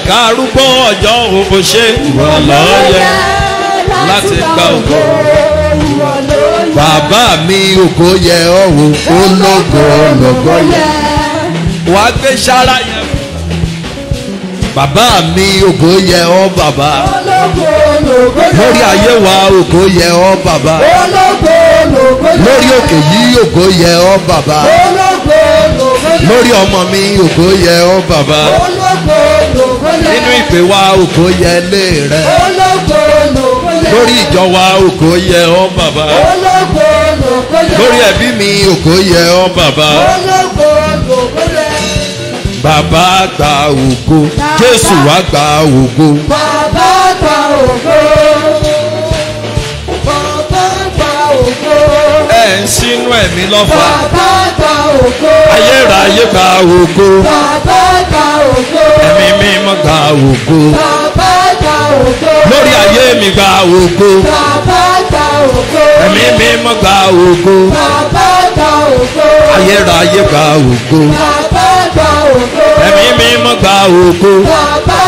àdàkà arúgbó ọjọ́ òkò ṣe ìwọ lọ́yẹ láti gba ògo. bàbá mi ògo yẹ ọ̀hún ológo ológo yẹ. wàá gbé sára yẹn. bàbá mi ògo yẹ ọ́ bàbá. lórí ayé wa ògo yẹ ọ́ bàbá. lórí òkè yìí ògo yẹ ọ́ bàbá. lórí ọmọ mi ògo yẹ ọ́ bàbá. Nínú ìpè wa ògo yẹ lé rẹ. lórí ìjọ wa ògo yẹ ọ́ bàbá. lórí ẹbí mi ògo yẹ ọ́ bàbá. bàbá gba ògo jésù wá gba ògo. Bàbá gba ògo. Sínú ẹ̀mí lọ́fà. Bàbá gba ògo. ayérayé gba ògo. Bàbá gba ògo. ẹ̀mí mímọ́ gba ògo. Bàbá gba ògo. lórí ayé mi gba ògo. Bàbá gba ògo. ẹ̀mí mímọ́ gba ògo. Bàbá gba ògo. ayérayé gba ògo. Bàbá gba ògo. ẹ̀mí mímọ́ gba ògo. Bàbá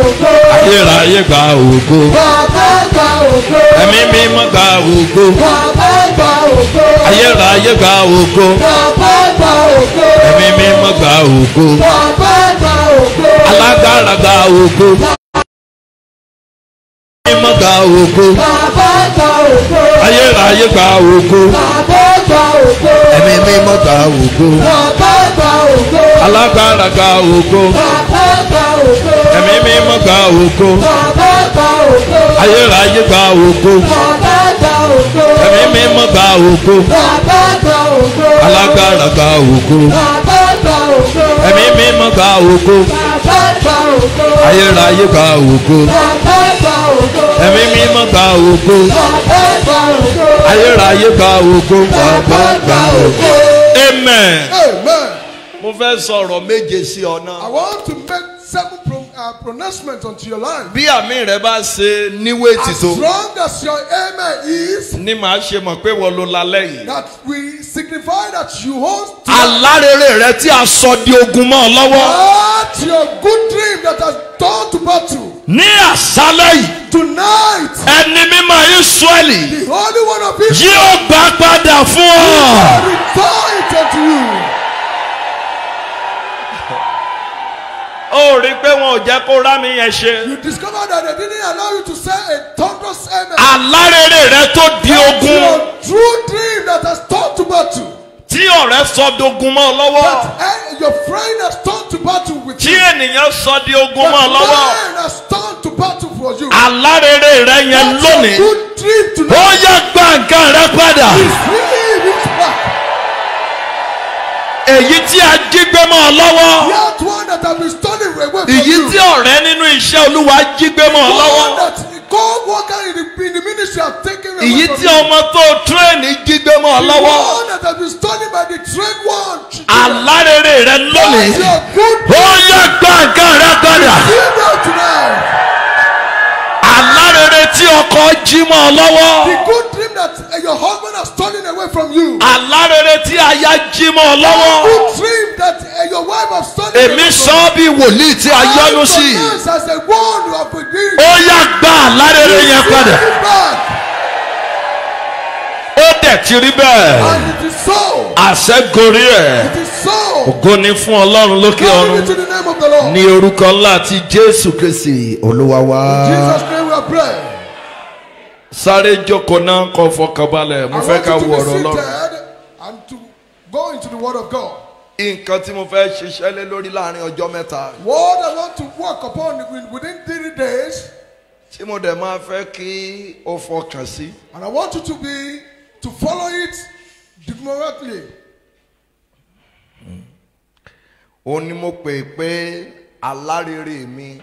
ògo. ayérayé gba ògo. Bàbá gba ògo. ẹ̀mí mímọ́ gba ògo. Bàbá gba ògo. ayérayé gba ògo. Bàbá gba ògo. ẹ̀mí mímọ́ gba ògo. Bàbá gba ògo. alágbára gba ògo. mímọ́ gba ògo. Bàbá gba ògo. ayérayé gba ògo. Bàbá gba ògo. ẹ̀mí mímọ́ gba ògo. Bàbá gba ògo. alágbára gba ògo. Bàbá gba ògo. Ẹ̀mí mímọ́ gba ògo. Bàbá gba ògo. ayérayé gba ògo. Bàbá gba ògo. ẹ̀mí mímọ́ gba ògo. Bàbá gba ògo. alágbára gba ògo. Bàbá gba ògo. ẹ̀mí mímọ́ gba ògo. Bàbá gba ògo. ayérayé gba ògo. Bàbá gba ògo. ẹ̀mí mímọ́ gba ògo. Bàbá gba ògo. ayérayé gba ògo. Bàbá gba ògo. amen. Amen. mo fẹ́ sọ̀rọ̀ méje sí ọ náà. Pro, pronouncements unto your life. bí àmì rẹ bá ṣe níwèétì As tó strong as your amen is, ní màá ṣe mọ̀ pé wọ́n ló lálẹ́ yìí. that we signify that you hold alárèrè rẹ tí a sọ di ogun mọ́ ọ lọ́wọ́. that your good dream that has turned to battle. ní àṣálẹ́ yìí Tonight, ẹni mímọ́ israẹli the Holy One of Israel yóò gbà padà fún ọ. will return it unto you. Ó rí pé wọn ò jẹ́ kó rá mi yẹn ṣe. You discover that they didn't allow you to say a thunderous amen. alárèrè rẹ tó di ogun Your true dream that has turned to battle. tí ọ̀rẹ́ sọ dogun mọ́ lọ́wọ́ That eh, your friend has turned to battle with tí you. ènìyàn sọ di ogun mọ́ lọ́wọ́ man has turned to battle for you. alárèrè rẹ yẹn That's lónìí your good dream ó tonight. yẹ gba nǹkan rẹ padà Receive it back. Èyí tí a jí gbé mọ́ ọ lọ́wọ́. That one that has been stolen away from èyí you. tí ọ̀rẹ́ nínú iṣẹ́ olúwa jí gbé mọ́ ọ One lọ́wọ́. that God worker in the, in the ministry has taken away èyí from tí you. ọmọ tó tírẹ́ẹ̀nì jí gbé mọ́ ọ The lọ́wọ́. one that has been stolen by the trained one. alárèrè rẹ lónìí. Ó yẹ gba nǹkan rẹ padà. Alárèrè tí ọkọ jí mọ́ ọ lọ́wọ́. The good dream that uh, your husband has stolen away from you. alárèrè tí aya jí mọ́ ọ lọ́wọ́ Good dream that uh, your wife has stolen èmi away sọ ọ́ bí wòlíì tí a yọ́nú sí i Yes, as a one of dream. ó yá gba alárèrè yẹn padà ó dẹ̀ ti rí bẹ́ẹ̀ And it is so. àṣẹ gorí ẹ̀ It is so. ògo ni fún ọlọ́run lókè Glory ọ̀run be to the name of the Lord. ní orúkọ ńlá ti jésù kristi olúwa wa. Jesus' name we are praying. Sáré jókòó náà kọ́ fọkànbalẹ̀ mo fẹ́ ká be ọ̀rọ̀ ọlọ́run. and to go into the word of God. nǹkan tí mo fẹ́ ṣiṣẹ́ lé lórí láàárín ọjọ́ mẹ́ta What I want to work upon within- three days, tí mo dẹ̀ máa fẹ́ kí o fọkàn sí. and I want you to be to follow it deliberately. ó ní mo pè pé alárèrè mi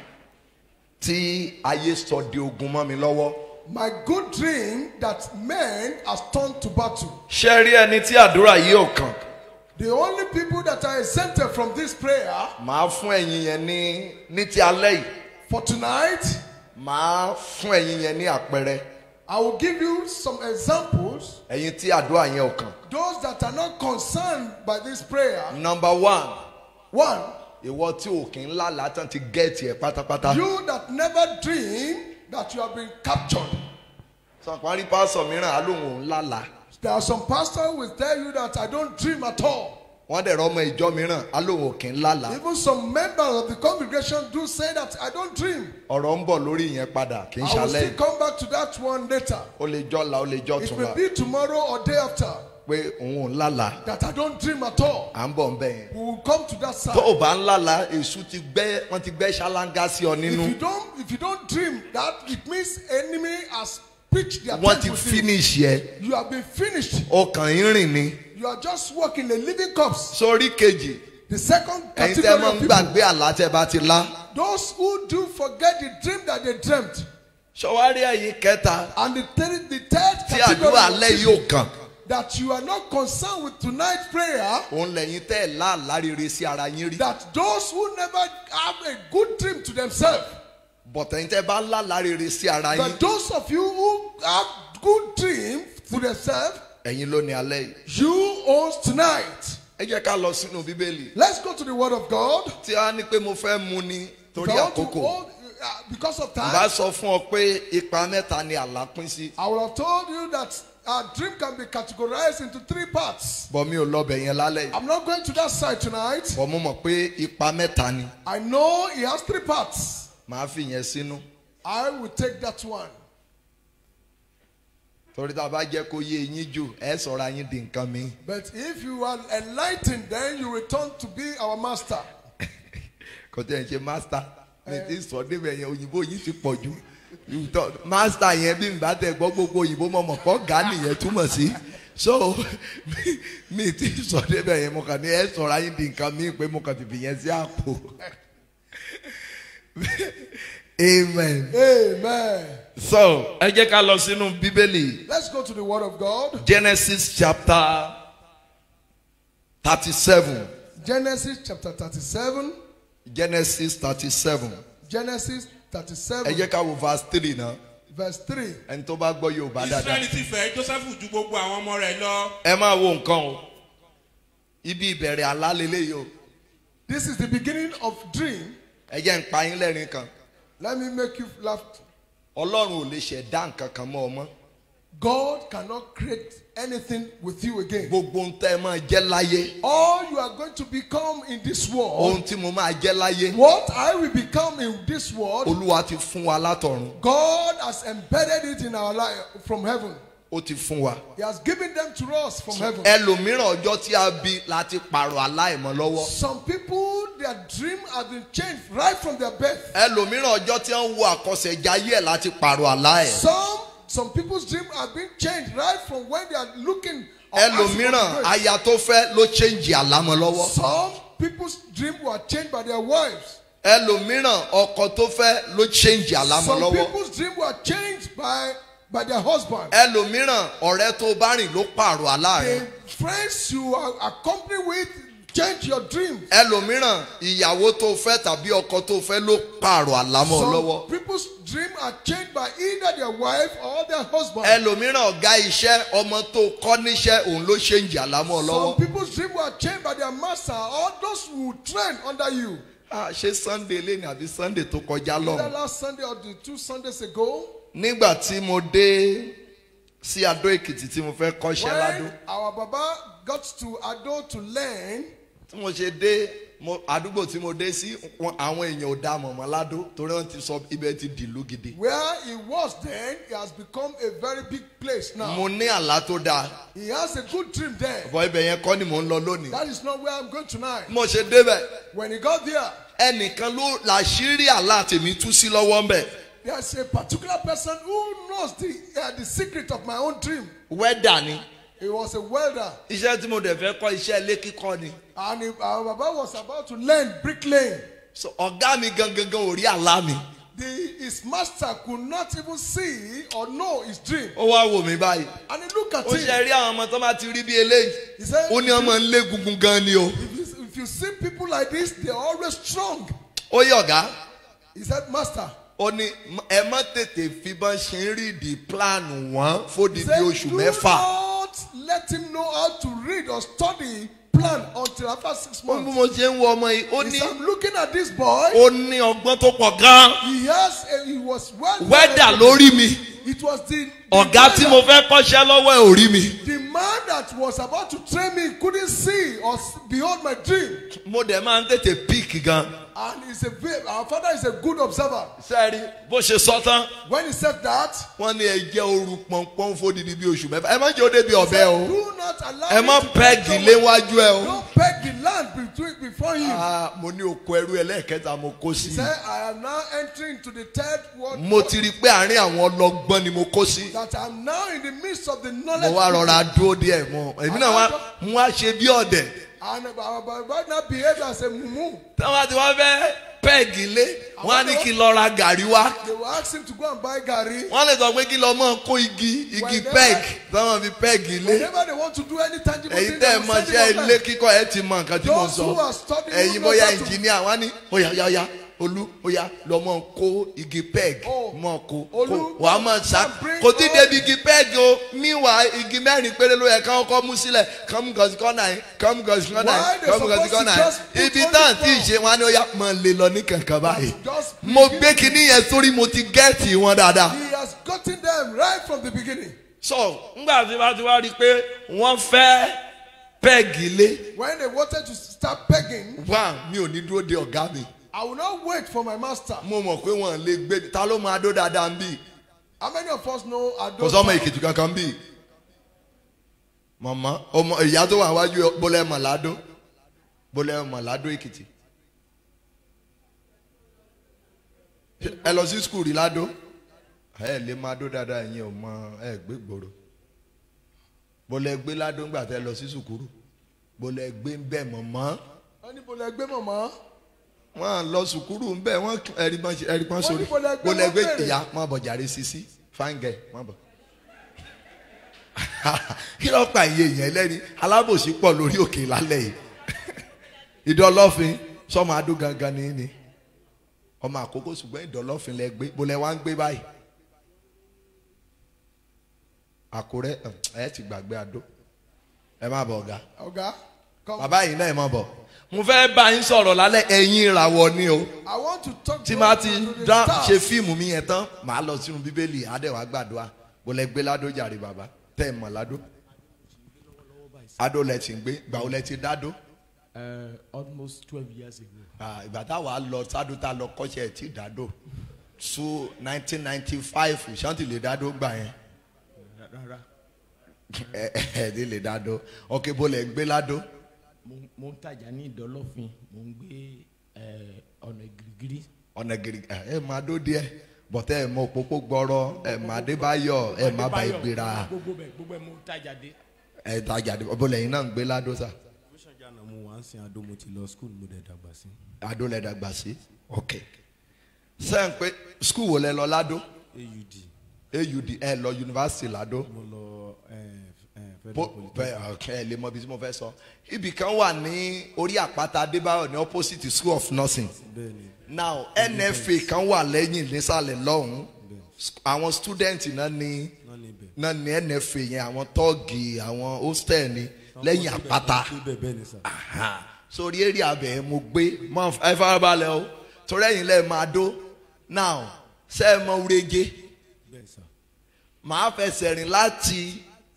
tí ayé sọ di ogun mọ́ mi lọ́wọ́. My good dream that men has turned to battle. ṣé rí ẹni tí àdúrà yìí ò kàn. The only people that are exempted from this prayer màá fún ẹ̀yin yẹn ní ní ti alẹ́ yìí for tonight, màá fún ẹ̀yin yẹn ní àpẹẹrẹ I will give you some examples. ẹ̀yin tí àdúrà yẹn ò kàn. Those that are not concerned by this prayer. number one One, ìwọ tí òkè ńlá látàn ti gẹ́ẹ̀tì ẹ̀ pátápátá. You that never dream that you have been captured. sọ̀párí pásọ̀ mìíràn á lóun òun lálàá. There are some pastors who will tell you that I don't dream at all. wọ́n dẹ̀ rọ ọmọ ìjọ mìíràn á lóun òkè ńlá Even some members of the congregation do say that I don't dream. ọ̀rọ̀ ń bọ̀ lórí ìyẹn padà kì í I will still come back to that one later. ó lè jọ́la ó lè jọ́ It may be tomorrow or day after pé òun òun lálàá that I don't dream at all. à ń bọ̀ ń bẹ̀ yẹn. We will come to that tó side. o bá ń lálàá èṣù ti gbẹ́ wọ́n ti gbẹ́ ṣáláńgá sí ọ If nínú you don't, if you don't dream, that it means enemy has pitched their wọ́n ti finish yẹ You have been finished. ọkàn yín rìn ni. You are just walking a living corpse. sórí kejì The second ẹ̀yin tẹ́ category of ń people, gbàgbé àlá tẹ́ bá ti lá. those who do forget the dream that they dreamt. sọwárí ẹ̀yin kẹta And the third, the third tí category àdúrà of alẹ́ yóò kàn that you are not concerned with tonight's prayer, òun lẹ́yìn tẹ́ ẹ̀ lá àlá rere sí ara yín rí. that those who never have a good dream to themselves, bọ̀tẹ̀yìn tẹ́ bá lá àlá rere sí ara yín but those of you who have good dream to themselves, ẹ̀yin ló ní alẹ́ yìí. you own tonight. ẹ jẹ́ ká lọ sínú bíbélì Let's go to the word of God. tí a ní pé mo fẹ́ mu ni torí àkókò. uh, because of bá time, sọ fún ọ pé ipa mẹ́ta ni àlá pín sí. I would have told you that our dream can be categorized into three parts. bọ̀ mi ò lọ́bẹ̀ yẹn lálẹ́ yìí. I'm not going to that side tonight. bọ̀ mo mọ̀ pé ipa mẹ́ta ni I know he has three parts. màá fi yẹn sínú. I will take that one. torí tá a bá jẹ́ kó yé yín jù ẹ sọ̀rọ̀ ayín di nǹkan mi. But if you are enlightened, then you return to be our master. kò tẹ̀ ẹ̀ ṣe master mi ti sọ débẹ̀ yẹn òyìnbó yìí ti pọ̀ jù master yẹn bí n bá tẹ̀ gbọ́ gbogbo òyìnbó mọ̀ mọ̀ kọ́ gà nìyẹn túmọ̀ sí so mi- ti sọ débẹ̀ yẹn mo kàn ní ẹ sọ̀rọ̀ ayín di nǹkan mi pé mo kàn ti fi yẹn sí àpò amen. Amen. so ẹ jẹ́ ká lọ sínú bíbélì Let's go to the word of God. genesis chapter thirty-seven Genesis chapter 37. genesis thirty-seven Genesis ẹ 37, jẹ́ ká wo verse three náà verse 3. ẹni tó bá gbọ́ yorùbá dáadáa. israẹli ti fẹ́ joseph ju gbogbo àwọn ọmọ rẹ̀ lọ. ẹ máa wo nǹkan o ibi ìbẹ̀rẹ̀ àlá lélẹ́yìí o This is the beginning of dream. ẹ jẹ́ ń pa yín lẹ́rìn kan Let me make you laugh. ọlọ́run ò lè ṣẹ̀dá nǹkan kan mọ́ ọmọ God cannot create anything with you again. gbogbo ohun tẹ́ ẹ máa jẹ́ láyé All you are going to become in this world, ohun tí mo máa jẹ́ láyé what I will become in this world, olúwa ti fún wa látọ̀run God has embedded it in our life from heaven. ó ti fún wa He has given them to us from heaven. ẹlòmíràn ọjọ́ tí a bí láti pààrọ̀ aláìmọ́ lọ́wọ́ Some people, their dream has been changed right from their birth. ẹlòmíràn ọjọ́ tí wọ́n ń wo àkọsẹ̀jayé ẹ̀ láti pààrọ̀ alá ẹ̀ Some, some people's dream have been changed right from when they are looking. ẹlòmíràn aya tó fẹ́ ló change àlámọ́ lọ́wọ́ Some people's dream were changed by their wives. ẹlòmíràn ọkọ tó fẹ́ ló change àlámọ́ Some lọ́wọ́. people's dream were changed by, by their husband. ẹlòmíràn ọ̀rẹ́ tó bá rìn ló pààrọ̀ àlá The rẹ̀ friends you are accompanied with change your dream. ẹlòmíràn ìyàwó tó fẹ́ tàbí ọkọ tó fẹ́ ló pààrọ̀ àlámọ́ lọ́wọ́ Some people's dream are changed by either their wife or their husband. ẹlòmíràn ọ̀gá iṣẹ́ ọmọ tó kọ́ níṣẹ́ òun ló ṣe ń jà lámọ́ Some lọ́wọ́. people's dream were changed by their master or those who train under you. Ah, ṣé sunday lé ní àbí sunday tó kọjá That lọ́hùn. last Sunday or the two Sundays ago, nígbà tí mo dé sí adó èkìtì tí mo fẹ́ kọ́ṣẹ́ ládó when our Baba got to Ado to learn, tí mo ṣe dé mo- àdúgbò tí mo dé sí wọn- àwọn èèyàn ò dá mọ̀mọ́ ládó torí wọ́n ti sọ ibẹ̀ ti dìlú gidi. where he was then, he has become a very big place now. mo ní àlá tó dáa He has a good dream there. bọ́ ibẹ̀ yẹn kọ́ ni mò ń lọ lónìí. That is not where I'm going tonight. mo ṣe débẹ̀ When he got there, ẹnìkan ló làṣírí àlá tèmi tú sí lọ́wọ́ ń bẹ̀. there's a particular person who knows the, uh, the secret of my own dream. wẹ́dà ni He was a welder. iṣẹ́ tí mo dẹ̀ fẹ́ kọ́ iṣẹ́ ilé kíkọ́ ni. And he, our Baba was about to learn bricklaying. So, ọ̀gá mi gangan ò rí àlá mi. The, his master could not even see or know his dream. ó wá wò mí báyìí. And he looked at ó him. ṣe rí àwọn ọmọ tó bá ti rí bí eléyìí. He said, ó ní ọmọ ń lé gungun gan ni o. if you, see people like this, they're always strong. ó yẹ ọ̀gá. He said, Master, ó ní ẹ má tètè fi bọ́n ṣe ń rí di plan wọn he fódìdí said, oṣù do mẹ́fà. not let him know how to read or study plan until after six ní bí months. mo ṣe ń wo ọmọ yìí ó ní said, I'm looking at this boy. ó ní ọgbọ́n tó pọ̀ gan He has, a, he was well. wẹ́dà lórí mi It was the, ọ̀gá tí mo fẹ́ kọ́ṣẹ́ lọ́wọ́ ẹ̀ ò rí mi. the man that was about to train me couldn't see or behold my dream. mo dẹ̀ máa ń tètè píìkì gan. And he's a ve- our father is a good observer. sẹ́ẹ̀rì bó ṣe sọ tán When he said that, wọ́n ní ẹ jẹ́ oru pọ̀npọ̀n fódìdí bí oṣù mẹ́fà ẹ má jẹ́ he ọ̀bẹ o do not allow ẹ me má to pẹ́ẹ̀gì touch léwájú ẹ o. Don't peg the land between, before him. Ah, mo ní oko ẹrú ẹlẹ́ẹ̀kẹta mo kó sí He said, I am now entering into the third world. mo ti rí i pé àárín àwọn ọlọ́gbọ́n ni mo kó sí that I'm now in the midst of the mo knowledge. wá rọra dúró díẹ̀ mọ́ èmi náà wá mo wá ṣe bí ọ̀dẹ̀ And our behave as a mumu. táwọn àti wọn fẹ́ pẹ́ẹ̀gì lé wọ́n á ní kí lọ ra gàrí wá. They will ask him to go and buy Gary. wọ́n lè sọ pé kí lọ mọ́ kó igi igi pẹ́ẹ̀gì táwọn fi pẹ́ẹ̀gì lé Whenever they want to do any tangible thing, tẹ́ ẹ mọ send ṣẹ́ him ilé kíkọ́ ẹ ti mọ nǹkan tí mo sọ. ẹ̀yin bóyá ẹnjìníà wá ní óyá óyá óyá olú óyá lọ mọ kó igi pẹ́ẹ̀gì Oh, mọ kó kó wàá mọ sá. kò tí débi igi pẹ́ẹ̀gì o. Míwàá igi mẹ́rin péré ló yẹ káwọn kọ́ mú sílẹ̀. Kọ́mú gọ̀ọ́sì kọ́nà yìí kọ́mú gọ̀ọ́sì kọ́nà yìí they kọ́mú gọ̀ọ́sì kọ́nà yìí ibi tán tí ì ṣe wọn ní óyá mọ lè lọ ní kankan báyìí. Mo gbé kinní yẹn sórí mo ti gẹ́ẹ̀tì wọn dáadáa. He has gotten them right from the beginning. so ngbà tí wọ́n ti wá rí i pé wọ́n fẹ́ When they wanted to start begging, wá mi ò ní dúró de ọ̀gá mi I will not wait for my master. mo mọ̀ pé wọ́n lè gbé ta ló máa dó dáadáa ń bì How many of us know kò Ado? sọ́mọ èkìtì kankan bì mọ̀mọ́ ọmọ ìyá tó wà wájú bólẹ̀ mọ̀ládó bólẹ̀ mọ̀ládó èkìtì. Ẹ lọ sí skul rí ládó. Ẹ lè máa dó dáadáa yẹn ò mọ ẹ gbé gbòòrò bólẹ̀ gbé ládó ńgbà tẹ lọ sí sùkúrù. Bólẹ̀ gbé ń bẹ̀ mọ̀mọ́ Wọ́n ní bọ̀lẹ̀ gbé mọ̀mọ́. Wọn lọ sùkúrù ń bẹ wọn ẹrí pọn pọn sórí ẹgbẹ́ wọn bẹ̀rẹ̀. ìyá má bọ̀ jàre sisi fáńgẹ̀ má bọ̀. kí ló pa iye yẹn lẹ́ni? Alábòsí pọ̀ lórí òkè lálẹ́ yìí. Ìdọ́lọ́fin sọmọ adó gangan ní ni. Ọmọ àkókò ṣùgbọ́n ìdọ́lọ́fin lẹ gbé. Bọlá ẹ wá ń gbé báyìí? Àkúrẹ́ ẹ ti gbàgbé adó. Ẹ má bọ̀ ọ̀gá. Ọ̀gá, come. Bàbá yìí náà ẹ má bọ̀ mo fẹ́ bá yín sọ̀rọ̀ lálẹ́ ẹ̀yin ìràwọ̀ ni o I want to talk tí to máa ti dá ṣe fíìmù mi yẹn tán màá lọ sínú bíbélì àdẹ̀wà gbàdúrà bó lẹ gbé ládó jàre bàbá tẹ́ ẹ̀ mọ̀ ládó adó lẹ ti ń gbé gbà ó lẹ ti dádó Uh, almost 12 years ago. Ah, ìgbà táwa lọ sádó tá a lọ kọ́ṣẹ́ ẹ̀ tí dádó sú nineteen ninety five ṣáǹtì lè dádó gbà yẹn Rárá, ẹ ẹ ẹ lè dádó ọkẹ bó lẹ gbé ládó mo mo ń tajà ní ìdọ́lọ́fin, mo ń gbé eh, ọ̀nà gírígírí. ọ̀nà gírí ẹ máa dó díẹ̀ bọ̀tẹ́ ẹ mọ òpópó gbọ́rọ̀ ẹ má débáyọ̀ ẹ má bá Adébáyọ̀, ìgbéra Gbogbo bẹ̀ gbogbo ẹ̀ mo ń tajà dé. ẹ tajà bó lẹ́yìn náà ń gbé ládó sá. Mission Jana mo wá ń sin Ado mo ti lọ school mo dẹ̀ dàgbà sí. Adó lẹ dàgbà sí. ok sẹ́yìn pé skul wo lẹ lọ ládó AUD AUD ẹ lọ yunifásitì ládó mo lọ eh, eh, Federal Po- Polytechnic. bẹ́ẹ̀ ọ̀kẹ́ ẹ lè mọ ibi tí mo fẹ́ sọ. Ibì kan wà ní orí àpáta adébáyọ̀ ní opposite school of nursing. Now NFA kan wà lẹ́yìn nísàlẹ̀ lọ́hùn àwọn student náà ní náà ní NFA yẹn àwọn tọ́ọ̀gì àwọn hostel ní lẹ́yìn àpáta. ni sórí èrè abẹ mo gbé. Mọ ẹ farabalẹ̀ o. Torí ẹ̀yin lẹ máa dó. Now ṣe é mọ sà. màá fẹsẹ̀ rìn láti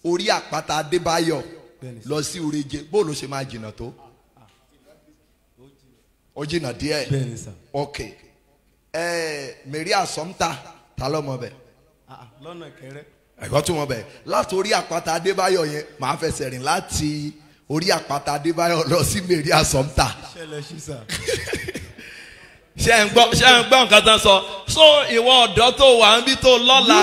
orí àpáta adébáyọ̀ lọ sí wúrẹ́gẹ́ bó ló ṣe máa jìnnà tó? Ó jìnnà díẹ̀. Ok. Ẹ mary asọ́mta ta ló mọ bẹ́ẹ̀ Ah, ah, lọ́nà kẹrẹ́. ẹ̀kọ́ tún mọ bẹ́ẹ̀ láti orí àpáta adébáyọ̀ yẹn màá fẹsẹ̀ rìn láti orí àpáta adébáyọ̀ lọ sí mary asọ́mta. Ṣẹlẹ̀ ṣí sà. ṣe ń gbọ́ ṣe ń gbọ́ nǹkan tán sọ? So ìwọ ọ̀dọ́ tó wà ń bí tó lọ́la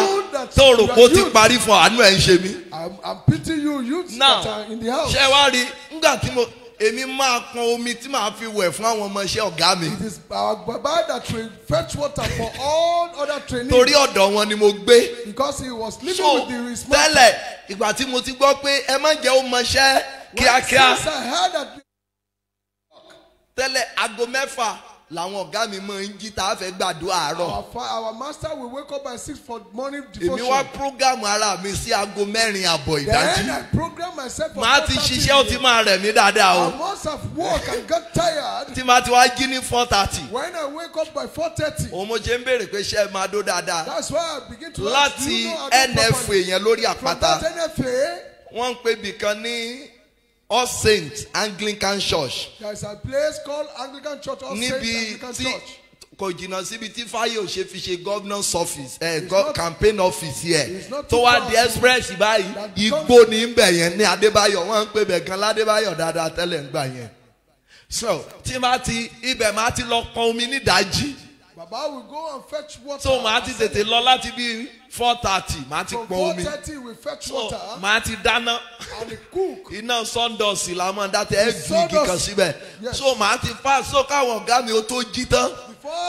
tó rò you pé ó are ti parí fún àánú ẹ̀ ń ṣe mí. I'm, I'm pitying you, youths now that are in the house. ṣe wá rí nígbà tí mo èmi máa pọn omi tí màá fi wẹ̀ fún àwọn ọmọ iṣẹ́ ọ̀gá mi It is our Baba that will fetch water for all other trainees. torí ọ̀dọ̀ wọn ni mo gbé. because he was living so with the his mother. tẹ́lẹ̀ ìgbà tí mo ti gbọ́ pé ẹ má jẹ́ ó mọṣẹ́ kíákíá Since I heard that tẹ́lẹ̀ aago mẹ́fà làwọn ọ̀gá mi máa ń jí tá a fẹ́ gbàdúrà àárọ̀. Our, our master will wake up by six for morning èmi devotion. wá prógámù ara mi sí aago mẹ́rin àbọ̀ ìdájí. Then I program myself for màá ti 4:30 ṣiṣẹ́ ó ti máa rẹ̀ mí dáadáa o. I must have worked and got tired. tí màá ti wá jí ní four thirty. When I wake up by 4.30, òun mo ṣe ń béèrè pé ṣé ẹ máa dó dáadáa. That's why I begin to ask, láti you know how to nfa properly? yẹn lórí From àpáta that NFA, wọ́n ń pè bìkan ní all saints anglican church. There's a place called Anglican Church, All Saints Anglican Church. kò jìnnà síbi tí fáyọ̀ ṣe fi ṣe governance office ẹ̀ It's go- not- campaign office yẹ tó wá di express báyìí igbó ní ń bẹ̀ yẹn ní adébáyọ̀ wọ́n ń pè bẹ̀ gan ládébáyọ̀ dáadáa tẹ́lẹ̀ ń gbà yẹn. So tí máa ti ibẹ̀ máa ti lọ pọn omi nídàájí Baba will go and fetch water. so màá ti tètè lọ láti bí four thirty màá ti From pọn omi. 4.30 we fetch so water. màá ti dáná. And cook. iná sọ́ndọ̀sì la máa dá tẹ ẹ́ fi igi Sawdust. kan síbẹ̀ so màá ti pa so káwọn ọ̀gá mi ó tó jí tán.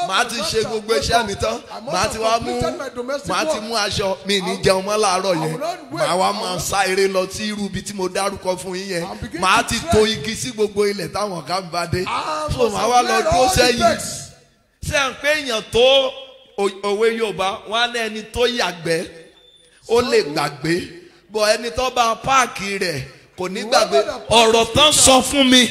Màá ti ṣe gbogbo iṣẹ́ mi tán. Màá ti wá mú màá ti mú aṣọ mi ní jẹun mọ́ láàárọ̀ yẹn. màá wá máa sá eré lọ sí irú ibi tí mo dárúkọ fún yín yẹn. Màá ti to igi sí gbogbo ilẹ̀ táwọn ọ̀gá mi bá dé. So màá wá lọ dúró sẹ́yìn. Ṣé à ń pé èèyàn tó òwe yorùbá wọn á ní ẹni tó yàgbẹ́ ó lè gbàgbé. Bọ̀ ẹni tó bá páàkì rẹ̀ kò ní gbàgbé. Ọ̀rọ̀ tán sọ fún mi.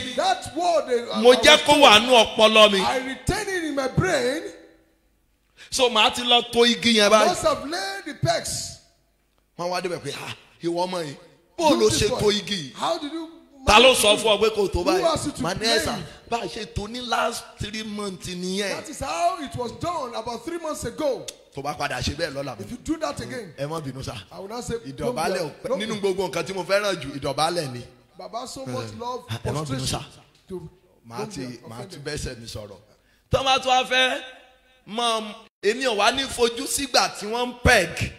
Word they- mo jẹ́ kó wà nú ọpọlọ mi. I retain it in my brain. so màá ti lọ to igi yẹn I báyìí. Must have laid the pegs. wọn wá débẹ̀ pé ah ìwọ ọmọ yìí bó ló ṣe to igi yìí? How did you? Ta ló sọ fún ọ pé kò tó báyìí? ẹ̀sà bá a ṣe tó ní last three months nìyẹn. That is how it was done about three months ago. tó bá padà ṣe bẹ́ẹ̀ lọ́la mi. If you do that again, ẹ má bínú sá. I will not say. ìdọ̀bálẹ̀ nínú gbogbo nǹkan tí mo fẹ́ràn jù ìdọ̀bálẹ̀ ni. Baba so much love ẹ má bínú sá. Màá ti màá ti bẹ́sẹ̀ mi sọ̀rọ̀. tó bá tún wá fẹ́ mọ èmi ò wá ní fojú sígbà tí wọ́n ń peg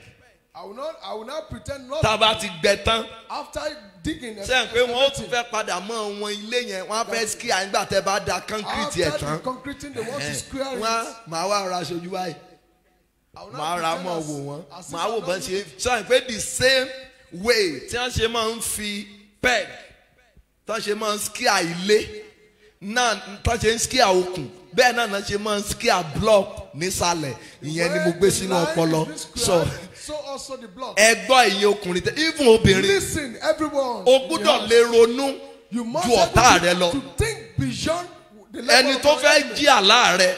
I will not. I will not pretend not. tá a bá ti gbẹ tán After digging. sẹ́yìn pé wọ́n ó tún fẹ́ padà mọ́ wọn ilé yẹn wọ́n á fẹ́ ski àyìnbá tẹ́ bá da concrete After tán the concreting, they want to square wọ́n it. máa wá ra aṣojú báyìí máa ra mọ́ wò wọ́n I'm wò bọ́n ṣe looking. sẹ́yìn pé the same way tí wọ́n ṣe máa ń fi peg tí wọ́n ṣe máa ń ski àìlé náà tí wọ́n ṣe ń ski àokùn bẹ́ẹ̀ náà náà ṣe máa ń ski àblock nísàlẹ̀ ìyẹn ni mo gbé sínú ọpọlọ. so ẹ gbọ́ ìyẹn ọkùnrin tẹ even obìnrin Listen, everyone. o gbúdọ̀ lè ronú You must ju ọ̀tá able rẹ to, lọ ẹni tó fẹ́ jí àlá rẹ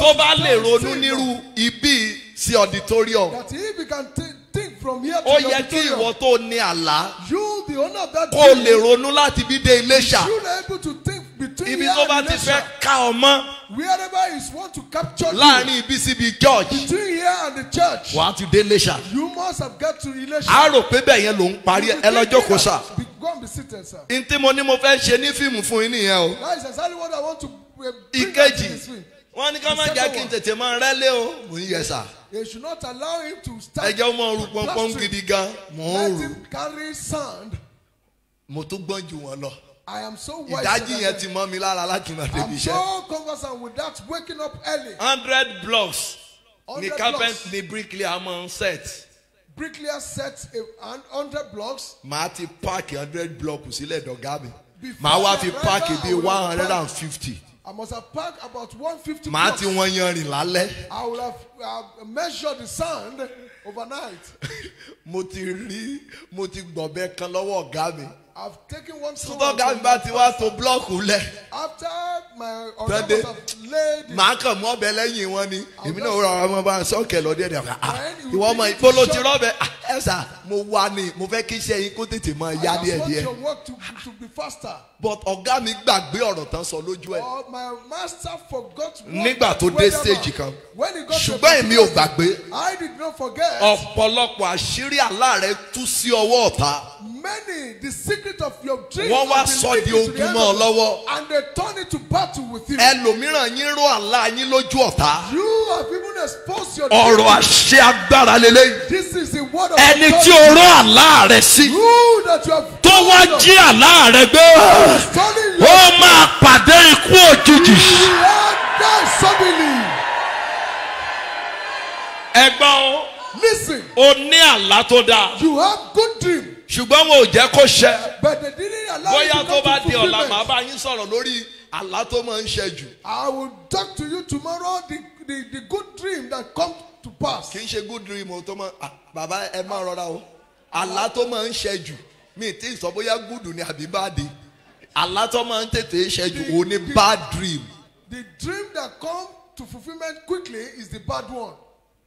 tó bá lè ronú nírú ibi sí auditorium. ó yẹ kí ìwọ tó ní àlá you, the owner of that kó lè ronú láti bí dé Iléṣà to ibi tó bá ti fẹ́ ká ọmọ Wherever is want to capture you, láàárín ibi síbi church. Between here and the church, wàá ti dé Iléṣà. You must have got to Ilesha. á rò pé bẹ́ẹ̀ yẹn ló ń parí ẹ ẹ lọ think jókòó that- sà go and be seated, sir. n tí mo ní mo fẹ́ ṣe ní fíìmù fún yín nìyẹn o. That is exactly what I want to uh, bring in this film. wọ́n ní ká má jẹ́ kí n tètè máa rẹ́lé o. Mo ń yẹ sà They should not allow him to start. ẹ jẹ́ ọmọ orú pọ́npọ́n gidi gan. Mo ń Let rù him carry sand. mo tún gbọ́n ju wọn lọ I am so wise. ìdájí yẹn I- ti mọ́ mi lára láti máa débi I'm iṣẹ́ so conversant with that waking up early. hundred blocks 100 carpent blocks. ní bricklayer máa ń set Bricklayer set a hun- 100 blocks. màá ti páàkì hundred block sílẹ̀ dọ̀gá mi màá wá fi páàkì I bíi one hundred and fifty I must have packed about 150 màá blocks. ti wọ́n yanrìn lálẹ́ I will have uh, measured the sand overnight. mo ti rí mo ti gbọ̀bẹ kan lọ́wọ́ ọ̀gá mi I've taken one tó stone ọ̀gá mi from bá my ti wá to blọ́ọ̀kù lẹ̀. After my Sunday. organ must have laid màá kàn mú ọbẹ̀ lẹ́yìn wọn ni. Èmi náà rọra ọmọ bá sọ́ọ̀kẹ̀ lọ díẹ̀ díẹ̀ ah ìwọ ọmọ to ìpolo ti rọ́ọ̀bẹ̀ ah, ẹ sà mo wá ni mo fẹ́ kí iṣẹ́ yín kó tètè máa I yá just díẹ̀ want díẹ̀ your work to, to be faster. but ọ̀gá mi gbàgbé ọ̀rọ̀ tán sọ lójú ẹ̀. My master forgot what Nígbà tó dé stage kan. When he got to a ṣùgbọ́n èmi ò gbàgbé. stage, I did not forget. ọ̀pọ̀lọpọ̀ àṣírí àlá rẹ tú sí ọwọ́ ọ̀tá Many, the secret of your dream. Wọ́n wá sọ di ogun mọ́ ọ lọ́wọ́. And they turn it to battle with you. ẹlòmíràn yín ró àlá yín lójú ọ̀tá You have even exposed your ọ̀rọ̀ àṣẹ agbára lélẹ́yìn This is the word of ẹni authority. tí o ró àlá rẹ sí You that you have tó wá jí àlá rẹ gbé ó máa pàdé ikú òjijì. you have died suddenly. ẹgbọ́n Listen, o ní àlá tó dáa you have good dream, ṣùgbọ́n wọn ò jẹ́ kó ṣẹ. Bóyá to tó bá di ọ̀la màá bá yín sọ̀rọ̀ lórí àlá tó máa ń ṣẹ jù. I will talk to you tomorrow the, the, the good dream that come to pass. kì í ṣe good dream o tó máa ah, bàbá ẹ máa rọra o. Àlá tó máa ń ṣẹ jù. Mi ì sọ bóyá good ni àbí bad. Àlá tó máa ń tètè ṣẹ jù òun ni bad dream. The dream that come to fulfillment quickly is the bad one.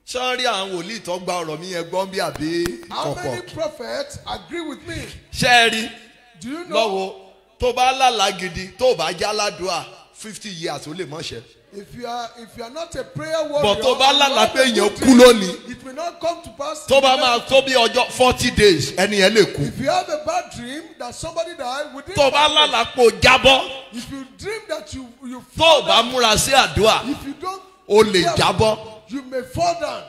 Sọ́ọ́rí àwọn wòlíì tó gba ọ̀rọ̀ mi yẹn gbọ́n bí àbí How many kọ̀kọ̀ prophets agree with me? ṣé ẹ rí Do you know lọ́wọ́ tó bá lálàá gidi tó bá já ládùúà fifty years ó lè mọ̀ ṣẹ. if you are if you are not a prayer warrior? But tó bá lálàá pé èèyàn kú lónìí. It will not come to pass. tó bá máa tó bí ọjọ́ forty days ẹni yẹn lè kú. If you have a bad dream that somebody died within. tó bá lálàá pé o jábọ́ If you dream that you you tó o fall bá múra sí àdúrà if you don't. o lè jábọ́. You may fall down.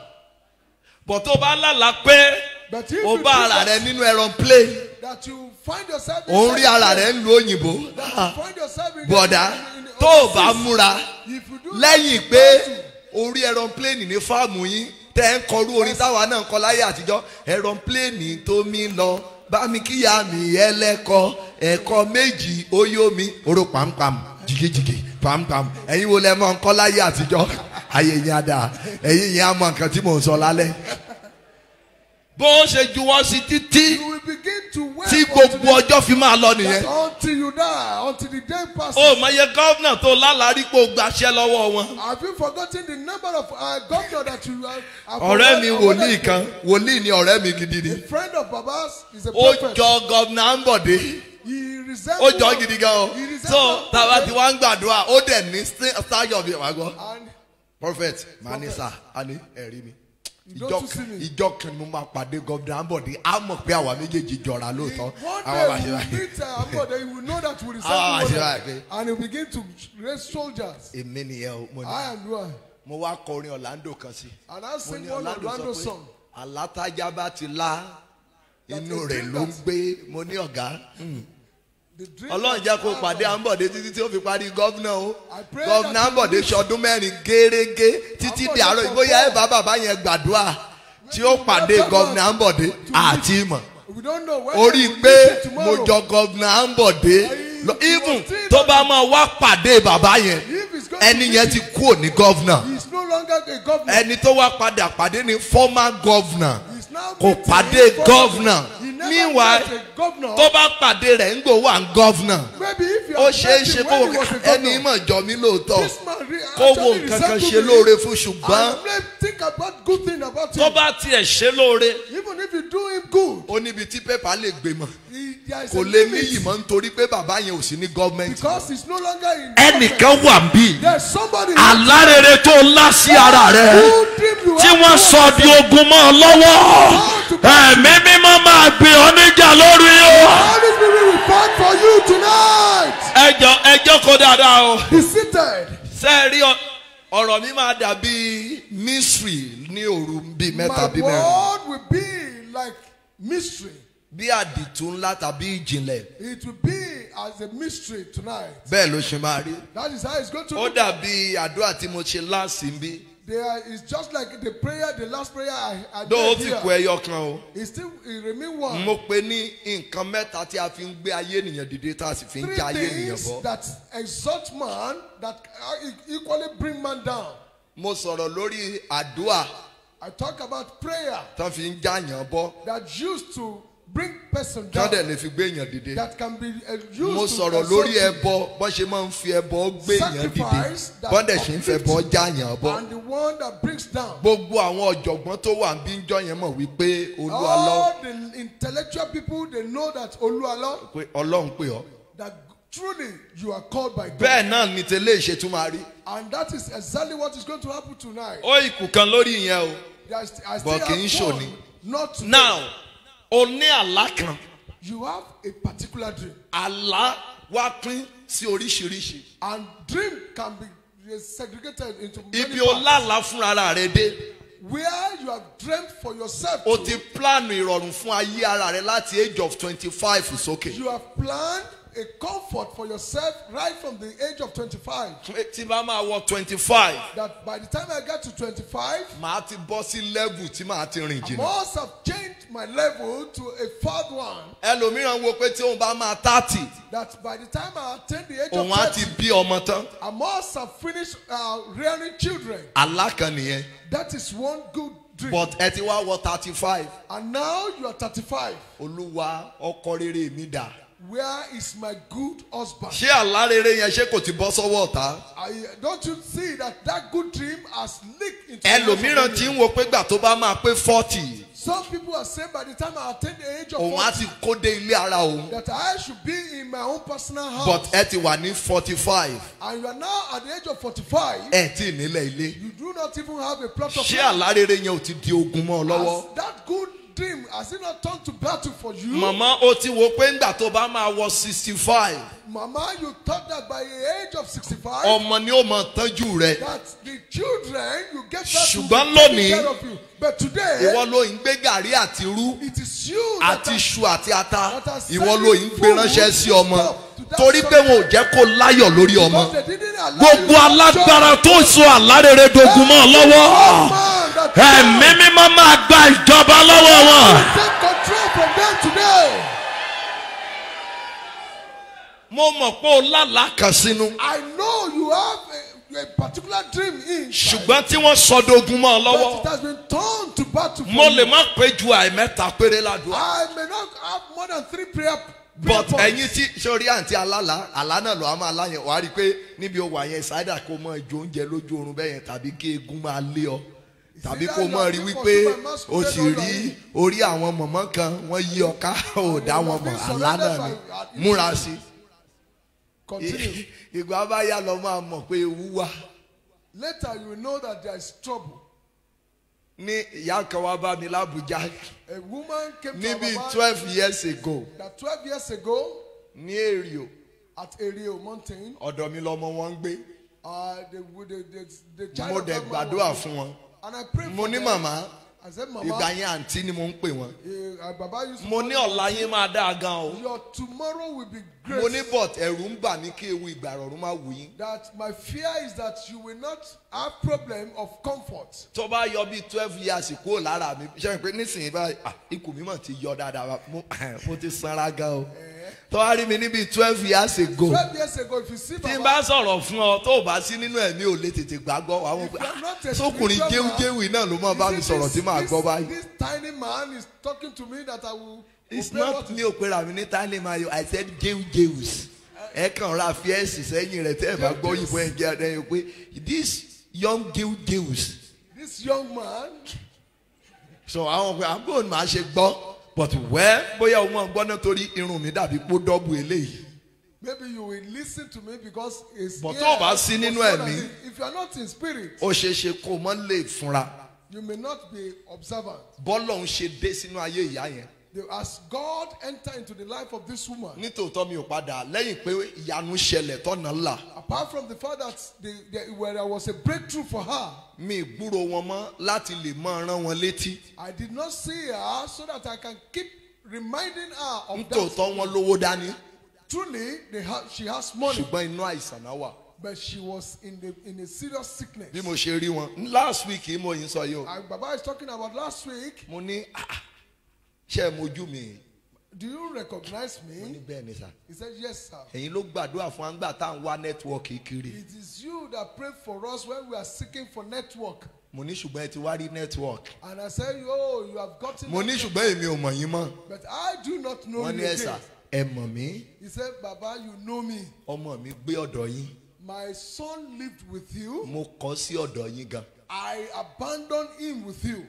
bọ̀ tó bá lálàá pé But o bá ara rẹ nínú aeroplane that you find yourself. ò ń rí inside ara rẹ ń lu òyìnbó. That you find yourself in bọ̀dá in- in- in- tó o bá múra lẹ́yìn pé orí aeroplane ní fáàmù yín tẹ́ ń kọrú orin táwa náà ń kọ láyé àtijọ́ aeroplane tó mi lọ bá mi kíyà mi ẹlẹ́kọ ẹ̀kọ́ méjì óyó mi oró pàmpàm jìgìjìgì pàmpàm ẹ̀yin wo lẹ mọ̀ ń kọ́ láyé àtijọ́ ayé yẹn á dáa ẹ̀yin yẹn á mọ nǹkan tí mò ń sọ lálẹ́. bó ṣe juwọ́ sí títí tí gbogbo ọjọ́ fi máa lọ nìyẹn. until you die, until the day passes. ó mọye gọ́vnà tó lálàárí o gbaṣẹ́ lọ́wọ́ wọn. Have you forgotten the number of uh, that you have? ọ̀rẹ́ mi wòlíì kan wòlíì ni ọ̀rẹ́ mi gidi ni. A friend of Babas is a ó prophet. jọ gọ́vnà Ambode ó jọ gidi gan o. So tàbá tí wọ́n ń gbàdúrà ó dẹ̀ ní sáyọ̀ bí prophet manisa ani ẹ̀rí mi. You ìjọ don't see me. ìjọ kan ni mo máa pàdé gọ́vnà Ambode á mọ̀ pé àwa méjèèjì jọra lóòótọ́. àwọn bá ṣe báyìí. meet uh, resemble Ah, ṣe báyìí. And he begin to raise soldiers. èmi nìyẹn o mo ní. Mo wá kọrin Orlando kan sí. Mo ní Orlando sọ pé alátájá bá ti lá inú rẹ̀ ló ń gbé mo ní ọ̀gá. Ọlọ́run jẹ́ kó pàdé Ambode títí tí ó fi parí gọ́vnà o. Gọ́vnà you ṣọdún mẹ́rin gẹ́rẹ́gẹ́ títí di àárọ̀. Ìbóyá ẹ̀ bá bàbá yẹn gbàdúrà tí ó pàdé gọ́vnà Ambode àti ìmọ̀. We don't know when orí pé mo jọ gọ́vnà He even tó bá máa wá pàdé bàbá yẹn ẹni yẹn ti kúrò ní gọ́vnà. ẹni tó wá padà pàdé ní former now kò pàdé never meanwhile tó bá pàdé rẹ̀ ń gbò wà ń you ó ṣeé ṣe kó a ẹni mọ̀ jọ mí lóòótọ́. kó wo nǹkan kan ṣe lóore fún ṣùgbọ́n tó bá tiẹ̀ ṣe lóore Even if you do him good, ó níbi tí pépà lè gbé mọ́ kò lè níyì mọ́ nítorí pé bàbá yẹn ò sí ní gọ́ọ̀mẹ̀ntì. because he's no longer in. ẹnìkan wà bí alárèrè tó ńlá sí ara rẹ tí wọ́n sọ di ogun mọ́ ọ lọ́wọ́ ẹ̀mí mímọ́ máa gbé ọ níjà lórí o. Ẹjọ ẹjọ kó dáadáa o. Be seated. ṣé ẹ rí ọ- ọ̀rọ̀ mi máa dàbí mystery ní òru bíi mẹ́ta My bíi mẹ́rin word will be like mystery. Bí àdìtú ńlá tàbí ìjìnlẹ̀ It will be as a mystery tonight. bẹ́ẹ̀ ló ṣe máa rí. That is how it's going to ó look. dàbí àdúrà tí mo ṣe láàsì ń bí. There is just like the prayer, the last prayer I, I dó ó did ti here. kú ẹyọ kan o. It still it remain one. mo pe ní nǹkan mẹ́ta tí a fi ń gbé ayé ènìyàn dìde tá a sì fi ń Three já ayé ènìyàn things bọ́. that exalt man that equally bring man down. mo sọ̀rọ̀ lórí àdúrà I talk about prayer tán fi ń jáyàn bọ́ that used to bring person down. dẹ̀ lè fi gbé èèyàn dìde. That can be uh, used mo to sọ̀rọ̀ lórí ẹbọ bọ́n ṣe máa ń fi ẹbọ gbé èèyàn dìde bọ́n dẹ̀ ṣe ń fẹ́ bọ́ uplifts jáyàn bọ́. and the one that brings down. gbogbo àwọn ọ̀jọ̀gbọ́n tó wà bí ń jọ yẹn mọ̀ wípé olúwa lọ All the intellectual people they know that Oluwalo pé ọlọ́run pè ọ́. that truly you are called by God. bẹ́ẹ̀ náà ni tẹ́lẹ̀ tún máa rí. And that is exactly what is going to happen tonight. ó ìkù kan lórí ìyẹn o. But kì í ṣòní. not today. now o ní àlá kan You have a particular dream. àlá wá pín sí oríṣiríṣi. And dream can be segregated into many ibi o parts. lálàá fúnra rẹ dé Where you have dreamt for yourself. o ti pílánù ìrọ̀rùn fún ayé ara rẹ láti age of twenty five sókè. You have planned a comfort for yourself right from the age of 25. tí bá máa wọ twenty five That by the time I get to 25, màá ti bọ́ sí level tí màá ti rìn I jìnnà. must have changed my level to a third one. ẹlòmíràn wo pé tí òun bá máa thirty That by the time I attain the age òun of á ti 30, bí ọmọ tán. I must have finished uh, rearing children. alákan nìyẹn That is one good dream. but ẹ ti wá wọ thirty five and now you are 35. olúwa ọkọ rere mi dà. Where is my good husband? ṣé àlá rere yẹn ṣé kò ti bọ́ sọ́wọ́ ọ̀tá. Don't you see that that good dream has leaked into ẹlòmíràn ti ń wo pé gbà tó bá máa pé forty Some people are saying by the time I attain the age of òun á 40, ti kó dé ilé ara òun that I should be in my own personal house. but ẹ ti wà ní forty five and you are now at the age of 45, ẹ ì nílẹ̀ ilé. you do not even have a plot of ṣé land. àlá rere yẹn ò ti di ogun mọ́ ọ lọ́wọ́. Has that good dream has it not turned to battle for you? màmá ó ti wo pé ńgbà tó bá máa wọ sixty five Mama, you thought that by the age of 65, ọmọ ni ó mọ tọ́jú rẹ. that the children you get that taking lónìí, care of you. But today, ìwọ ló ń gbé gàrí àti irú it is you that àti iṣu àti ata ìwọ ló ń gbé ránṣẹ́ sí ọmọ to torí pé wọn ò jẹ́ kó láyọ̀ lórí ọmọ. gbogbo alágbára tó sọ àlárere dogun mọ́ lọ́wọ́ ẹ̀mí mímọ́ máa gba ìjọba lọ́wọ́ wọn. mo mọ̀ pé o lálàá kan sínú I know you have a, a particular dream in ṣùgbọ́n tí wọ́n sọ dogun mọ́ ọ but lọ́wọ́ it has been turned to battle for mo you. lè má pé ju àìmẹ́ta péré ládùúgbò. I may not have more than three prayer but ẹ̀yin tí sórí àǹtí alálà àlá náà lọ́ọ́ máa láyẹn wàá rí i pé níbi ó wà yẹn ṣáídà kó mọ ìjọ oúnjẹ lójú oorun bẹ́ẹ̀ yẹn tàbí kí eegun máa lé ọ tàbí kó mọ rí wípé o sì rí orí àwọn mọ̀mọ́ kan wọ́n yí ọ ká ò dá wọn mọ̀ àlá náà ni múra sí Continue. i ìgbà bá yá lọ máa mọ̀ pé ewu wà Later you will know that there is trouble. Ní ìyá kan wá bá mi lábújá A woman came to níbi twelve years ago. 12 years ago ní èrìò at Mountain, ọ̀dọ̀ mi lọmọ wọn ń gbé. uh, mo dẹ̀ gbàdúrà fún wọn. Mo ní màmá ìgbà yẹn àǹtí ni mo ń pè wọn. eh, uh, mo ní ọ̀la yín máa dáa gan o. Your tomorrow will be great. mo ní but ẹ̀rù ń bà mí kí ewu ìgbà ìrọ̀rùn má wù yín. That my fear is that you will not have problem of comfort. tó bá yọ bíi twelve years kúrò lára mi ṣe é pé nísìnyí báyìí ikùn mi mà ti yọ dáadáa mo, mo ti sanra gan o. tó bá rí mi ní bíi twelve years ago. 12 years ago, if you see tí n bá sọ̀rọ̀ fún ọ tó o bá sí nínú ẹ̀mí ò lè tètè gbàgbọ́ wà wọ́n pé sókùnrin jéwújéwì náà ló máa bá mi sọ̀rọ̀ tí màá gbọ́ báyìí. This tiny man is talking to me that I will. it's not what ní òpèrà mi ní tiny man yo i said jéwújéwùs ẹ kàn ra fíẹ́sì sẹ́yìn rẹ̀ tẹ́ ẹ bá gbọ́ òyìnbó ẹ̀ jẹ́ ẹ̀ pé this young jéwújéwùs This young man, so àwọn pé àbúrò màá ṣe gbọ́ but wẹ́ bóyá o mọ̀ gbọ́ náà torí irun mi dàbí pó dọ́bù eléyìí maybe you will listen to me because it's. But here tó o bá sí nínú ẹ̀mí. If you are not in spirit, ó ṣeé ṣe kó o mọ́ lè fúnra you may not be observant. bọ́lọ̀ ń ṣe dé sínú ayé ìyá yẹn As God enter into the life of this woman, nítòótọ́ mi ò padà lẹ́yìn pé ìyanu ṣẹlẹ̀ tọ́nà ńlá apart from the fact that the, the, where there was a breakthrough for her, mi gbúrò wọn mọ́ láti lè mọ́ rán wọn létí I did not see her so that I can keep reminding her of that. nítòótọ́ wọn lówó dání Truly, they ha- she has money, ṣùgbọ́n inú àìsàn náà wà but she was in the in a serious sickness. bí mo ṣe rí wọn last week mo yìí sọ yìí o Baba is talking about last week. mo ní "Ah, ah, ṣé ẹ mojú mi Do you recognize mo ní me? bẹ́ẹ̀ ni sà He said, Yes, sir. ẹ̀yin ló gbàdúrà fún àgbà tá à ń wá nẹ́tíwọ́ọ̀kì kiri It is you that prayed for us when we are seeking for network. mo ní ṣùgbọ́n ẹ ti wá rí nẹ́tíwọ́ọ̀kì And I said, Oh, you have gotten. mo ní network." ṣùgbọ́n èmi ò mọ̀ yín mọ́ But I do not know wọ́n ní you ẹ sà again. ẹ mọ̀ mí He said, Baba, you know me. ọmọ mi gbé ọ̀dọ̀ yín My son lived with you. mo kọ́ sí ọ̀dọ̀ yín gan I abandoned him with you.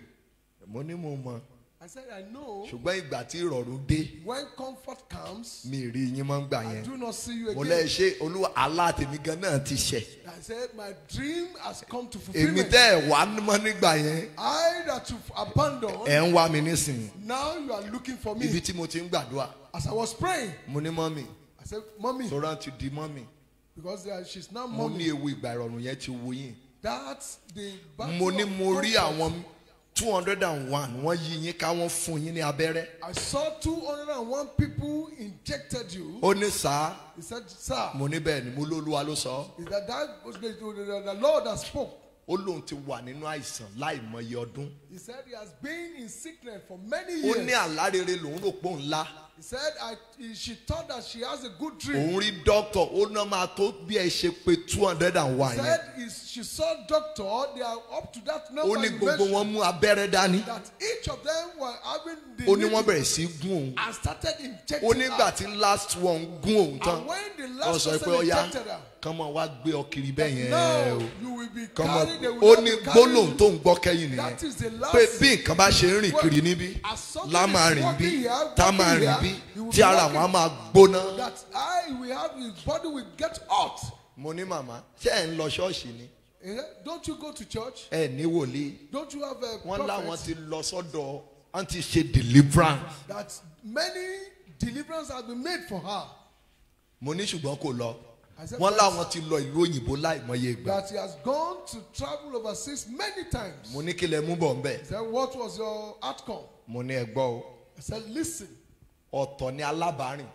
mo ní mo mọ̀ I said, I know. ṣùgbọ́n ìgbà tí ìrọ̀rùn dé When comfort comes, mi rí yín mọ́ ń gbà I yẹn. do not see you mo lẹ́ again. ṣe olúwa aláàtẹ̀mí gan náà ti ṣẹ̀? I said, My dream has come to èmi fulfillment. tẹ́ ẹ̀ wá mọ́ nígbà yẹn. I that you've abandoned, ẹ̀ ń wá mi nísìnyí. now you are looking for ibi me. tí mo ti ń gbàdúrà. As I was praying, mo ní mọ́mì. I said, Mommy, tó rántí di mọ́mì. Because there- she's now mo ní ewu ìgbà ìrọ̀rùn yẹn ti wo yín. That's the mo ní mo rí àwọn two hundred and one wọ́n yí yín ká wọ́n fún yín ní abẹ́rẹ́ I saw 201 people injected you. ó ní sáà He said, Sir, mo ní bẹ́ẹ̀ ni mo lóluwa ló sọ is that that was the, the, the Lord that spoke? ó lóun ti wà nínú àìsàn láìmọye ọdún He said he has been in sickness for many ó years. ní àlá rere lòun rò pé òun lá He said I, he- she thought that she has a good dream. òun rí dókítà ó náà máa tó bí ẹ ṣe pé two hundred and one yẹn. said is she saw doctor they are up to that number ó ní gbogbo wọn mú abẹ́rẹ́ dání. that each of them were having the ó ní wọ́n bẹ̀rẹ̀ sí gún òun. and started injecting ó nígbà her. tí last one gún òun tán and when the ó last sọ pé person ọ̀ya injected her kán mọ̀ wá gbé kiri bẹ́ẹ̀ yẹn o. you will be kán mọ̀ will ó ní be gbólóhùn tó ń gbọ́ kẹ́yìn nìyẹn. That is the last pé bí nǹkan bá ṣe ń rìn kiri níbí lá máa rìn bí tá máa rìn bí tí ara walking. wọn á máa gbóná. that I will have his body will get hot. Mo ní màmá ṣé ẹ̀ ń lọ ṣọ́ọ̀ṣì ni? Eh, don't you go to church? Ẹ ní wòlíì. Don't you have a wọ́n láwọn prophet ti lọ sọ́dọ̀ wọ́n ti ṣe deliverance. That many deliverance has been made for her. Mo ní ṣùgbọ́n kò lọ. Wọ́n "But- láwọn ti lọ ìlú òyìnbó láìmọye ìgbà. That he has gone to travel overseas many times. Mo ní kí lẹ mú bọ̀ ń bẹ̀. He said, What was your outcome? mo ní ẹ gbọ́ o. I said, Listen, ọ̀tọ̀ ni alábàárìn.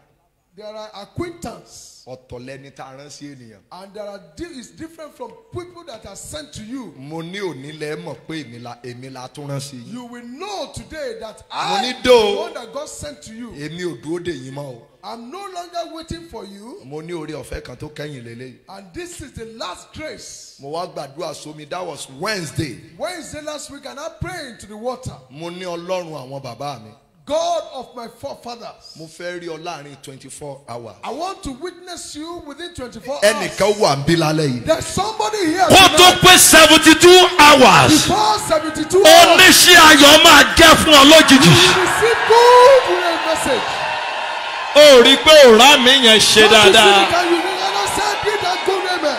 There are acquaintance, ọ̀tọ̀ lẹni tá a rán sí ènìyàn. And there are it's different from people that are sent to you. mo ní òní lẹ mọ̀ pé èmi la èmi la tún rán sí yín. You will know today that I am the one that God sent to you. èmi ò dúró dè yín mọ́ o. I'm no longer waiting for you, mo ní orí ọ̀fẹ́ kan tó kẹ́yìn lélẹ́yìí. And this is the last grace. mo wá gbàdúrà sómi that was Wednesday. Wednesday last week, and I prayed into the water. mo ní ọlọ́run àwọn bàbá mi God of my forefathers, mo fẹ́ rí ọ láàárín twenty four hours. I want to witness you within 24 hours. ẹnìkan wà ń bí lálẹ́ yìí. There's somebody here kó tó pé seventy two hours. Before 72 hours. oníṣẹ́ ayọ̀ máa jẹ́ fún ọ lójijì. receive good message. ó rí i pé òrá mi yẹn ṣe you dáadáa. you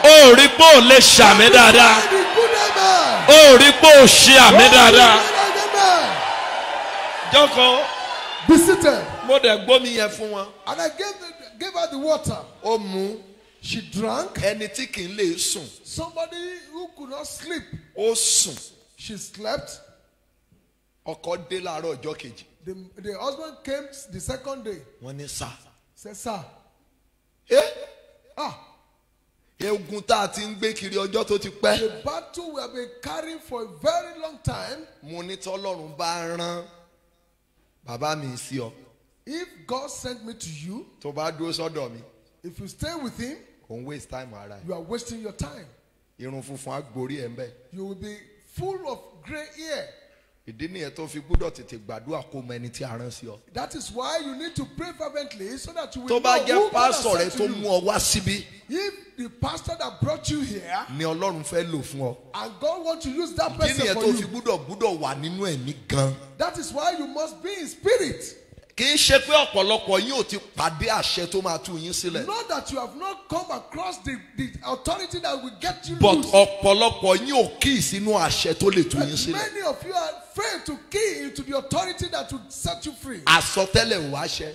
ó rí pé ò lè ṣàmì dáadáa. ó rí pé ò ṣe àmì dáadáa. Jọ́kọ̀ Be seated. mo dẹ̀ gbómi yẹn fún wọn And I gave, the, gave her the water. ó mu She drank. ẹni tí kì í lè sùn Somebody who could not sleep. ó sùn She slept. ọkọ dé láàárọ̀ ọjọ́ kejì The, the husband came the second day. wọ́n ní sá Said, Sir, ẹ ah, egun tá a ti ń gbé kiri ọjọ́ tó ti pẹ́ the battle we have been carrying for a very long time. mo ní tọ́lọ́run bá rán bàbá mi sí ọ If God sent me to you, tó bá dúró sọ́dọ̀ mi if you stay with Him, kò ń waste time ara ẹ̀ you are wasting your time. irun funfun á gborí ẹ̀ ń bẹ̀ You will be full of gray hair. Ìdí nìyẹn tó fi gbúdọ̀ tètè gbàdúrà kó mọ ẹni tí a rán sí ọ That is why you need to pray fervently so that you will tó bá know jẹ́ who God has pásọ̀ rẹ sent tó mú you. ọ wá síbí If the pastor that brought you here ni ọlọ́run fẹ́ lò fún ọ and God wants to use that ìdí person nìyẹn for tó fi you, gbúdọ̀ gbúdọ̀ wà nínú ẹ̀mí gan that is why you must be in spirit. Kì í ṣe pé ọ̀pọ̀lọpọ̀ yín ò ti pàdé àṣẹ tó máa tú yín sílẹ̀ Not that you have not come across the, the authority that will get you but loose. ọ̀pọ̀lọpọ̀ yín ò kíì sínú àṣẹ tó lè tú But yín sílẹ̀ many of you are afraid to key into the authority that will set you free. àsọtẹ́lẹ̀ ò wá ṣẹ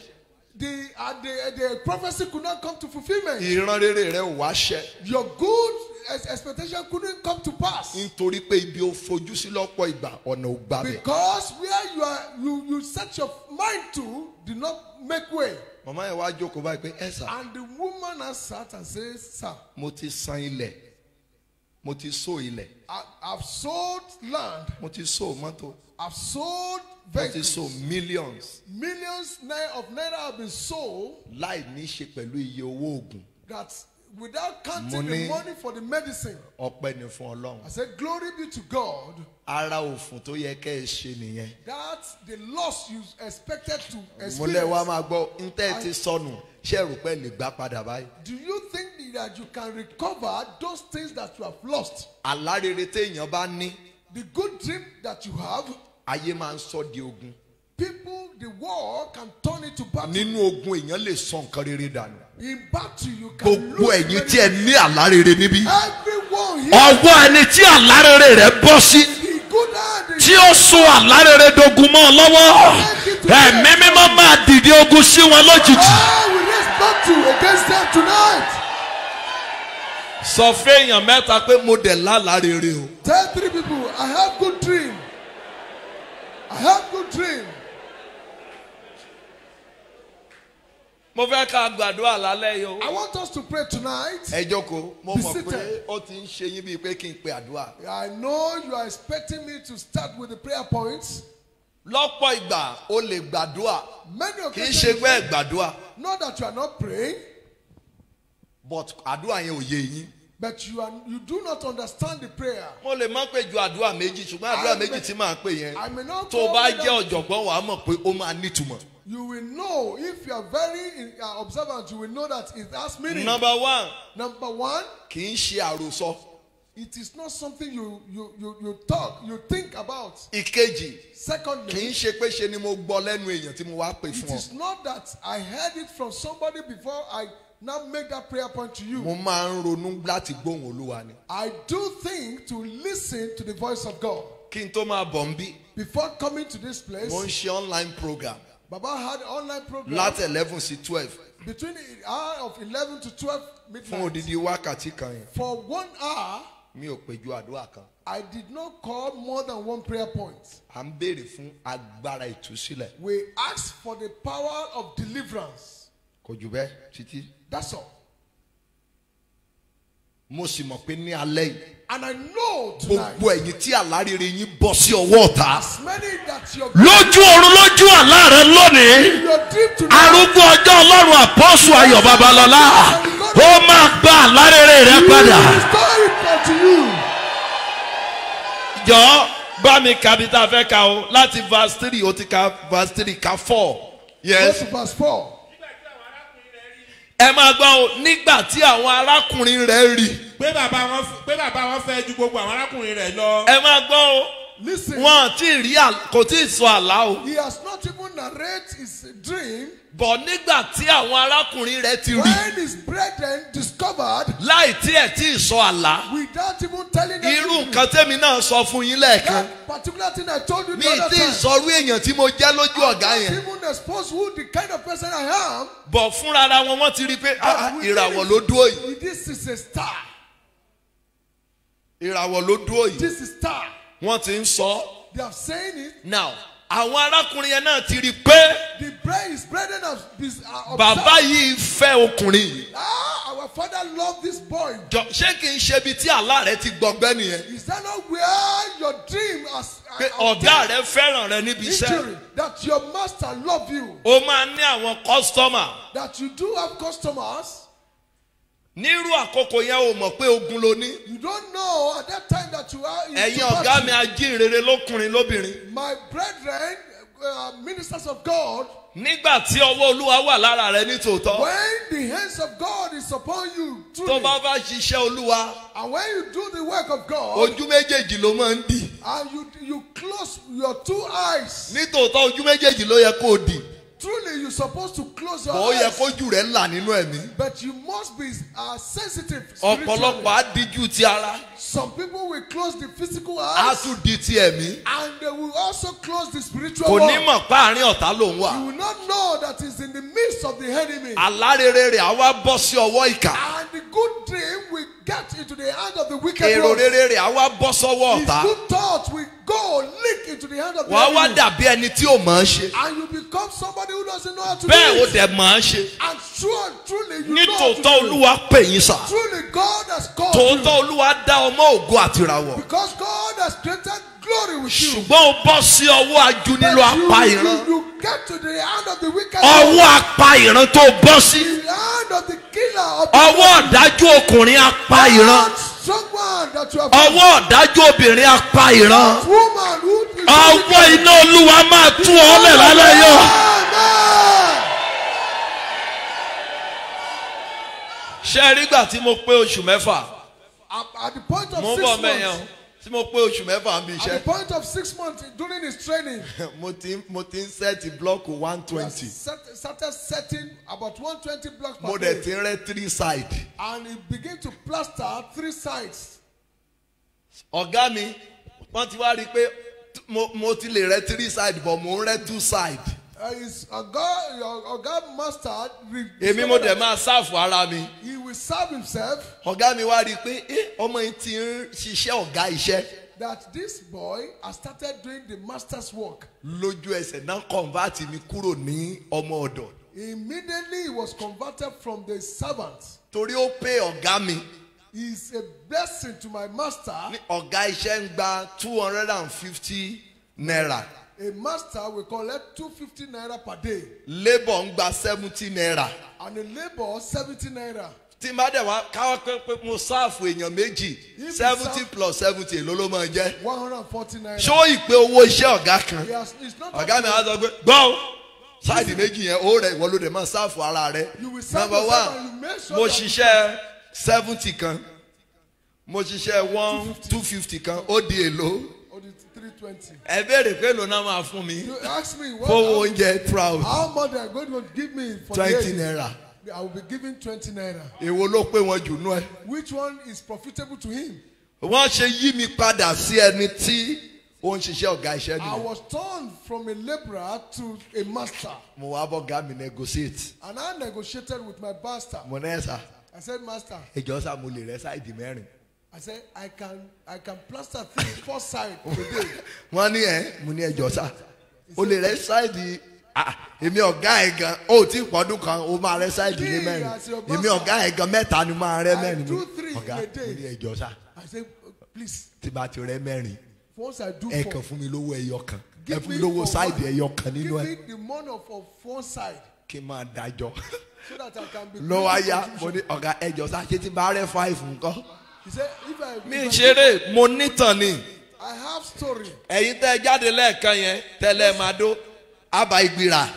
The, uh, the, the prophecy could not come to fulfillment. ìran rere rẹ ò wá ṣẹ Your good expectation couldn't come to pass. nítorí pé ibi ó fojú sí lọ́pọ̀ ìgbà ọ̀nà ò gbà bẹ̀. Because where you are, you, you set your mind to did not make way. màmá yẹn wá jókòó báyìí pé ẹ sà And the woman has sat and says, Sir, mo ti san ilẹ̀ mo ti so ilẹ̀ I, I've sold land, mo ti so mọ́tò I've sold mo ti so vehicles. millions Millions naira of naira have been sold láì ní í ṣe pẹ̀lú iye owó oògùn that without counting Money. the money for the medicine. ọpẹ́ ni fún ọlọ́run I said, Glory be to God. ara òfun tó yẹ kẹ́ ẹ ṣe nìyẹn That the loss you expected to mo lẹ́ wá experience. máa gbọ́ ẹ ti sọnù ṣé ẹ̀rù pẹ́ lè gbá padà báyìí Do you think that you can recover those things that you have lost? àlá rere téèyàn bá ní The good dream that you have, ayé máa ń sọ di ogun people, the world can turn it to battle. nínú ogun èèyàn lè sọ nǹkan rere dànù In battle, you can gbogbo lose ẹ̀yin many tí ẹ ní àlá rere níbí Everyone here, ọwọ́ ẹni tí àlárere rẹ̀ bọ́ sí tí ó so àlárere dogun mọ́ ọ lọ́wọ́ ẹ̀mí mímọ́ máa dìde ogun sí wọn lójijì. I will raise battle against them tonight. sọ fẹ́yàn mẹ́ta pé mo dẹ̀ lálàá rere o Tell three people, I have good dream. I have good dream. Mo fẹ́ ká gbàdúrà lálẹ́ yìí I o. want us to pray tonight. ẹ jókòó mo Be mọ̀ pé seated. ó ti ń ṣe yín bíi pé kí n pe àdúrà. I know you are expecting me to start with the prayer points. lọ́pọ̀ ìgbà o lè gbàdúrà Many kì í ṣe occasions, pé ẹ gbàdúrà not that you are not praying, but àdúrà yẹn ò yé yín. but you are you do not understand the prayer. mo lè má pè ju àdúrà méjì ṣùgbọ́n àdúrà méjì tí màá pè yẹn I may not tó o bá jẹ́ ọ̀jọ̀gbọ́n wàá mọ̀ pé ó máa nítumọ̀. You will know if you are very uh, observant. You will know that it has meaning. number one Number one, kì í ṣe àròsọ. it is not something you you you you talk you think about. ìkejì kì í Secondly, ṣe pé ṣe ni mo gbọ́ lẹ́nu èèyàn tí mo wá pè it fún is ọ. not that I heard it from somebody before I now make that prayer point to you. mo máa ń ronú láti gbóhùn olúwa ni. I do think to listen to the voice of God. kí n tó máa bọ̀ ń bí Before coming to this place, mo ń ṣe online program Baba had online program láti eleven sí twelve between the hour of 11 to 12 fún midnight. odidi wákàtí kan yẹn For one hour, mi ò pè ju àdúrà kan. I did not call more than one prayer point. à ń béèrè fún agbára ìtúsílẹ̀ We asked for the power of deliverance. kò jù bẹ́ẹ̀ títí. That's all. Mo sì mọ̀ pé ní alẹ́ yìí And I know tonight, gbogbo ẹ̀yin tí àlárere yín bọ́ sí ọwọ́ ọ̀tá. as many that your, lójú oorun lójú àlá rẹ lónìí your dream tonight, arúgbó ọjọ́ ọlọ́run àpọ́sù ayọ̀ babalọ́lá ó máa gba àlárere rẹ padà. will restore it unto you. jọ bá mi kàbí tá a fẹ́ ka o láti verse three ó ti ka verse three ka four. Go yes to verse 4. Ẹ máa gbọ́ o nígbà tí àwọn arákùnrin rẹ̀ rí pé bàbá wọn pé bàbá wọn fẹ́ ju gbogbo àwọn arákùnrin rẹ̀ lọ. ẹ máa gbọ́ o Listen, wọn àti rí kò tí ì sọ àlá o. He has not even narrated his dream. Bọ̀ nígbà tí àwọn arákùnrin rẹ̀ ti rí. When his brethren discovered láì tí ẹ̀ tí ì sọ àlá. without even telling them irú nǹkan tẹ́mi náà sọ fún yín lẹ́ẹ̀kan. That particular thing I told you mi the other tí ì time. sọrú èèyàn tí mo jẹ́ lójú ọ̀gá yẹn. even exposed who the kind of person I am. bọ̀ fúnra ara wọn wọ́n ti rí i pé ah, Ah, ìràwọ̀ ló dúró yìí. This is a star. ìràwọ̀ ló dúró yìí. This is star. Wọ́n ti ń sọ They have saying it. now àwọn arákùnrin yẹn náà ti rí i pé The bre- his brethren have this. Uh, bàbá yìí fẹ́ ọkùnrin Ah, our father loved this boy. jọ ṣé kì í ṣe ibi tí àlá rẹ ti gbọgbẹ́ nìyẹn Is that not where your dream has uh, pé ọ̀gá rẹ fẹ́ràn rẹ níbi iṣẹ́ injury that your master love you? o máa ní àwọn kọ́sítọ́mà That you do have customers. Nírú àkókò yẹn o mọ̀ pé ogun ló ní. You don't know at that time that you are. in ẹ̀yin ọ̀gá mi ajínrere lókùnrin lóbìnrin. My brethren, uh, ministers of God, nígbà tí ọwọ́ olúwa wà lára rẹ ní tòótọ́. when the hands of God is upon you, tó truly, bá bá ṣiṣẹ́ olúwa and when you do the work of God, ojú méjèèjì ló máa ń dì. and you you close your two eyes, ní tòótọ́ ojú méjèèjì ló yẹ kó o dì truly you're supposed to close your bọ́ ó yẹ eyes, kójú rẹ̀ là nínú ẹ̀mí but you must be uh, sensitive. ọ̀pọ̀lọpọ̀ spiritually. á díjú ti ara Some people will close the physical á eyes, tún di ti ẹ̀mí and they will also close the spiritual kò ní one. mọ̀ páàrin ọ̀tá ló ń wà You will not know that is in the midst of the enemy. alárere rẹ̀ á wá bọ́ sí ọwọ́ ìkà And the good dream will get into the hand of the wicked èrò one. rere rẹ̀ á wá bọ́ sọ́wọ́ His ọ̀tá good thoughts will go leak into the hand of the wàá wá enemy. dàbí ẹni tí ò mọ̀ ọ́n ṣe And you become somebody who doesn't know how to bẹ́ẹ̀ do it. dẹ̀ mọ̀ ọ́n ṣe And true, truly, you know how to nítòótọ́ do it. olúwa pè yín sà Truly, God has called tòótọ́ you. olúwa dá ọmọ ògo àtìràwọ̀ Because God has created glory with you. ṣùgbọ́n ó bọ́ sí ọwọ́ you, apá ìran. you get to the hand of the wicked ọwọ́ apá ìran tó bọ́ sí. The hand of the killer of the ọwọ́ ọ̀dájú ọkùnrin apá ìran. ọwọ́ ọ̀dájú obìnrin apá ìran. Ọwọ́ iná olúwa máa tú ọ lẹ̀ lálẹ́ yọ. Ṣé ẹ rí gbà tí mo pé oṣù mẹ́fà At, the point of mo ń six bọ̀ mẹ́yàn months, tí mo pé oṣù mẹ́fà ń bí at the point of six months during his training, mo ti mo ti ń sẹ́ẹ̀tì blọ́ọ̀kù one twenty set, started setting about 120 blocks mo per dẹ̀ day. ti ń rẹ́ three side. And he began to plaster three sides. ọ̀gá mi wọ́n ti wá rí i pé mo mo ti lè rẹ́ three side but mo ń rẹ́ two side. Uh, his your Oga master, re- èmi mo dẹ̀ máa ṣáàfù ara mi. he will serve himself. ọ̀gá mi wá rí i pé "Eh, ọmọ yìí ti ń ṣiṣẹ́ ọ̀gá iṣẹ́ that this boy has started doing the master's work. lójú ẹsẹ̀ náà convert mi kúrò ní ọmọ ọ̀dọ̀ Immediately he was converted from the servant. torí ó pé ọ̀gá mi He's a blessing to my master. ní ọ̀gá iṣẹ́ ń gba two hundred and fifty naira A master will collect 250 naira per day. Labour ń gba seventy naira. And a labor 70 naira. tí bá dẹ̀ wá káwọ́ pé mo sáàfù èèyàn méjì seventy plus seventy èló ló máa jẹ́? 140 naira. ṣó ìpè owó iṣẹ́ ọ̀gá kan? Ọ̀gá mi á sọ pé gbọ́ o sáìdì méjì yẹn ó rẹ̀ ìwọ ló dẹ̀ máa sáàfù ara rẹ̀. Number one and mo ṣiṣẹ́ seventy kan. Mo ṣiṣẹ́ one two fifty kan ó di èlò 320. ẹ béèrè pé èlò náà máa fún mi You ask me what, fowó oúnjẹ proud how much are going to give me for the twenty eight. naira I will be giving 20 naira. èwo ló pé wọn jù nú ẹ. Which one is profitable to him? wọ́n ṣe yí mi padà sí ẹni tí ó ń ṣiṣẹ́ ọ̀gá iṣẹ́ I nìyẹn. was turned from a laborer to a master. mo wá bọ́ mi negotiate. And I negotiated with my master. mo ẹ sà I said, Master, ẹjọ́ sà mo lè rẹ́ sáìdì mẹ́rin. I said, I can I can plaster three, four sides today. wọ́n ní ẹ mo ní ẹjọ́ sà o lè rẹ́ sáìdì ah, èmi ọ̀gá ẹ̀ gan o tí pọ́dún kan o máa rẹ́ sáìdì ní mẹ́rin èmi ọ̀gá ẹ̀ gan mẹ́ta ni máa rẹ́ mẹ́rin do mi. ọ̀gá mo ní ẹjọ́ sà I said, please, tí bá ti rẹ́ mẹ́rin once I do ẹ four, kàn fún mi lówó ẹyọ kan ẹ give fún mi lówó for one- ẹyọ kan nínú give ẹ me the money of, of one side kí n máa dájọ́. so that I can be. lọ́wọ́ ayá mo ní ọ̀gá ẹjọ́ sá ṣé tí bá rẹ́ five nǹkan. Mi ń ṣeré mo nítàn ni I have story. ẹ̀yin tẹ́ ẹ jáde lẹ́ẹ̀kan yẹn tẹ́lẹ̀ máa dó àbá ìgbìrà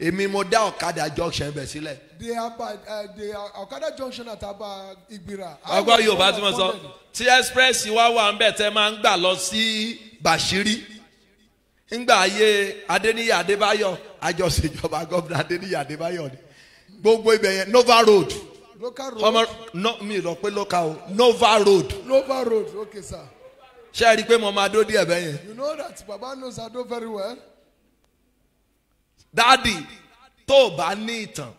èmi mo dá ọ̀kadà junction bẹ̀ sílẹ̀. They are by uh, they are Okada Junction at Aba Igbira. ọgbọ́n yorùbá tí mo sọ tí express wa wà ń bẹ̀ tẹ́ máa ń gbà lọ sí bàṣírí ńgbà ayé adéníyì adébáyọ̀ àjọṣèjọba gómìnà adéníyì adébáyọ̀ ni gbogbo ibẹ̀ yẹn nova road Local road. ọmọ no, mi lọ pé local o nova road Nova Road. Okay, sir. ṣe é rí i pé mo máa dó díẹ̀ bẹ́ẹ̀ yẹn. You know that Baba knows Ado very well. dáàdì tó o bá ní ìtàn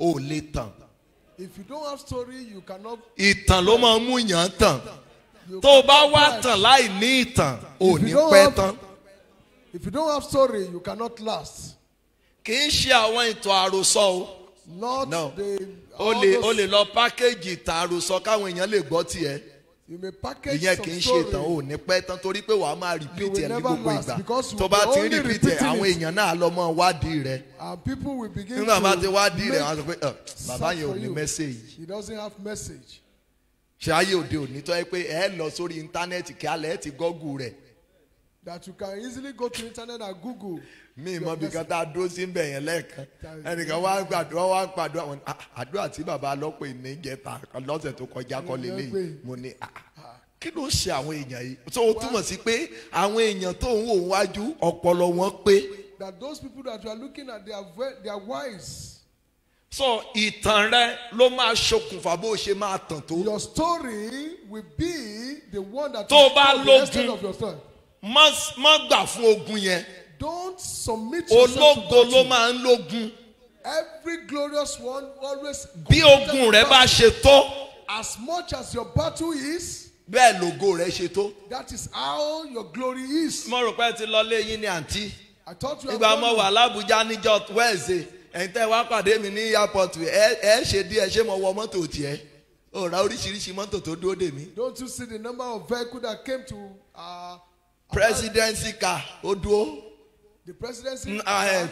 ò lè tàn If you don't have story, you cannot. ìtàn ló máa ń mú yàn tàn tó o bá wá tàn láì ní ìtàn ò If ní you don't pẹ́ have- tán If you don't have story, you cannot last. kì í ṣe àwọn ìtàn àròsọ o Not No. the. O lè o lè lọ pákéjì ìtàn àròsọ káwọn èèyàn lè gbọ́ tiẹ̀. You may package ìyẹn kì í ṣe ìtàn ò ní pẹ́ tán torí pé wàá máa repeat ẹ̀ ní gbogbo ìgbà. tó bá ti ń repeat ẹ̀ àwọn èèyàn náà lọ mọ́ wádìí rẹ̀. And people will begin nígbà bá to ti wádìí rẹ̀ wọ́n sọ pé "Ọ̀, bàbá yẹn ò ní mẹ́sẹ̀gì He doesn't have message. ṣe ayé òde òní tó yẹ pé ẹ lọ sórí íńtánẹ́ẹ̀tì kí alẹ́ ti gọ́gù rẹ̀? That you can easily go to internet and Google. Mi mọ bí kan tá a dúró sí bẹ̀ yẹn lẹ́ẹ̀kan. Ẹnìkan wá ń gbàdúrà wá ń gbàdúrà. Wọn "Ah, àdúrà tí bàbá lọ́pọ̀ ìní jẹta lọ́sẹ̀ tó kọjá kọ́ lélẹ̀ mo ní "Ah, ah, kí ló ń ṣe àwọn èèyàn yìí? Tó o túmọ̀ sí pé àwọn èèyàn tó ń wò wájú ọpọlọ wọn pé. That those people that you are looking at, they are ve- they are wise. sọ ìtàn rẹ ló máa ṣokùnfà bó ṣe máa tàn tó. Your story will be the one that Tó bá lógun. má gbà fún ogun yẹn Don't submit yourself ológo ló máa ń lógun. Every glorious one always. bí ogun rẹ bá ṣe tó As much as your battle is, bẹ́ẹ̀ lògo rẹ ṣe tó. that is how your glory is. mo rò pé ti lọ lé yín ní àǹtí. I thought you have nígbà mo wà lábújá níjọ wẹ́ẹ̀sì ẹ̀yin tẹ́ wá pàdé mi ní airport ẹ ẹ ṣe díẹ̀ ṣé mo wọ mọ́tò tiẹ̀ ó ra oríṣiríṣi mọ́tò tó dúró dè mí. Don't you see the number of vehicles that came to uh, presidency car ó dúró the presidency?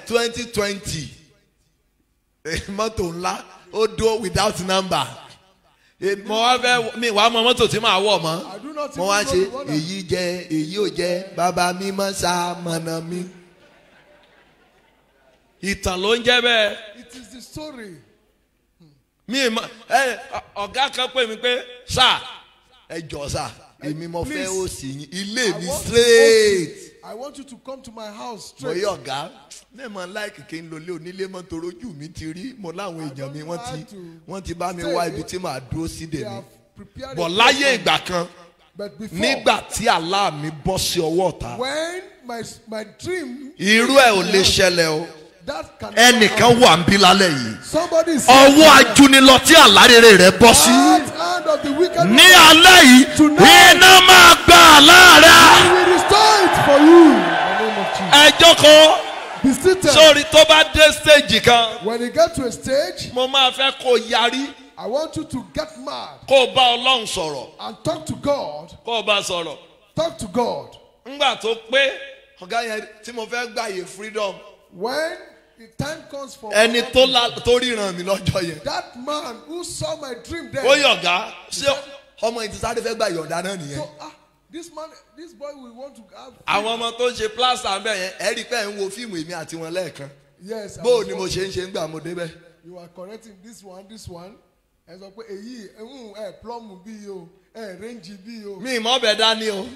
twenty twenty mọ́tò ńlá ó dúró without number Eh, mo wá fẹ́ mi wàá mọ mọ́tò tí màá wọ̀ mọ́ mo wá ṣe èyí jẹ èyí ò jẹ bàbá mi mọ́ sá mọ̀nà mi. ìtàn ló ń jẹ́ bẹ́ẹ̀. It is the story. mi mọ ẹ ọ̀gá kan pè mí pé sá ẹ jọ sá èmi mo fẹ́ ó sì yín ilé mi straight. I want you to come to my house mo straight. yí ọ̀gá. Mẹ́mọ̀ láìkì kí n lò lé onílé mọ́ torí ojú mi ti rí. Mo láwọn èèyàn mi wọ́n ti wọ́n ti bá mi wá ibi tí màá dúró sí have prepared bọ̀ láyé ìgbà kan nígbà tí àlá mi bọ́ sí ọwọ́ ọ̀tá when my my dream, irú ẹ̀ ò lè ṣẹlẹ̀ o. that can ẹnìkan wà ń bí lálẹ́ yìí. Ọwọ́ ajúnilọ tí àlá rere rẹ̀ bọ́ sí. Ní alẹ́ yìí iná máa gba àlá rẹ for you. Ẹjọ́ kan Be seated. sórí tó bá dé stage kan When you get to a stage, mo máa fẹ́ kó yarí I want you to get mad kó o bá ọlọ́run sọ̀rọ̀ and talk to God. kó o bá sọ̀rọ̀ Talk to God. ńgbà tó pé ọ̀gá yẹn tí mo fẹ́ gbàyè freedom When the time comes for ẹni tó la tó ríran mi lọ́jọ́ yẹn that man who saw my dream there. ó yọ̀gá ṣé ọmọ yìí ti sáré fẹ́ gbà yọ̀ǹda náà nìyẹn. So, ah, this man, this boy will want to have. àwọn ọmọ tó ń ṣe plaster ń bẹ̀ yẹn ẹ rí i pé ń wo fíìmù èmi àti wọn lẹ́ẹ̀kan Yes. Bó o ni mo ṣe ń ṣe ń gbà mo débẹ̀. You are correcting this one, this one. Ẹ sọ pé èyí ẹ̀hún ẹ̀ plọ́mù bí o, ẹ̀ rẹ́ǹjì bí o. mi ì mọ́ bẹ̀ dání o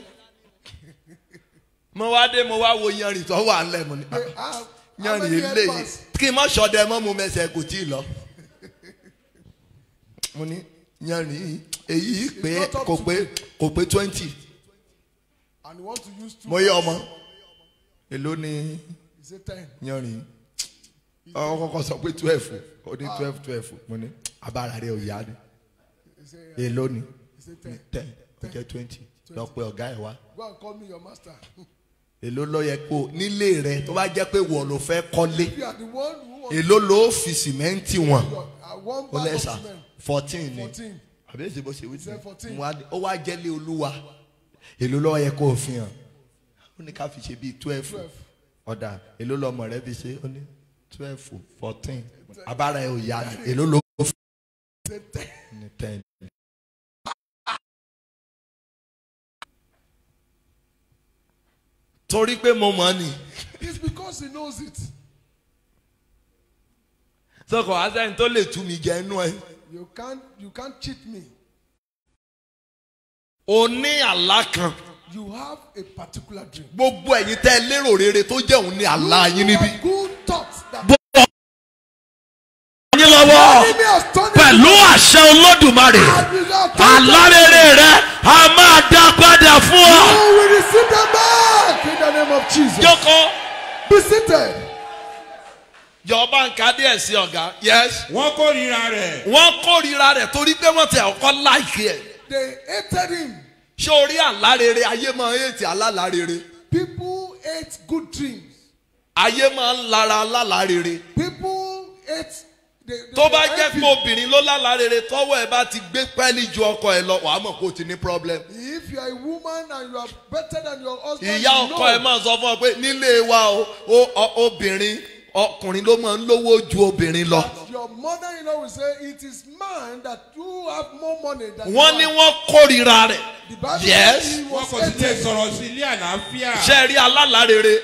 mo wá dé mo wá wo yanrìn tó wà ńlẹ̀ mo ní ah, how yanrìn eléyìí kí n má ṣọdẹ mọ́ mo mẹsẹ̀ kò tí ì lọ. mo ní yanrìn èyí pé kò pé kò pé twenty And you want to use two. mo yẹ ọmọ. Èló ni yanrìn? Ọ kọ́kọ́ sọ pé twelve. Ó ní twelve twelve. Mo ní abára rẹ ò yá ni. Uh, èló ni? ten. ó jẹ́ twenty. Lọ pé ọ̀gá ẹ̀ wá. Go and call me your master. èló ló yẹ kó nílé rẹ tó bá jẹ́ pé wọ́n ló fẹ́ kọ́lé? Èló ló fi sìmẹ́ǹtì wọn? Uh, ó lẹ́sà. fourteen ni. Àbí èsì bó ṣe wí Say 14. Mo wá ní, ó wá jẹ́lé olúwa èló ló yẹ kó o fi hàn ó ní ká fi ṣe bíi twelve ọ̀dà èló lọmọ rẹ fi ṣe ó ní twelve fourteen abára ẹ ò yá ni èló ló fi ní ten. torí pé mo mọ̀ ni. It's because he knows it. sọkọ asẹ́yìn tó lè tú mi jẹ inú ẹ. You can't you can't cheat me. O ní àlá kan You have a particular dream. gbogbo ẹ̀yin tẹ́ ẹ lérò rere tó jẹ́ òun ní àlá yín níbí. good thoughts that bọ́ yín lọ́wọ́ pẹ̀lú àṣẹ olódùmarè alárèrè rẹ a máa dá padà fún ọ. You will receive them back in the name of Jesus. jókòó Be seated. jọba nǹkan díẹ̀ sí ọ̀gá yes wọ́n kórìíra rẹ̀. wọ́n kórìíra rẹ̀ torí pé wọ́n ti ọkọ láìkí ẹ̀ They hated him. ṣé orí àlá rere ayé máa ń ètì àlálà rere People hate good dreams. ayé máa ń lara àlálà rere People hate. Tó bá jẹ́ pé obìnrin ló lálà rere tọ́wọ́ ẹ bá ti gbé pẹ́ẹ́lí ju ọkọ ẹ lọ wàá mọ̀ kó o ti ní problem. If you are a woman and you are better than your husband, ìyá ọkọ ẹ máa sọ fún ọ pé nílé wa o o- o- obìnrin ọkùnrin ló máa ń lówó ju obìnrin lọ. Your mother-in-law will say it is man that you have more money than wọ́n ní you have." wọ́n kórìíra rẹ̀ The Bible Yes. says he wọ́n was kò sì lè sọ̀rọ̀ sí ilé àlàáfíà. ṣe rí alálàá rere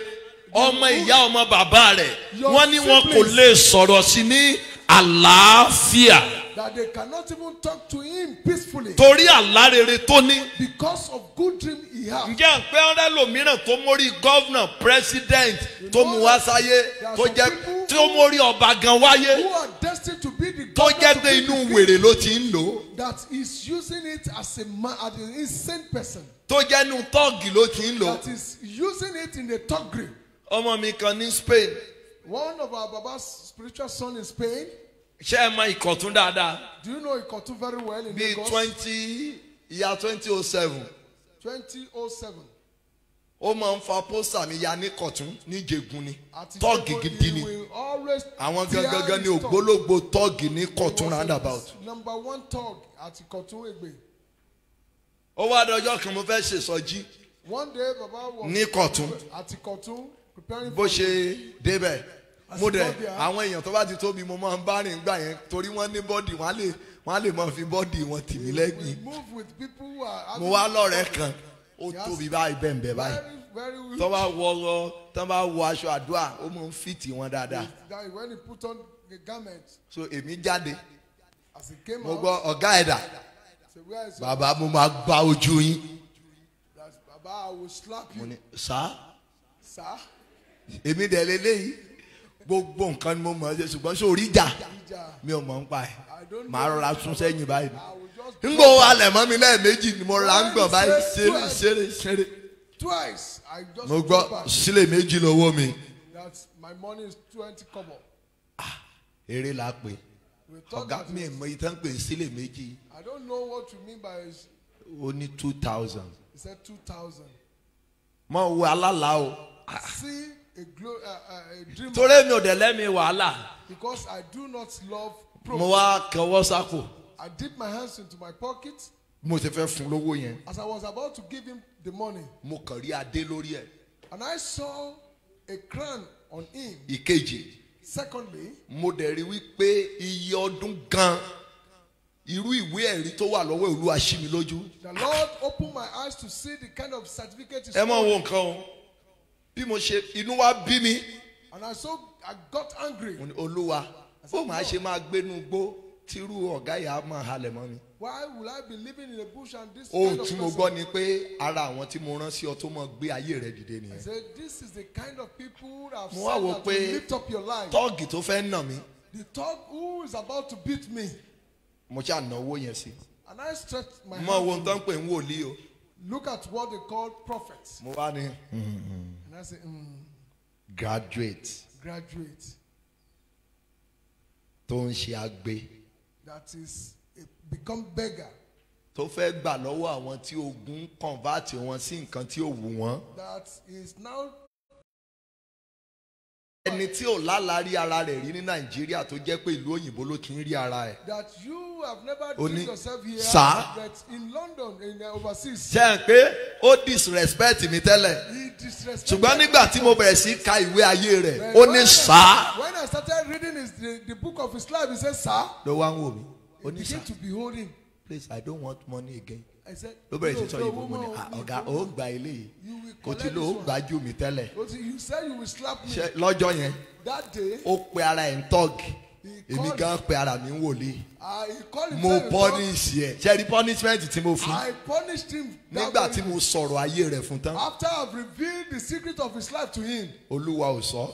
ọmọ ìyá ọmọ bàbá rẹ̀ wọ́n ní wọn kò lè sọ̀rọ̀ sí ní àlàáfíà That they cannot even talk to him peacefully torí àlá rere tó ní. because of good dream he has. ǹjẹ́ àpẹ́ ọ̀rẹ́ lòmíràn tó mórí gọ́vnà president tó mú wá sáyé tó jẹ́ tó mórí ọba gan wáyé Who are destined to be the tó jẹ́ pé inú wèrè ló ti ń lò that is using it as a man, as an insane person. tó jẹ́ inú tọ́ọ̀gì ló ti ń lò. That is using it in a talk green. ọmọ mi kan ní Spain One of our Baba's spiritual son in Spain. Ṣé ẹ mọ ìkọ̀tún dáadáa Do you know Ikotu very well in bíi Lagos? twenty ìyá twenty oh seven 2007. ó máa ń fa pósà mi ya ní kọ̀tún níjẹ̀gùn ni Àti tọ́ọ̀gì gidi ni àwọn gangan ní tongue. ògbólógbò tọ́ọ̀gì ní kọ̀tún roundabout. Number one talk at Ikotu Egbe. ó wá dọjọ́ kan mo fẹ́ ṣèsọjí One day, Baba was Ní Ìkọ̀tún. at Ikotu preparing bó for ṣe débẹ̀ mo dẹ̀ àwọn èèyàn tó bá ti tóbi mo máa ń bá rìn gbà yẹn torí wọ́n ní bọ́dì wọ́n á lè wọ́n á lè máa fi bọ́dì wọn tì mí lẹ́gbìn mo wá lọ́rẹ̀ẹ́ kan ó tóbi báyìí bẹ́ẹ̀ báyìí. Tó bá wọ ọ tó bá wọ aṣọ àdúrà ó máa ń fìtì wọn dáadáa. So èmi jáde. Mo gbọ́ ọ̀gá ẹ̀dà bàbá mo máa gba ojú yín. Mo ní sá. Èmi dẹ̀ lélẹ́yìí gbogbo nǹkan ni mo mọ̀ ẹ́ ṣùgbọ́n sórí ìjà mi ò mọ̀ ń pa ẹ̀. Màá rọra sún sẹ́yìn báyìí. N gbọ́ alẹ̀ mọ́ mi lẹ́ẹ̀mejì ni mo ra ń gbọ̀n báyìí. Ṣeré ṣeré ṣeré. Twice. I just mo gbọ́ sílẹ̀ méjì lọ́wọ́ mi. Kobo. eré la pè. Ọ̀gá mi it- mọ ìtàn pè sílẹ̀ méjì. I don't know what you mean by s- ó ní two thousand. He said 2,000. mọ wo alálà o. See torí mi ò dẹ̀ lẹ́mi wàhálà. Because I do not love mo pro. wá kẹwọ́ sápò I dip my hands into my pocket. Mo ti fẹ́ fún lówó yẹn. As I was about to give him the money. mo kàn rí adé lórí ẹ̀. And I saw a crown on him. ìkejì. Secondly, mo dẹ̀ rí wípé iye ọdún gan irú ìwé ẹ̀rí tó wà lọ́wọ́ olúwa ṣí mi lójú. The Lord opened my eyes to see the kind of certificate ẹ mọ̀ wo nǹkan o bí mo ṣe inú wa bí mi And I so I got angry. mo ní olúwa bó máa ṣe máa gbénu gbó tírú ọ̀gá yà á máa halẹ̀ mọ́ mi. Why will I be living in a bush and this ohun kind of tí mo person? gbọ́ ni pé ara àwọn tí mo rán sí ọ tó mọ̀ gbé ayé rẹ dìde I nìyẹn. said, this is the kind of people that have said that will lift up your life. tọ́ọ̀gì tó fẹ́ nà mí The thug who is about to beat me. mo ṣáà náwó yẹn sí. And I stretched my mo wo ohun hand. tó ń pè ń wòlíì o. Look at what they call prophets. mo wá ní And I say, mm, graduate graduate. tó ń ṣe agbe That is, become beggar. tó fẹ́ gbà lọ́wọ́ àwọn tí ogun convert wọn sí nǹkan tí ò wù wọ́n. That is now ẹni tí ò lálàárí ara rẹ̀ rí ní nàìjíríà tó jẹ́ pé ìlú òyìnbó ló ti ń rí ara ẹ̀. that you have never ní, yourself here. But in London, in uh, overseas, ṣe é pé ó disrespect mi tẹ́lẹ̀? Ṣùgbọ́n nígbà tí mo bẹ̀rẹ̀ sí ka ìwé ayé rẹ̀ ó ní sá. When I started reading his, the, the book of his life, he said, Sir, ló wá ń wò mí. Ó ní sá. began to behold him. please i don't want money again ló bẹ̀rẹ̀ sí "No, sọ ìbò mo ní "Ah, ọ̀gá ó gba You will kò tí ló ó this one." gbájú mi tẹ́lẹ̀. Lọ́jọ́ yẹn ó pe ara ẹ̀ ń tọ́ọ̀gì he èmi gan pe ara mi ń wòlíì mo punish ẹ̀. Ṣe rí punishment tí mo fún? I punished him. that nígbà tí mo sọ̀rọ̀ ayé rẹ̀ fún tán. After I've revealed the secret of his life to him, olúwa ò sọ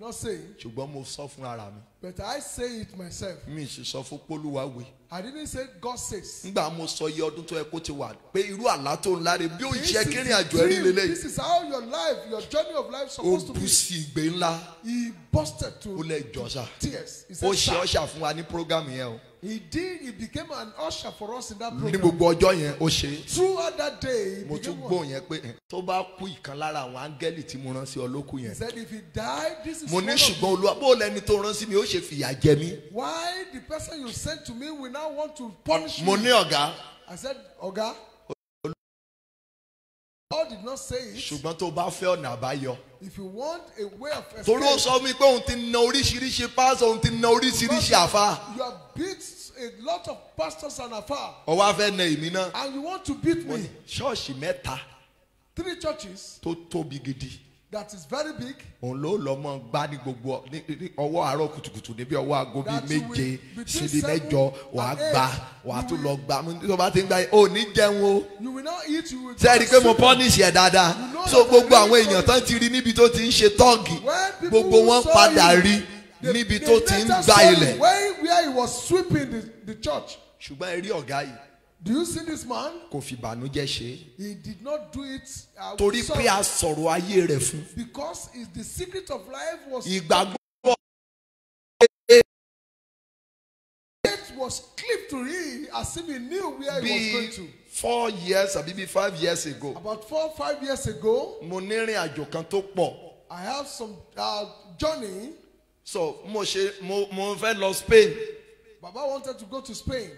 not say it, ṣùgbọ́n mo sọ fún ara mi but I say it myself. mi sì sọ fún pólúwa wí I didn't say God says. nígbà mo sọ iye ọdún tó yẹ kó ti wà pé irú àlá tó ń láre bí ó is kírìn the àjò ẹ̀rí lélẹ́yìí This is how your life, your journey of life ó supposed to bú be. sí ìgbé ńlá He busted ó to lẹ jọ́sà tears. He ó said, ṣe ọ̀ṣà fún wa ní program yẹn o He did. He became an usher for us in that ní program. gbogbo ọjọ́ yẹn ó ṣe. Throughout that day, he mo tún gbọ́ yẹn pé "Eh, tó bá kú ìkan lára àwọn áńgẹ́lì tí mo rán sí ọ ló kú He yẹn said, if he died, this is mo ní ṣùgbọ́n olúwa bó lẹni tó rán sí mi ó ṣe fìyà jẹ mí why the person you sent to me will now want to punish mo me. ní ọ̀gá I said, Oga, God did not say it. ṣùgbọ́n tó bá fẹ́ ọ̀nà àbáyọ. If you want a way of escape, torí ó sọ mi pé òun ti na oríṣiríṣi pásọ òun ti na oríṣiríṣi àfa you have beat a lot of pastors and afar, ọwọ́ afẹ́ na èmi náà and you want to beat me. ṣọ́ọ̀ṣì mẹ́ta Three churches. tó tóbi gidi that is very big. òun ló lọ mọ gbá ní gbogbo ọwọ́ àárọ̀ kùtùkùtù níbi ọwọ́ aago bíi méje síbi mẹ́jọ wàá gbà wàá tún lọ gbà tó bá ti ń gbà yẹn ò ní jẹun o. Sẹ́ẹ̀rí pé mo pọ́nìṣì ẹ̀ dáadáa? So gbogbo àwọn èèyàn tán ti rí níbi tó ti ń ṣe tọ́ọ̀gì gbogbo wọn padà rí níbi tó ti ń gbá ilẹ̀. ṣùgbọ́n ẹ rí ọ̀gá yìí Do you see this man? kò fi ìbànújẹ́ ṣe He did not do it uh, torí pé a sọ̀rọ̀ ayé rẹ̀ fún because it's the secret of life was ìgbàgbọ́ it was clipped to him as if he knew where he was going to. four years àbí bíi five years ago About four five years ago, mo ní ìrìn àjò kan tó pọ̀ I have some uh, journey. so mo ṣe mo mo fẹ́ lọ Spain Baba wanted to go to Spain.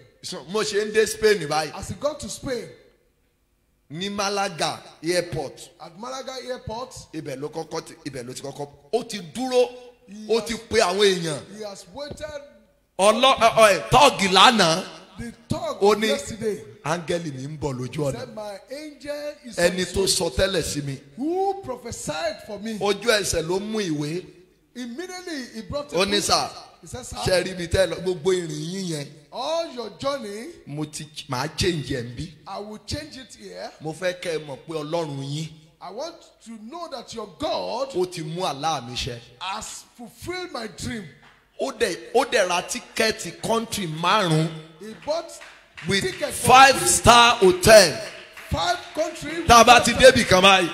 Mo ṣe ń dé Spain báyìí. As he got to Spain ní Malaga airport. at Malaga Airport, ibẹ̀ ló kọ́kọ́ ti ibẹ̀ ló ti kọ́kọ́ ó ti dúró ó ti pe àwọn èèyàn. he has waited ọlọ ẹ tọ́ọ̀gì lánàá. the talk ó yesterday. áńgẹ́lì mi ń bọ̀ lójú ọ̀nà. Ẹni tó sọ tẹ́lẹ̀ sí mi. Who prophesied for me. ojú ẹsẹ̀ ló mú ìwé. Immediately he brought a ó ní book. Ṣe rí ibi tẹ́ lọ gbogbo ìrìn yín yẹn all your journey, mo ti máa change ẹ̀ ń bí I will change it here. mo fẹ́ kẹ́ ẹ mọ̀ pé ọlọ́run yín I want to know that your God ó ti mú àlá mi ṣẹ has fulfilled my dream. ó dẹ̀ ó dẹ̀ ra tíkẹ́ẹ̀tì kọ́ńtì márùn-ún He bought with ticket for five star hotel. Tá a bá ti débì kan báyìí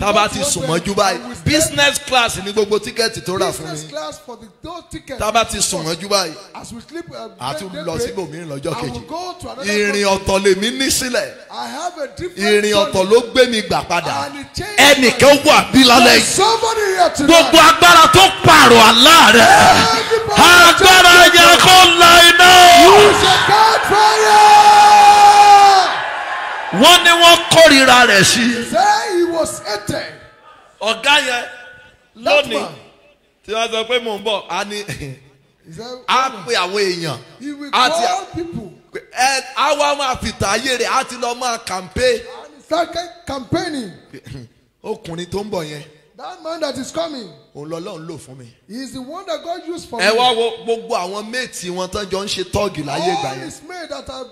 tá a bá ti to sùn open, mọ́jú báyìí. business class ní gbogbo tíkẹ́ẹ̀tì tó rà fún mi. Tá a bá ti sùn mọ́jú báyìí. uh, day- lọ síbòmíràn lọ́jọ́ kejì. ìrìn ọ̀tọ̀ lèmi ní sílẹ̀. Ìrìn ọ̀tọ̀ ló gbé mi gbà padà. Ẹnìkan wà bí lálẹ́ yìí gbogbo agbára tó pààrọ̀ àlá rẹ̀. Agbára yẹn kó la iná. Use a God fire. Wọ́n ní wọ́n kórìíra rẹ̀ sí. Say he was hated. ọ̀gá yẹn lónìí tí wọ́n sọ pé mò ń bọ̀ á ní á pe àwọn èèyàn á ti ẹ á wá máa fìtà ayé rẹ̀ á ti lọ máa and start campaigning. ọkùnrin tó ń bọ̀ yẹn That man that is coming, òun lọ́lọ́run lò fún mi. he is the one that God used for ẹ me. wá wo gbogbo àwọn méètì wọn tán jọ ń ṣe tọ́ọ̀gì láyé ìgbà All yẹn his men that are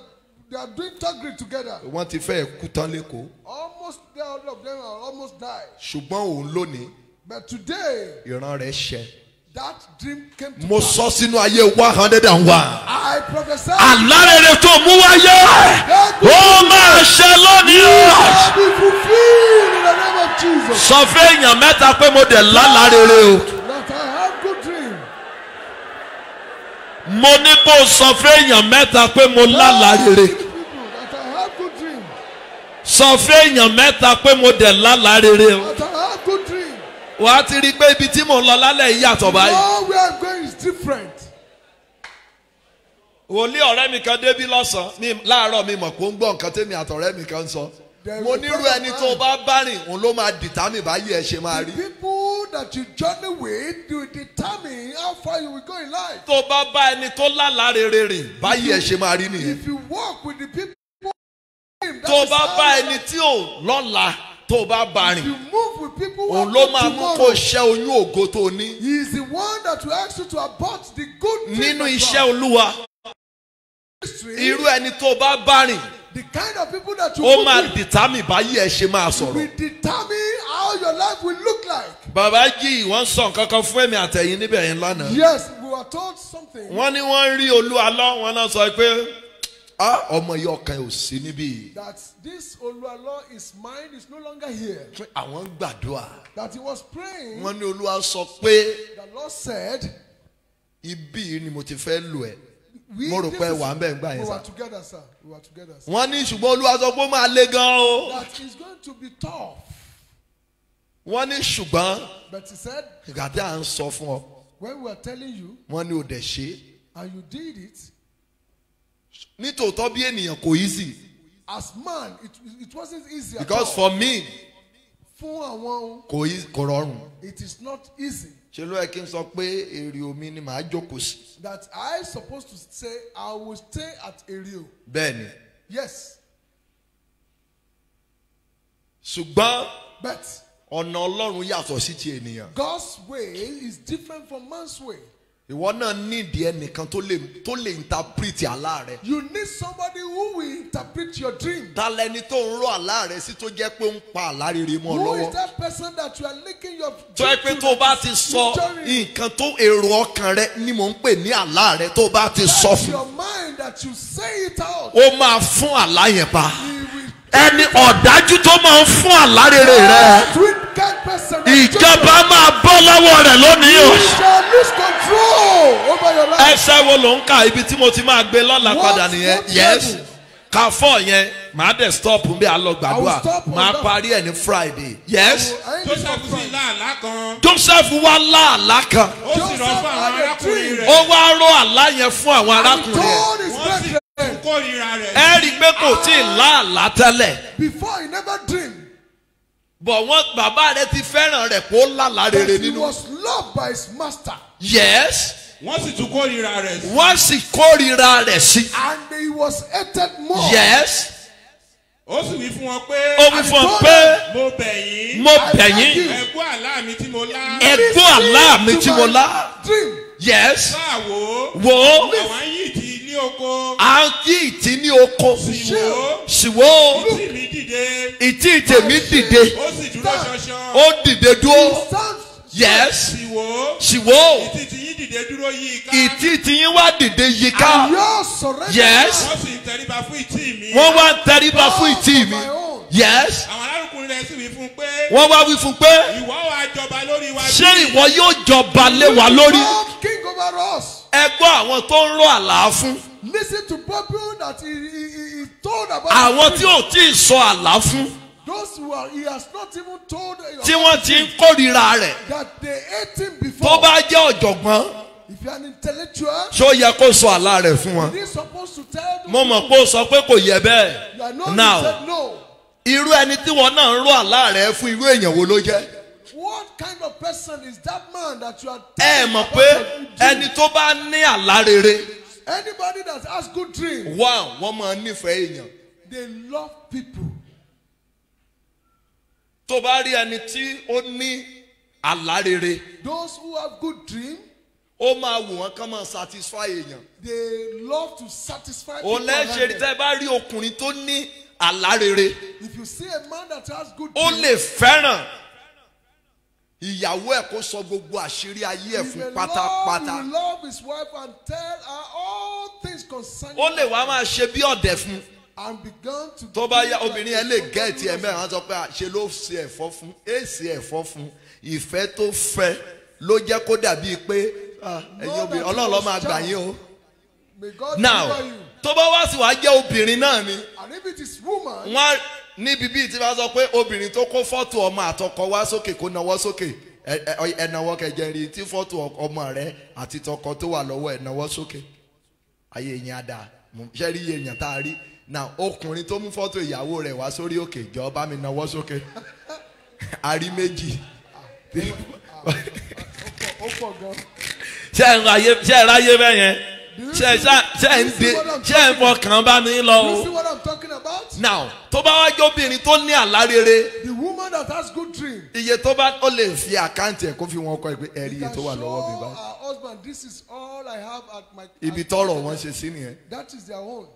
they are doing tuggery together. wọ́n ti fẹ́ kú tán lẹ́kọ̀ọ́ Almost there, all of them are almost died. ṣùgbọ́n òun lónìí But today, ìran rẹ̀ ṣẹ. that dream came to mo sọ sínú ayé one hundred and one. I prophesy. àlárẹ̀rẹ̀ tó mú wáyé ó máa ṣe lónìí o. shall be fulfilled in the name of Jesus. sọ fún èèyàn mẹ́ta pé mo dẹ̀ lálàrere o. That I have good dream. Mo ní kó sọ fún èèyàn mẹ́ta pé mo good dream. sọ fún èèyàn mẹ́ta pé mo dẹ̀ o. Have good dream. wàá ti rí i pé ibi tí mò ń lọ lálẹ́ yìí yàtọ̀ báyìí. Where I'm going is different. wòlíì ọ̀rẹ́ mi kan débí lọ́sàn-án láàárọ̀ mi mọ̀ pé ó ń gbọ́ nǹkan tẹ́mi àtọ̀rẹ́ mi kan sọ. Mo nírú ẹni tó bá bá rìn òun ló máa dìtámì báyìí ẹ ṣe máa The rí. people that you journey with will determine how far you will go in life. tó bá bá ẹni tó lálàrere rìn báyìí ẹ ṣe máa rí nìyẹn. If you walk with the people, that tó is bá bá ẹni tí ò lọ́la tó bá bá If rìn you move with people who òun ló máa mú kó ṣẹ́ oyún ògo tó ní. he is the one that will ask you to abort the good thing nínú iṣẹ́ olúwa irú ẹni tó bá bá rìn the kind of people that you ó máa dìtámì báyìí ẹ ṣe máa sọ̀rọ̀. determine how your life will look like. bàbá jí wọ́n sọ nǹkan kan fún èmi àtẹ̀yìn níbẹ̀ yẹn lánàá. Yes, we were told something. wọ́n ní wọ́n rí olúwa lọ wọ́n náà sọ pé "Ah, ọmọ yìí ọkàn ò sí níbí. That this Oluwalo, his mind is no longer here. Pé àwọn gbàdúrà That he was praying. wọ́n ní olúwa sọ pé The Lord said, yìí ni mo ti fẹ́ lò ẹ́. We, Mo rò pé wà ń bẹ̀ ń gbà yẹn sá. were together, sir. We were together, sir. wọ́n ní ṣùgbọ́n olúwa sọ pé ó máa le gan o. That is going to be tough. wọ́n ní ṣùgbọ́n But he said, ìgbà tí à ń sọ fún ọ when we were telling you wọ́n ní o dẹ̀ ṣe and you did it, nítòótọ́ bí ènìyàn kò easy as man, it, it wasn't easy at because all. for me Fún àwọn, kò rọrùn. it is not easy. Ṣe ló yẹ kí n sọ pé èrè omi ni màá jókòó sí. That I supposed to say, I will stay at Erio. bẹ́ẹ̀ ni Yes, ṣùgbọ́n but ọ̀nà ọlọ́run yàtọ̀ sí ti ènìyàn. God's way is different from man's way. Ìwọ náà nídìí ẹnìkan tó lè tó lè interpret àlá rẹ. You need somebody who will interpret your dream. ta lẹni tó ń rọ àlá rẹ sí tó jẹ́ pé ó ń pa àlá rere mọ́ ọ Who is lọ́wọ́. that person that you are linking your tó yẹ pé tó bá ti sọ nǹkan tó èrò ọkàn rẹ ni mò ń pè ní àlá rẹ tó bá ti sọ That's fún your mind that you say it out. ó máa fún àlá yẹn pa. He ẹni ọ̀dájú tó máa ń fún àlá rere rẹ. Ìjọba máa bọ́ lọ́wọ́ rẹ̀ lónìí o. You shall lose control over your life. ẹsẹ̀ wo ló ń ka? Ibi tí mo ti máa gbé lọ́la padà nìyẹn. yes. ka fọ́ yẹn. Màá dẹ̀ stop bí a lọ I will gbàdúrà. màá parí ẹ̀ ní friday. Yes. This joseph sì láàlá kan. Joseph wá láàlá kan. Ó sì rọ fún àwọn arákùnrin rẹ̀. Ó wá rọ àlá yẹn fún àwọn arákùnrin rẹ̀ wọ́n ẹ rí i pé kò tí ì láàlá tẹ́lẹ̀. Before he never dreamed. Bọ̀ wọ́n bàbá rẹ̀ ti fẹ́ràn rẹ̀ kó lálàá rere he nínú. was loved by his master. Yes. Wọ́n sì tún kórìíra rẹ̀ sí. Wọ́n sì kórìíra rẹ̀ sí. And he was hated more. yes. Ó sì wí fún wọn pé ó wí fún ọ pé mo bẹ̀ yín. mo bẹ̀ yín. you. ẹ gbọ́ àlá mi tí mo lá. Ẹgbọ́n àlá mi tí mo lá. Dream. yes. Wò ó. Àwọn yìí ti ní oko. Ń yí ìtì ní oko. Sì wò ó ṣìwó ìtì mi dìde. ìtì tèmi dìde. Ó sì dúró ṣọṣọ ó dìde dúró. Yes. sì wò ó ṣìwó. Ìtì tí yín dìde dúró yí i ká. Ìtì tìyín wá dìde yíká. Yes. wọ́n sì ń tẹríba fún ìtì mi. Wọ́n wá ń tẹríba fún ìtì mi. yes. Àwọn arákùnrin rẹ̀ sì wí fún un pé wọ́n wá wí fún un pé ìwọ wàá jọba lórí wa ṣé bí?" ìwọ yóò jọba lé wa lórí? King over us. Ẹ gbọ́ àwọn tó ń rọ àlá fún. Listen to people that he, he, he, told about. àwọn tí ò tí ì sọ àlá fún. Those who are, he has not even told tí wọ́n ti ń kórìíra rẹ̀. That they ate him tó before. bá jẹ́ ọ̀jọ̀gbọ́n If you are an intellectual, ṣó yẹ kó sọ àlá rẹ̀ fún wọn? he is supposed to tell those mo mọ̀ pé ó sọ pé kò yẹ bẹ́ẹ̀. You are not now irú ẹni tí wọn náà ń rọ àlá rẹ̀ fún irú èèyàn wo ló jẹ́ What kind of person is that man that you are ẹ telling mọ̀ pé ẹni tó bá ní àlá rere. Anybody that has good dream, wá wọ́n máa nífẹ̀ẹ́ èèyàn. They love people. tó bá rí ẹni tí ó ní àlá rere Those who have good dream, ó máa wù wọ́n kán máa satisfy èèyàn. they love to satisfy people. lẹ́sẹ̀ around rí tẹ́ bá rí ọkùnrin tó ní àlá rere If you see a man that has good ó dream, lè fẹ́ràn ìyàwó ẹ̀ kó sọ gbogbo àṣírí ayé ẹ̀ fún pátápátá. He will love his wife and tell her all things concerning ó lè wá her máa ṣe bí ọ̀dẹ̀ fún. And begun to tó bá yá her obìnrin yẹn lè gẹ́ẹ̀tì ẹ̀ mẹ́rin sọ pé ṣe ló ṣe ẹ̀fọ́ fún èsì ẹ̀fọ́ fún. Ìfẹ́ tó fẹ́ ló jẹ́ kó dàbí pé ah, ẹ̀yin obìnrin ọlọ́run ló máa gbà yín o. May now tó bá wá sí wàá jẹ́ obìnrin náà ni And if it is woman, wọ́n á níbi bíi tí wọ́n sọ pé obìnrin tó kó fọ́tò ọmọ àtọkọ wá sókè kó nawọ́ sókè ẹ- ẹ- ẹ nawọ́ kẹjẹ rí tí fọ́tò ọmọ rẹ àti tọkọ tó wà lọ́wọ́ ẹ nawọ́ sókè. Ayé yẹn á dáa Mo- ṣé rí iye èèyàn tá a rí? Now ọkùnrin tó mú fọ́tò ìyàwó rẹ̀ wá sórí òkè jọ bá mi nawọ́ sókè. A rí méjì. Ṣé ẹ ráyé bẹ́ẹ̀ yẹn ṣé ẹ ń de ẹ ń fọkàn bá mi lọ You see o what I'm talking about? now tó bá wá jẹ́ obìnrin tó ní àlá rere The woman that has good dream. iye tó bá ó lè fi àkáǹtì ẹ̀ kó fi wọn kọ́ ẹ pé ẹ rí iye tó wà lọ́wọ́ mi báyìí her husband, this is all I have at my. ibi tọrọ wọn ṣe sí nìyẹn That is their own.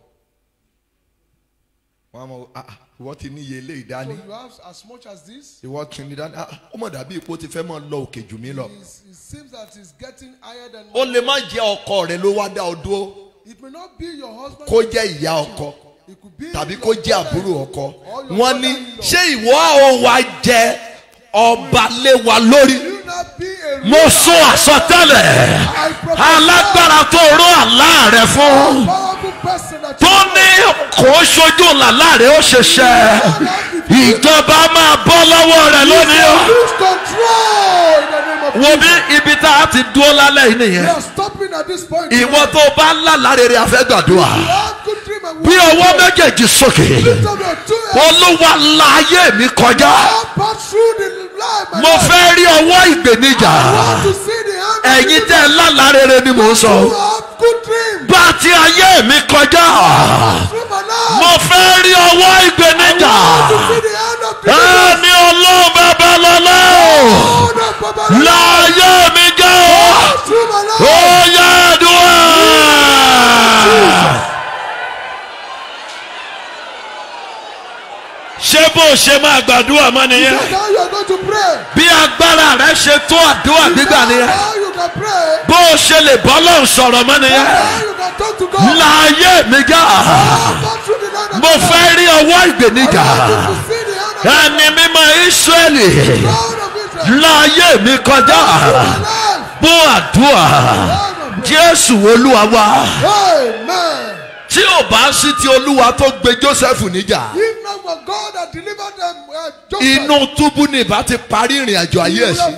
wọn á mọ ah ah, ìwọ ti ní iye eléyìí So dání you have as much as this. ìwọ ti ní dání ó mọ̀ dàbí ipò ti fẹ́ mọ̀ lọ òkè jù mí lọ It seems that it's getting higher than. ó lè má jẹ́ ọkọ rẹ ló wá dá ọ dúró It may not be your husband. kó jẹ́ ìyá ọkọ It could be tàbí kó jẹ́ àbúrò ọkọ wọ́n ní ṣé ìwọ àwọn wa jẹ ọba lé wa lórí You not be a mo sún àsọtẹ́lẹ̀ alágbára tó rọ àlá rẹ fún. Tó ní kò ṣojú làlá rẹ̀ ó ṣiṣẹ́ ìjọba máa bọ́ lọ́wọ́ rẹ̀ lónìí o. wo bí ibi tá a ti dúró lálẹ́ yìí nìyẹn. Ìwọ tó bá lálá rere àfẹ́gbàdúrà bí ọwọ́ méjèèjì sókè. olúwa la ayé mi kọjá. Mo fẹ́ rí ọwọ́ ìgbènijà Ẹ̀yin tẹ́ lálá rere ni mò ń sọ. Bá ti ayé mi kọjá mo fẹ́ rí ọwọ́ the ẹni ọlọ́run bàbá lọ́lá o. Láyé mi jẹ́ o. Ó yẹ àdúrà. ṣé bó ṣe máa gbàdúrà mọ́ nìyẹn? Bí agbára rẹ ṣe tó àdúrà gbígbà nìyẹn Bó ṣe lè bọ́ lọ́hùn sọ̀rọ̀ mọ́ nìyẹn láyé mi hand of mo fẹ́ rí ọwọ́ ìgbènijà ẹni mímọ́ Ísírẹ́lì. Láyé mi kọjá. Gbọ́ àdúrà. Jésù olúwa wa. Amen. tí ò bá sí ti olúwa tó gbé joseph níjà. Uh, Joseph, inú túbú ni ìbá ti parí ìrìn àjò ayé ẹ̀ sí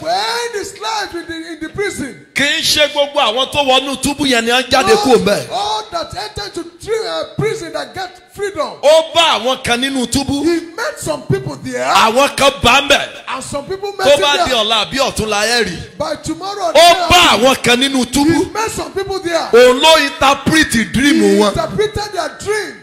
prison. kì í ṣe gbogbo àwọn tó wọnú túbú yẹn ni wọ́n jáde kúrò mẹ́ All that entered to uh, prison that get freedom. ó bá àwọn kan nínú túbú He met some people there, àwọn kan bá ń bẹ̀ and some people met tó him bá di there. ọ̀la àbí ọ̀tún la ẹ̀ rí By tomorrow, ó day bá àwọn kan nínú túbú he met some people there. òun ló interpret dream He wọn interpreted their dream.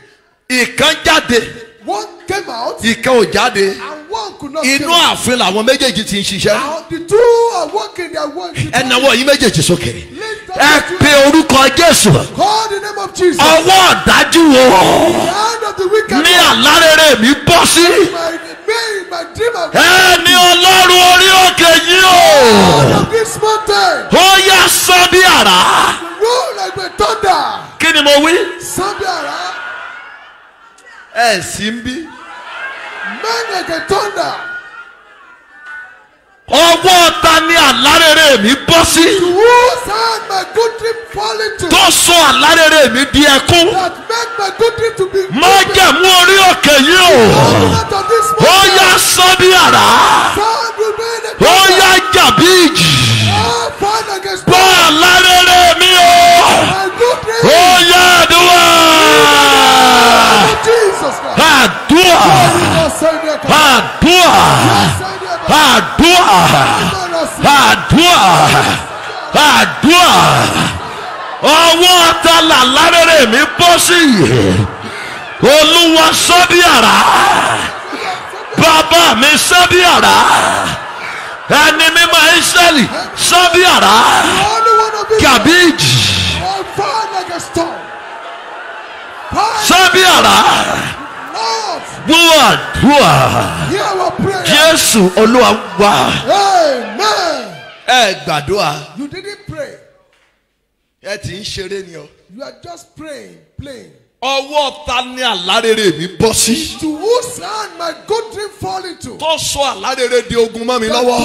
ìkan jáde One came out, ìkan ò jáde. And one could not inú ààfin làwọn méjèèjì ti ń ṣiṣẹ́. Now the two are working their work. ẹ nawọ́ yín méjèèjì sókè. Ẹ pe orúkọ jésù. Call the name of Jesus. ọwọ́ ọ̀dájú wo? The hand of the wicked ní àlárẹ̀rẹ̀ mi bọ́ sí. Of ẹni ọlọ́run orí òkè yìí o. Ó yá sán bí àrá kí ni mo wí. Sambiara. Ẹ sì ń bí a thunder. ọwọ́ ta ni àlárèrè mi bọ́ sí? Whose hand my good dream fall into. tó sọ àlárèrè mi di ẹkún. That make my good dream to be. májẹ̀mú orí òkè yìí o. Ó yá sọ bí àrá ó yá jàbí ìjì. Against bọ́ àlárèrè mi o. Ó yá àdúrà Their God. àdúrà àdúrà àdúrà ọwọ́ àtàlà lárẹ́rẹ́ mi bọ́ sí. Olúwa sọ́bí àrá. Bàbá mi sọ́bí àrá. Ẹni mímọ́ israẹli sọ́bí àrá. Only àdúrà Hear our prayer. jésù olúwa. Amen. ẹ gbàdúrà You didn't pray. ẹ ti ń ṣeré ni o. You are just praying, playing. ọwọ́ ta ni àlárèrè mi bọ́ sí. To whose hand my good dream fall into? tó sọ àlárèrè di ogun mọ́ mi lọ́wọ́.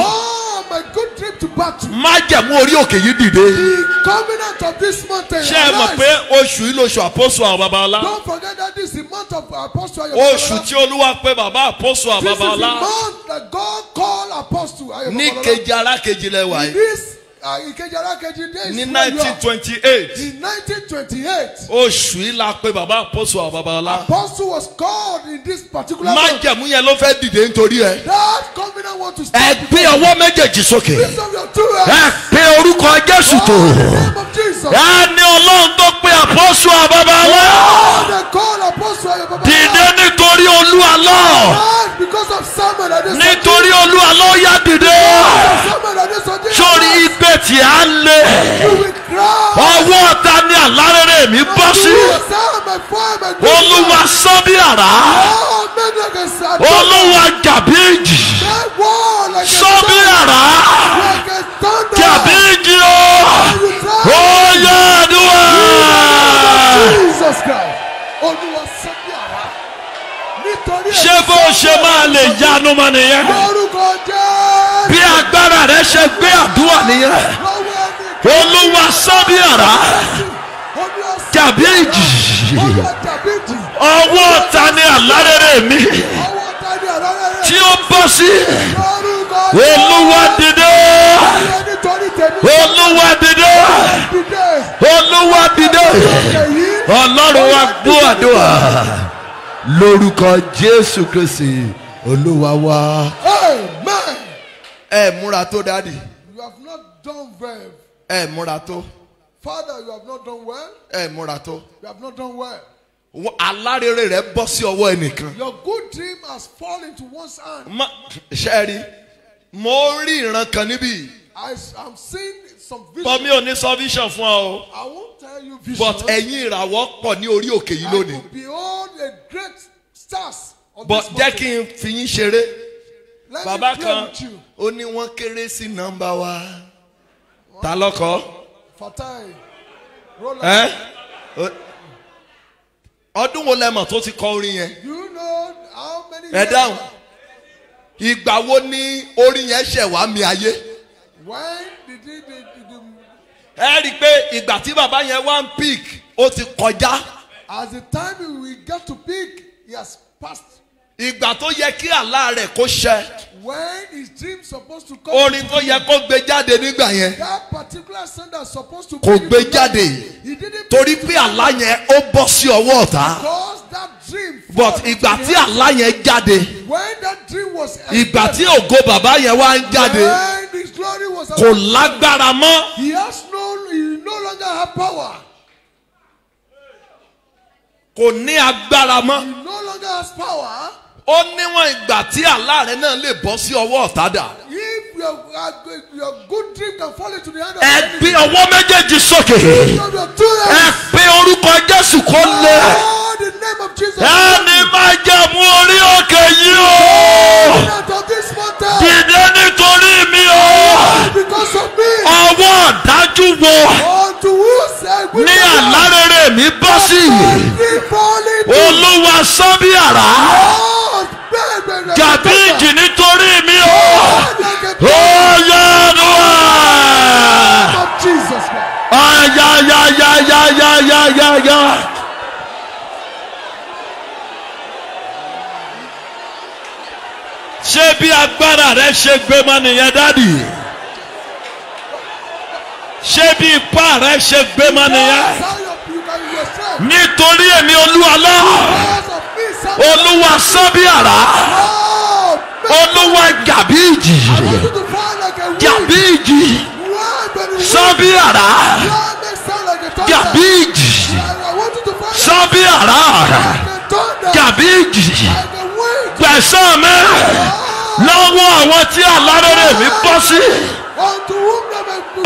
Call my good dream to battle. májẹ̀mú orí òkè yìí dìde. The covenant of this mountain. ṣé ẹ mọ̀ pé oṣù yìí lóṣù àpọ́sù àwọn babalá. Don't forget that this is the month of Apostle Ayo oṣù tí olúwa pé bàbá àpọ́sù àwọn This is the month that God called Apostle Ayo ní kejì arákejì lẹ́wà yìí. This Ìkejì Arákejì days. ní where you nineteen twenty eight. In 1928, oṣù yìí la pé bàbá àpọ́sù àwọn babalá. Apostle was called in this particular month. jẹ̀mú yẹn ló fẹ́ dìde nítorí ẹ. That covenant want to stop. ẹ gbé ọwọ́ méjèèjì sókè. Ẹ pe orúkọ jésù tó. Jesus. ẹni ọlọ́run tó Apostle Ayo Babalola. dìde nítorí olúwa lọ. Nítorí olúwa lọ yá dìde. Sórí igbe tí a lé. Ọwọ́ ta ni àlárẹ̀rẹ̀ mi bọ́ sí? olúwa sán bí àrá. Olúwa jàbíjì. That wall like a sán bí thunder, àrá. Jàbíjì o. Ó yá Jesus Christ. Olúwa sọ́bí àrá. Nítorí ṣé bó ṣe máa lè yanu mọ́ nìyẹn Orúkọ Jésù. bí agbára rẹ ṣe gbé àdúrà nìyẹn. Olúwa jàbí àrá. ìjì ọwọ́ ta ni àlárẹ̀rẹ̀ mi tí ó bọ́ sí Lórúkọ olúwa dìde. Olúwa dìde olúwa dìde ọlọ́run wa gbọ́ àdúrà lórúkọ jésù kristi olúwa wa. Amen. ẹ múra tó dáàdì You have not done well. ẹ múra tó Father, you have not done well. ẹ múra tó. You have not done well. Alárèrè rẹ bọ́ sí ọwọ́ ẹnìkan. Your good dream has fallen to one's hand. Ma- ṣe rí mo rí ìran kan níbí I, I'm seeing some bọ́ mi vision. ò ní sọ vision fún ọ o I won't tell you vision. but ẹ̀yin ìràwọ̀ pọ̀ ní orí òkè yìí I lónìí. could behold a great stars on but this jẹ́ mountain. kí n fi yín ṣeré. Let bàbá me play kan with you. ó ní wọ́n kéré sí nọ́mbà wa. ta lọ́kọ́? Fatai. Roland. Ó- ọdún wo lẹ́mọ̀ tó ti kọ orin yẹn? You know how many ẹ dáhùn ìgbà wo ni orin yẹn ṣẹ̀ wá mi ayé? Ẹ rí i pé ìgbà tí bàbá yẹn wá ń pick ó ti kọjá. as the time we get to pick, he has passed. ìgbà tó yẹ kí àlá rẹ̀ kó ṣẹ When his dream supposed to come. orin tó yẹ kó gbé jáde nígbà yẹn That particular son that's supposed to kò gbé jáde torí pé àlá yẹn ó bọ́ sí ọwọ́ ọ̀tá Because that dream. but ìgbà tí àlá yẹn jáde. When that dream was. ìgbà tí ògo bàbá yẹn wá ń jáde When his glory was. kò lágbára mọ́ He has no. He no longer have power. kò ní agbára mọ́ He no longer has power. ó níwọ̀n ìgbà tí àlá rẹ̀ náà lè bọ́ sí ọwọ́ ọ̀tá dà If your uh, your good dream can fall into the hand of ẹ gbé ọwọ́ méjèèjì sókè ẹ pe orúkọ jésù kó lé Oh, the name of Jesus. Ẹni máa jẹ̀mú orí òkè yìí o. Dìde nítorí mi o. Ọwọ́ ọ̀dájú wo ní àlárẹ̀rẹ̀ mi bọ́ sí i. Olúwa sábì àrá. Gàbíìjì nítorí mi o. Ó yẹ ẹnu ẹ̀. Ayayayayayayaya. Ṣé bí agbára rẹ ṣe gbé mọ́ nìyẹn dádì ṣé bí ipá rẹ ṣe gbé mọ́ nìyẹn nítorí èmi olúwa lọ olúwa sán bí àrá man. olúwa gàbí ìjì I want you to fall like a wind. gàbí ìjì Run, but the sán wind. bí àrá Run, may sound like a thunder. gàbí ìjì I want you to fall like sán bí àrá a thunder. gàbí ìjì Like a wind. gbẹ̀sán mi lọ́wọ́ àwọn tí alárèrè mi bọ́ sí.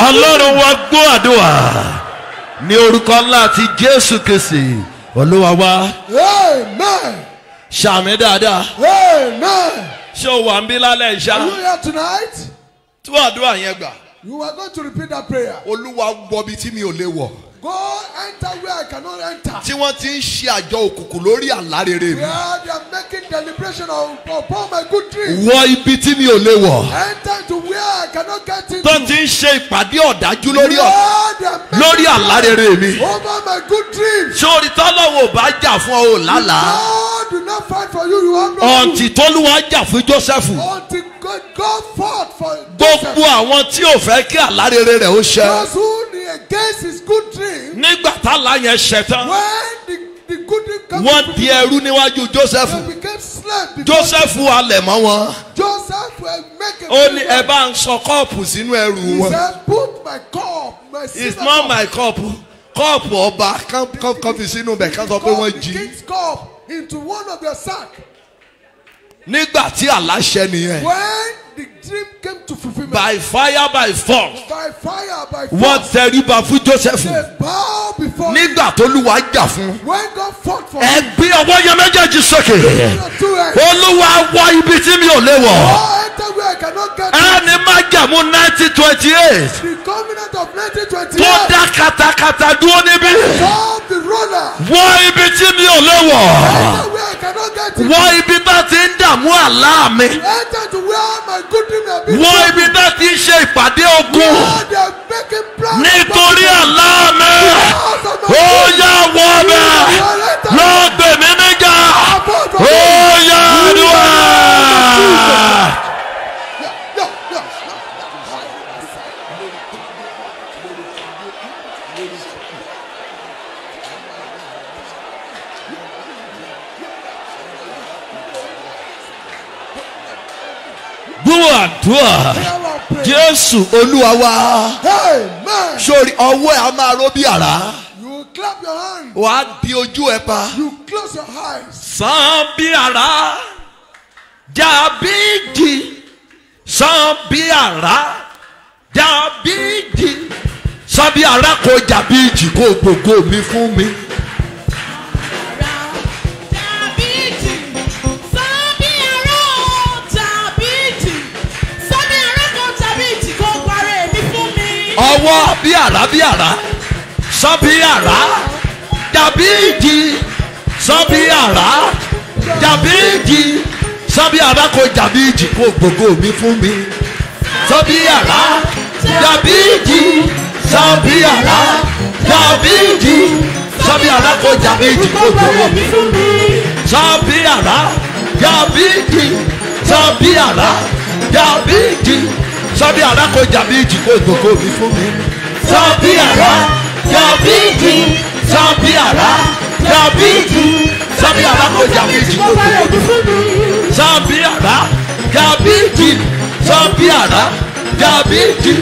Ọlọ́run wa gbọ́ àdúrà ní orúkọ ńlá ti jésù kìsì olúwa wa Amen. ṣàmì dáadáa Amen. ṣé o wà ń bí lálẹ́ Are ìṣá you here tonight? tí àdúrà yẹn gbà You are going to repeat that prayer. olúwa wọbi tí mi ò lè wọ̀ Go enter where I cannot enter. tí wọ́n ti ń ṣe àjọ òkùnkùn lórí àlárere mi Where they are making deliberation of, upon my good dreams. wọ ibi tí mi ò lè wọ̀ Enter to where I cannot get into. tó ti ń ṣe ìpàdé ọ̀dájú lórí ọ̀ are lórí àlárere mi over my good dreams. sórí tọ́lọ́wọ́ bá jà fún ọ ò lálàá God do not fight for you. You have no ọ̀ǹtì tólúwa jà fún joseph God, God fought for gbogbo Joseph. àwọn tí ò fẹ́ kí àlárere rẹ̀ ó ṣẹ Those who knew against his good tálá yẹn ṣẹ tán. Wọ́n di ẹrú níwájú joseph. joseph halẹ̀ mọ́ wọn. Ó ní ẹ bá ń sọ kọ́ọ̀pù sínú ẹrù He wọn. said, put my cup, my it's not my cup. Kọ́ọ̀pù ọba fi sínú bẹ̀ kán sọ pé wọ́n jí. Into one of your sack. nígbà tí àláṣẹ nìyẹn. When the dream came to fulfillment, by fire by force. By fire, by wọ́n force, tẹríba fún joseph. They bow before him. nígbà tó lùwà jà fún. When God fought for ẹ him, gbé ọwọ́ yẹn méjèèjì sókè. Olúwa wọ ibi tí mi ò lè wọ̀. Oh, enter where I cannot get to. ẹni májẹ̀mú nineteen twenty eight The covenant of 1928, tó dá katakata dúró níbí. Stop the roller. wọ ibi tí mi ò lè wọ̀. Enter where I cannot get to. wọ ibi bá ti ń dààmú àlá mi. Enter to where my wọ ibi bá ti ń ṣe ìpàdé ogun? Nítorí àlá mi. Because of my ó yá wọ bẹ. Lọ gbè mí níjà. Ó yá àdúrà. Gbọ́ àdúrà. Jésù olúwa wa. Sórí ọwọ́ ẹ̀ á máa ró bí àrá. You clap your hands. wàá di ojú ẹ̀ pa. You close your eyes. sàn bí ara dàbí igi sàn bí ara dàbí igi sàn bí ara kò ìjì kò gbogbo mi fún mi. Ọwọ́ bí àrá bí àrá. Sọ bí àrá. Dàbí ìjì sọ bí àrá. Dàbí ìjì sọ bí àrá kò dàbí ìjì kò gbogbo mi fún mi. Sọ bí àrá. Dàbí ìjì sọ bí àrá. Dàbí ìjì sọ bí àrá kò dàbí ìjì kò gbogbo mi fún mi. Sọ bí àrá. Dàbí ìjì sọ bí àrá. Dàbí ìjì sọ bí àrá kò dàbí ìjì kò gbogbo mi fún mi. Sọ bí àrá dàbí ìjì. Sọ bí àrá dàbí ìjì. Sọ bí àrá kò dàbí ìjì kò gbogbo mi fún mi. Sọ́bíàrá jàbíjì sọ́bíàrá jàbíjì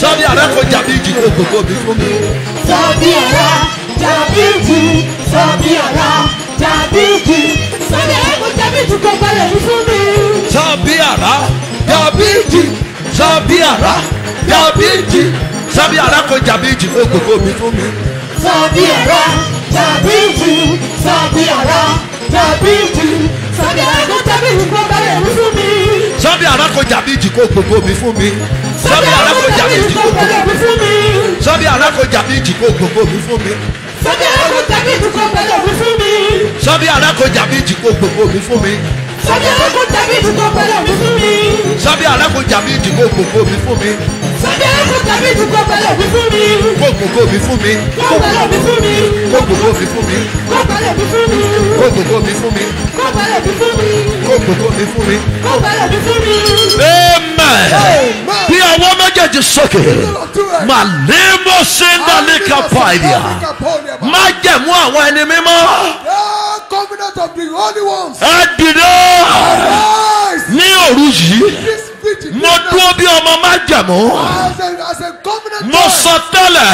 sọ́bíàrá kò jàbíjì kò gbogbo mi fún mi. Sabiara, Jabiji, Sabiara, Jabiji, Sabiara kò Jabiji kò balẹ̀ ní fún mi. Sọ́bíàrá jàbíjì sọ́bíàrá jàbíjì sọ́bíàrá kò jàbíjì kò gbogbo mi fún mi. Sabiara, Jabiji, Sabiara, Jabiji, Sabiara kò Jabiji kò balẹ̀ ní fún mi. sọ́bíàrá kò jàbíjì kò gbogbo mi fún mi. Sabiara kò Jabiji kò balẹ̀ ní fún mi. sọ́bíàrá kò jàbíjì kò gbogbo mi fún mi. Sabiara kò Jabiji kò balẹ̀ ní fún mi. sọ́bíàrá kò jàbíjì kò gbogbo mi fún mi. Sabiara kò Jabiji kò balẹ̀ ní fún mi. Sọ́bíàrá kò jàbíjì kò gbogbo mi fún mi. Sábẹ́ ẹ̀kọ́ tàbí ìdúgbò balẹ̀ bí fún mi. gbogbo mi fún mi balẹ̀ bí fún mi. gbogbo mi fún mi balẹ̀ bí fún mi. gbogbo mi fún mi balẹ̀ bí fún mi. gbogbo mi fún mi. Balẹ̀ bí fún mi bí ọwọ́ méjèèjì sókè mà lé mọ́ síndálì kápáìlìà májẹ̀mú àwọn ẹni mímọ́. ẹ dìde ní òru yìí mo dúró bí ọmọ májẹ̀mú mo sọ tẹ́lẹ̀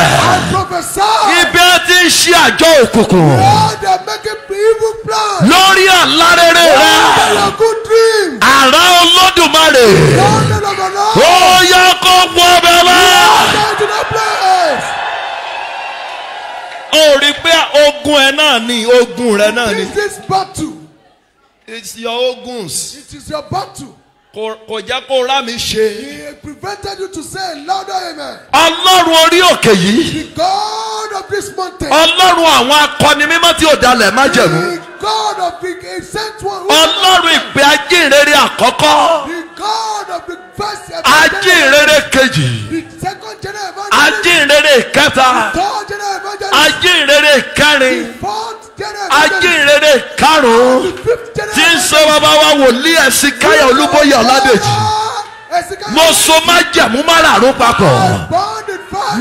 ibi tí ń ṣe àjọ òkùnkùn. Lórí àlárẹ̀rẹ̀ rẹ̀. Àrà Olódùmarè. Ogun ẹ náà ni ogun rẹ náà ni. This is battle. it's your oguns. It is your battle. kò kò jẹ́ kó rá mi ṣe. He prevented you to say louder amen. ọlọ́run orí òkè yìí The God of this mountain. ọlọ́run àwọn akọni mímọ́ tí ò dalẹ̀ májẹ̀mú. The God of the sent one. ọlọ́run ìpè ajínrere àkọ́kọ́ The ajínrere kejì. Ajínrere kẹta. Ajínrere kẹrin. Ajínrere karùn-ún. Tí ń sọ bàbá wa wòlíì ẹ̀sìn káyà olúbóyè ọ̀làdèjì mo so májẹ̀mú márààrún papọ̀.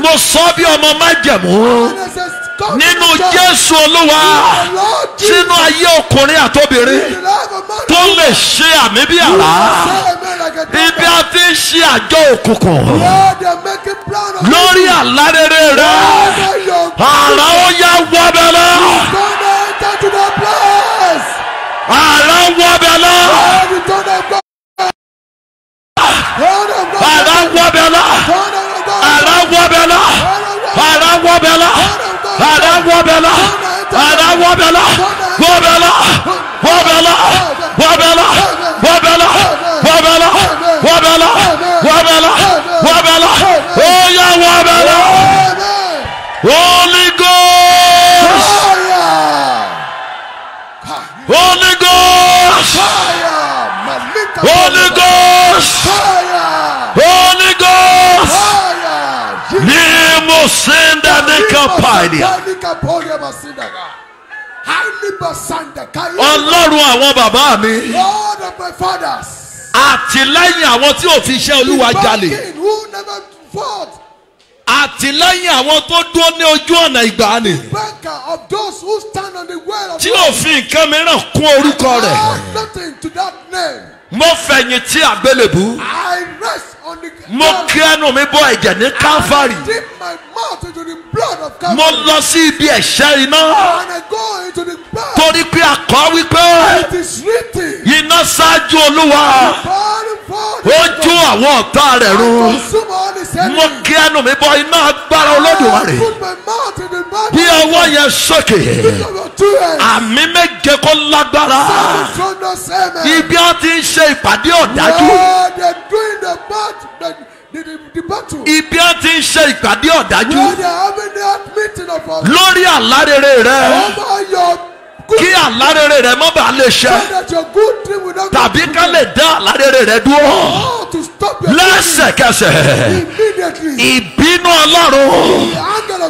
Mo sọ bí ọmọ májẹ̀mú nínú jésù olúwa sínú ayé ọkùnrin àtobìnrin tó lè ṣe àmì bí àrá ibi a ti ń ṣe àjọ òkùnkùn. Lórí àlárere rẹ. Àrà ó yá wọbẹlẹ àrà wọbẹlẹ àrà wọbẹlẹ àrà wọbẹlẹ àrà wọbẹlẹ àrà Adam Wabella, Adam Wabella, Wabella, Wabella. idea. ọlọ́run àwọn bàbá mi. àtìlẹ́yìn àwọn tí ò fi iṣẹ́ olúwa jalè. àtìlẹ́yìn àwọn tó dúró ní ojú ọ̀nà ìgbàanì. tí ò fi nǹkan mìíràn kún orúkọ rẹ̀. mo fẹ̀yìntì àgbélébú. I rest mo kí ẹnu mi bọ́ ẹ̀jẹ̀ ní Calvary. mo lọ sí ibi ẹ̀ṣẹ́ iná. Torí pé a kọ wípé iná ṣáájú Olúwa. Ó jó àwọn ọ̀tá rẹ̀ run. Mo kí ẹnu mi bọ́ iná agbára Olódùmarè. Bí ọwọ́ yẹn sókè. Àmì méje kó lágbára. Ibi a ti ń ṣe ìpàdé ọ̀dájú. Ibi a ti ń ṣe ìpàdé ọ̀dájú. Lórí àlárere rẹ. Kí àlárere rẹ má bàa lè ṣẹ. Tàbí ká lè dá àlárere rẹ dúró. Lẹ́sẹ̀kẹsẹ̀. ìbínú Ọlọ́run.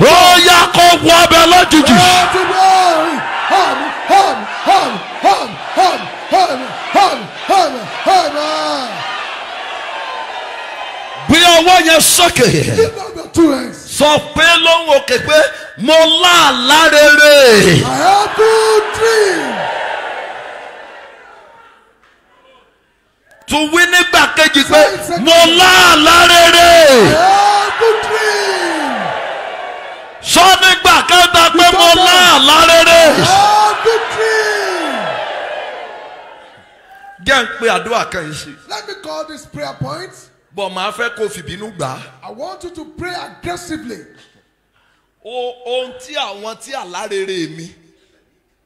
Ó yá kó wọ ọbẹ̀ lójijì. Hallelujah bí ọwọ́ yẹn sókè sọ pé lóhùn òkè pé mo lá àlárere I have good dream. tún wí nígbà kejì pé mo lá àlárere. I have good dream. sọ nígbà kẹta pé mo lá àlá rere. Jẹ́ ń pe àdúrà kan yìí sí. Let me call this prayer point. Bọ̀ máa fẹ́ kó fìbínú gbà. I want you to pray aggressively. O- ohun tí àwọn tí àlá rere mi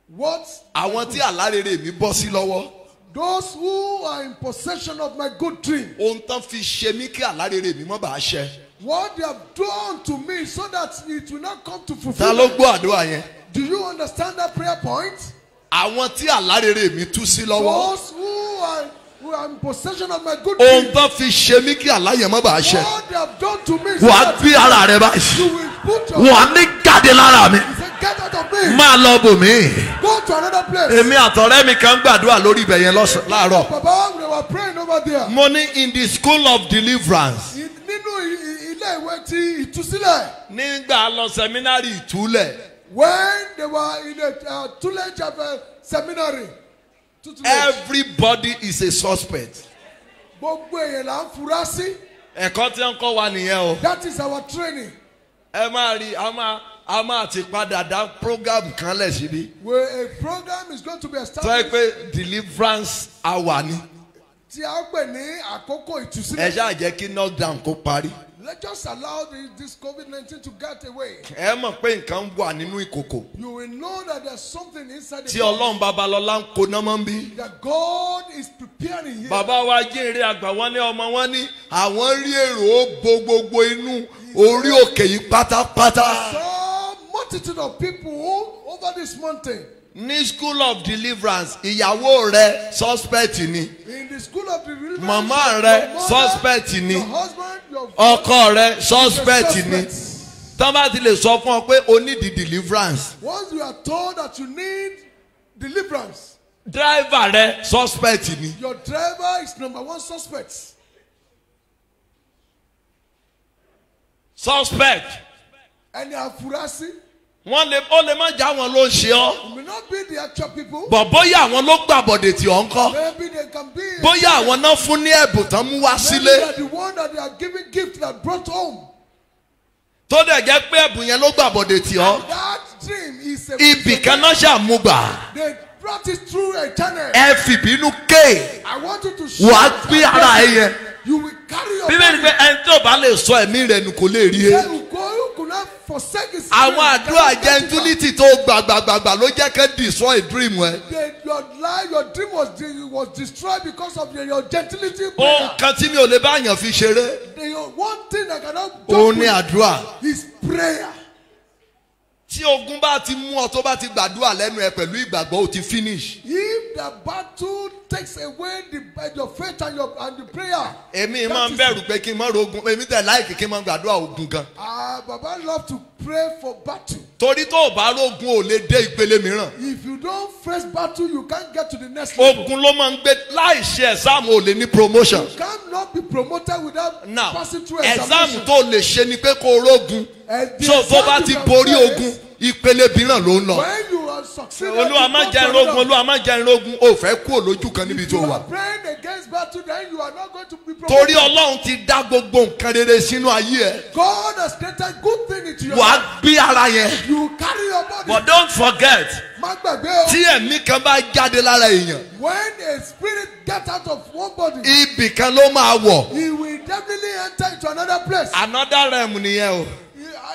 What àwọn tí àlárere mi bọ́ sí lọ́wọ́ those who are in possession of my good dream, ohun tán fi ṣe mí kí àlárere mi mọ́ bàá ṣẹ. what they have done to me so that it will not come to ta ló gbọ́ àdúrà yẹn. Do you understand that prayer point? àwọn tí àlárere mi tú sí lọ́wọ́ Those who are ohun tó fi ṣe mí kí aláyẹ̀ mọ́ bá a ṣe wàá gbé ara rẹ báyìí. Wàá ní jáde lára mi. Máa lọ bò mí. Èmi àtọ̀rẹ́ mi kan gbàdúrà lórí ibẹ̀ yẹn lọ́sàn-án láàárọ̀. Mo ní in the school of deliverance. Ilé ìwé ti ìtúsílẹ̀. nígbà lọ seminary ìtúlẹ̀. when they were in a uh, Tule Chapel seminary. Everybody is a suspect. Gbogbo èèyàn là ń fura sí. ẹ̀kọ́ tí wọ́n kọ́ wa nìyẹn o. That is our training. ẹ máa rí a máa a máa ti padà dá program kan lẹ̀ síbi. Where a program is going to be established. pé deliverance hour ni. Tí a pè ní àkókò ẹ ìtúsílẹ̀. ṣáà jẹ́ kí knockdown kó parí. Let's just allow this COVID 19 to get away. ẹ mọ̀ pé nǹkan wà nínú ìkòkò. You will know that there's something inside the tí ọlọ́run babalọ́lá ń koná mọ́ bí. that God is preparing here. bàbá wa jíire àgbà wọn ní ọmọ wọn ní àwọn rí èrò ó bo gbogbo inú orí òkè yìí pátápátá. So multitude of people over this mountain. Ní school of deliverance ìyàwó rẹ suspect ni. Màmá rẹ suspect ni. Ọkọ rẹ suspect ni tán bá ti lè sọ fún ọ pé o need the deliverance Once you are told that you need deliverance, driver rẹ suspect ni your driver is number one suspect. suspect are furasi. Wọn lè ó lè má já wọn ló ń ṣe ọ may not be the actual people. bọ̀ bóyá àwọn ló gbàbọ̀dè tí ọ̀ ń kọ́ Maybe they can be. bóyá àwọn náà fún ní ẹ̀bùn tán mú wá Maybe sílé they are the one that they are giving gift that brought home. tó dẹ̀ jẹ́ pé ẹ̀bùn yẹn ló gbàbọ̀dè tí ọ́ That dream is a. ibì kan náà ṣàmúgbà They brought it through a channel. ẹ fìbínú ké I want you to wàá shout gbé ara ẹ yẹn You will carry your bíbélì pé ẹni ò bá lè sọ ẹ̀mí rẹ̀ nù kò lè rí e. Àwọn àdúrà gentility tó gbàgbàgbàgbà ló jẹ́ kẹ́ destroy dream ẹ. Your life, your dream was, was destroyed because of your, your gentility. prayer. ohun kan tí mi ò lè bá yàn fi ṣeré The one thing I cannot òun ni àdúrà. is prayer. Tí ogun bá ti mú ọ tó bá ti gbàdúrà lẹ́nu ẹ pẹ̀lú ìgbàgbọ́ ó ti finish. If the battle takes away the, your faith and your and the prayer, èmi máa ń bẹ̀rù pé kí n má rogun èmi tẹ̀ láìkì kí n má gbàdúrà ogun gan. uh, Baba love to pray for battle. torí tó o bá rogun ò lè dé ìpele mìíràn. If you don't face battle, you can't get to the next level. ogun ló máa ń gbé láì ṣe ò lè ní promotion. You cannot be promoted without now passing through examination. tó lè ṣe ni pé kó o rogun. So tó bá ti borí ogun ìpele mìíràn ló ń lọ. Olúwa má jẹ́ irogun olúwa má jẹ́ irogun o fẹ́ kú olójú kan níbi tó wà. torí ọlọ́run ti dá gbogbo nǹkan rere sínú ayé ẹ. God has created good thing into your wà á life. gbé ara yẹn. You carry your body. but don't forget tí ẹ̀mí kan bá jáde lára èèyàn When a spirit gets out of one body, ibì kan ló máa wọ̀. he will definitely enter into another place. another realm nìyẹn o.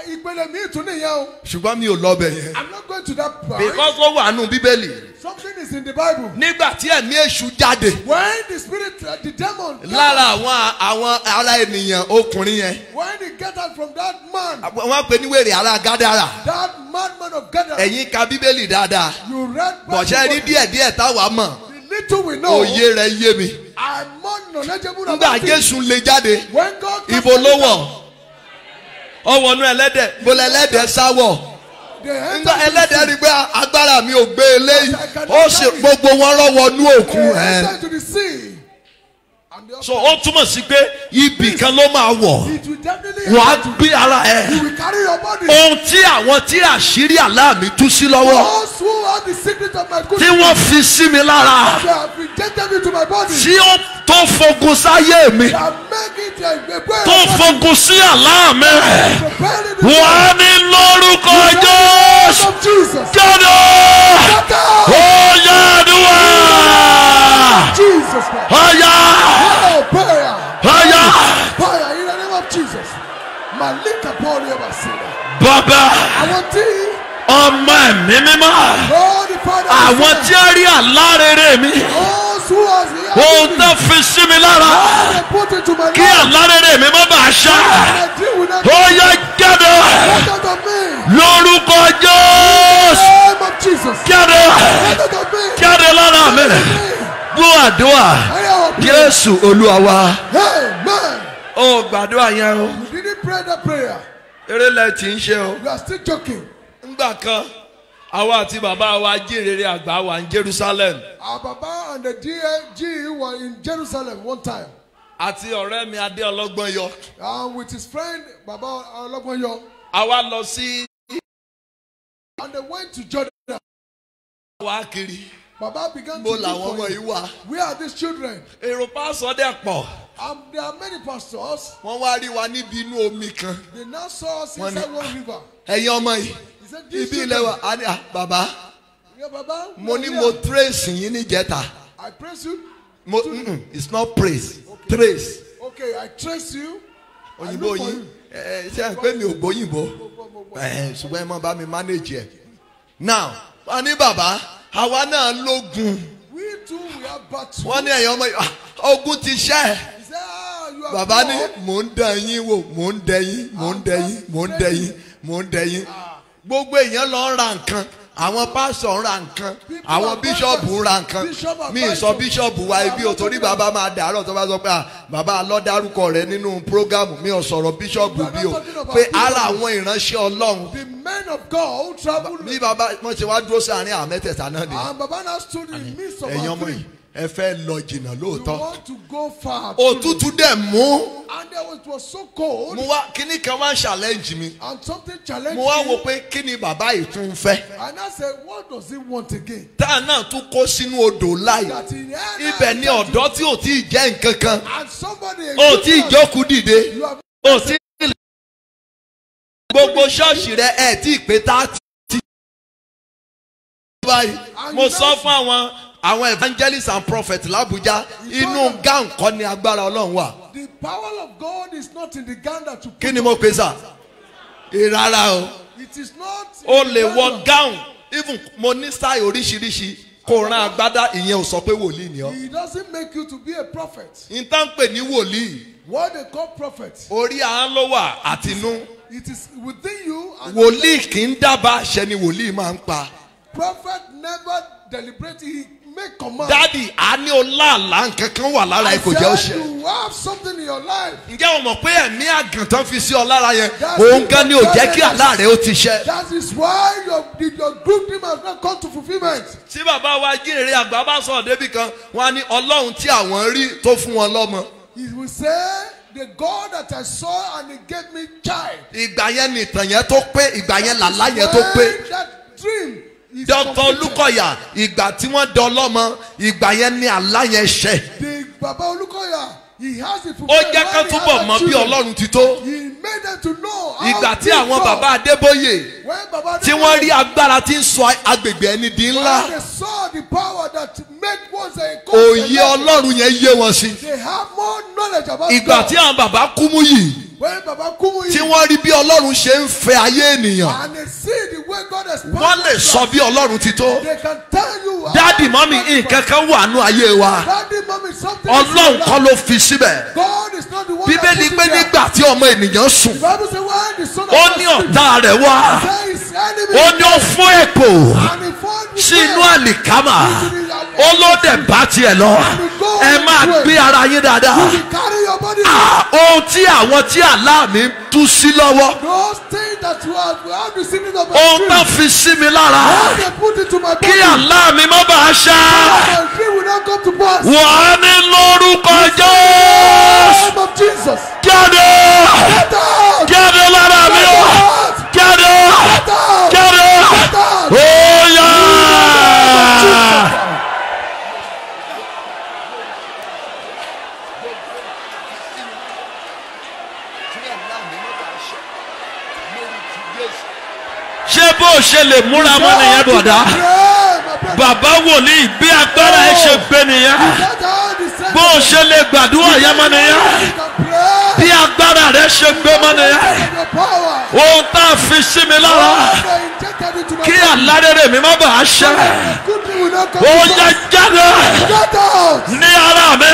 Ìpele mi tún nìyẹn o. ṣùgbọ́n mi ò lọ bẹ̀ yẹn. I'm not going to that part. because ó wà nù bíbélì. Something is in the Bible. nígbà tí ẹ̀mí èṣù jáde When the spirit, uh, the demon, lára àwọn àwọn ará ènìyàn ọkùnrin yẹn when he get out from that man, wọ́n pè ní wèrè ará gádàrà that madman of Gadara, ẹ̀yin ka bíbélì dáadáa you read bọ̀ṣẹ́ rí díẹ̀díẹ̀ táwa mọ̀ The little we know, òye rẹ̀ yé mi. I'm more knowledgeable nígbà about it. jésù lè jáde When God cast ibo them ló out, wọ̀ ọwọ́nú ẹlẹ́dẹ̀ bọ́lá ẹlẹ́dẹ̀ sáwọ̀ nígbà ẹlẹ́dẹ̀ rí pé agbára mi ò gbé eléyìí ó sì gbogbo wọn rọ́wọ́nú òkun They ẹ̀. they so ó túmọ̀ sí pé ibì kan ló máa wọ̀ it will definitely wọ́n á enter to- gbé ara ẹ̀. You will carry your body. ohun tí àwọn tí àṣírí àlá mi tú sí lọ́wọ́ tí wọ́n fi sí mi lára tí ó tó fogun sáyé mi a, a tó fogun sí àlá mi. Á ní lórúkọ jésù. Jáde! Ó yá àdúrà ó yá Oh, ó yá bàbá! Ọmọ ẹ̀mí mímọ́! Àwọn tí ó rí àlá rere mi! has ohun tó fi sí mi lára kí life. àlá rere mi má bàa ṣá. Ó yẹ jáde lórúkọ jésù jáde jáde lára mi gbọ́ àdúrà jésù olúwa wa ó gbàdúrà yẹn o eré lẹ tí ń ṣe o. You are still joking. ńgbà kan àwa àti bàbá wa jírèrè àgbà wà ní jerusalem Our Baba and the DG were in Jerusalem one time. àti ọ̀rẹ́ mi adé ọlọ́gbọ́n yọ. And with his friend Baba Ologboyo. àwa lọ sí And they went to Jordan. wa kiri Baba began mo to look for him. Where are these children? èrò pásọ dẹ̀ pọ̀ Um, there are many pastors. wọ́n wá rí wa níbi inú omi kan. They now saw us inside one river. ẹ̀yin ọmọ yìí ibi ilẹ̀ wa á ní bàbá yeah, Baba, mo ní mo trace yín praise you. mo mm-mm, it's not praise trace. Okay, I trace you. Òyìnbó yín ẹ ṣe pé mi ò gbóyìnbó ẹ ṣùgbọ́n ẹ má bá mi manage ẹ. Now ní bàbá àwa náà lógun. Wọ́n ní ẹ̀yin ọmọ "Ah, ogun ti ṣẹ́. Ah, bàbá ní war." mò ń dán yín wò mò ń dẹ yín mò ń dẹ yín mò ń dẹ yín mò ń dẹ yín gbogbo èèyàn lọ ń ra nǹkan. Àwọn pásọ ń ra nǹkan. Àwọn bíṣọ̀bù ń ra nǹkan. mi sọ bíṣọ̀bù wa ibi ò torí bàbá máa dàárọ̀ tó bá sọ pé "Ah, bàbá lọ́dárúkọ rẹ nínú prógámù. Mi ò sọ̀rọ̀ bíṣọ̀bù bí o. Pé ara àwọn ìránṣẹ́ ọlọ́run. The men of God who traveled bí bàbá wọn ṣe wá dúró sáàrin àmẹ́tẹ̀ẹ̀ta náà ni. And Baba now stood in the midst of ẹ̀yin our ọmọ yìí. Ẹ fẹ́ lọ jìnnà You lóòótọ́ want to go far. òtútù dẹ̀ mú. And there was, it was so cold. mo wá kíní kan wá challenge mi. And something challenged mo wá me. wò pé kí ni bàbá yìí tún fẹ́. And I said, what does he want again? tá a náà tún kó sínú odò láì ibẹ̀ ni ọ̀dọ́ tí ò tí ì jẹ́ nǹkan kan. And somebody. ò tí ì jókòó dìde. You ò tí ì gbogbo ṣọ́ọ̀ṣì rẹ ẹ̀ tí ì pé tá a ti mo sọ fún àwọn àwọn evangelists and prophets l'Abuja inú gáùn kọ́ ni agbára ọlọ́run wà the power of God is not in the gown that you kí ni mo pè sà ìrara o. It is not. o lè wọ gown even mo ní style oríṣiríṣi kó ran agbádá ìyẹn ò sọ pé wòlíì ni ọ. He doesn't make you to be a prophet. n tá ń pè ní wòlíì What they call prophet. orí ahọ́n ló wà àtinú It is within you. Wòlíì kì í dábàá àṣẹ ni wòlíì máa ń pa. Prophet never deliberate. He make command. dádì a ní o láàlá nǹkan kan wà lára I ẹ kò jẹ́ ó said ṣe. you have something in your life. ǹjẹ́ o mọ̀ pé ẹ̀mí àgàntàn fi sí ọ lára yẹn òun gan ni ò jẹ́ kí àlá rẹ ó ti ṣẹ. That is why your your group dream has not come to fulfilment. tí bàbá wa jírèrè àgbà bá sọ̀rọ̀ débì kan wọn á ní ọlọ́run tí àwọn rí tó fún wọn lọ́mọ. He will say, "The God that I saw and He gave me child." ìgbà yẹn nìtàn yẹn tó pé ìgbà yẹn làlá yẹn tó pé. That dream dr olùkọyà ìgbà tí wọ́n dán lọ́mọ ìgbà yẹn ni àlá yẹn ṣẹ. The Baba Olukoya, he has it ó jẹ́ ká túbọ̀ mọ bí ọlọ́run ti tó. He made them to know. how ìgbà tí àwọn bàbá adébóyè When Baba tí wọ́n rí agbára tí ń sọ agbègbè ẹni di When ńlá they saw the power that make one's a òye ọlọ́run yẹn yé wọn sí. They have more knowledge about ìgbà God. tí àwọn bàbá kúmú yìí When Baba Kumuyi tí wọ́n rí bí ọlọ́run ṣe ń fẹ́ ayé ènìyàn. wọ́n lè sọ bí ọlọ́run ti tó. Dáàdì mọ́mì nǹkan kan wà nú ayé wa. Ọlọ́run kọ́ ló fi síbẹ̀. Bíbélì pé nígbà tí ọmọ ènìyàn sùn ó ní ọ̀tá rẹ̀ wá. Ó ní ó fún èpò sí inú àlìkámà. Ó ló dẹ̀ bá tiẹ̀ lọ. Ẹ máa gbé ara yín dáadáa. Ah, ohun tí àwọn tí àlá mi tú sí lọ́wọ́. Those things that you have, you have secret of my ohun tó fi sí mi lára. How they put it to my body. kí àlá mi má bàa ṣá. My dream will not come to pass. wà á ní lórúkọ jésù. jáde. Jáde lára mi o. Jáde. Jáde Get out! ó yá. ṣé bó ṣe lè múra mọ́ nìyẹn bọ̀dá. bàbá wòlíì bí agbára ẹ ṣe gbé nìyẹn. Bó ṣe lè gbàdúrà yẹn mọ́ nìyẹn. bí agbára rẹ ṣe gbé mọ́ nìyẹn. Ohun tá a fi sí mi lára my kí alárèrè mi má bàa come ó yẹ jáde ní ara mi.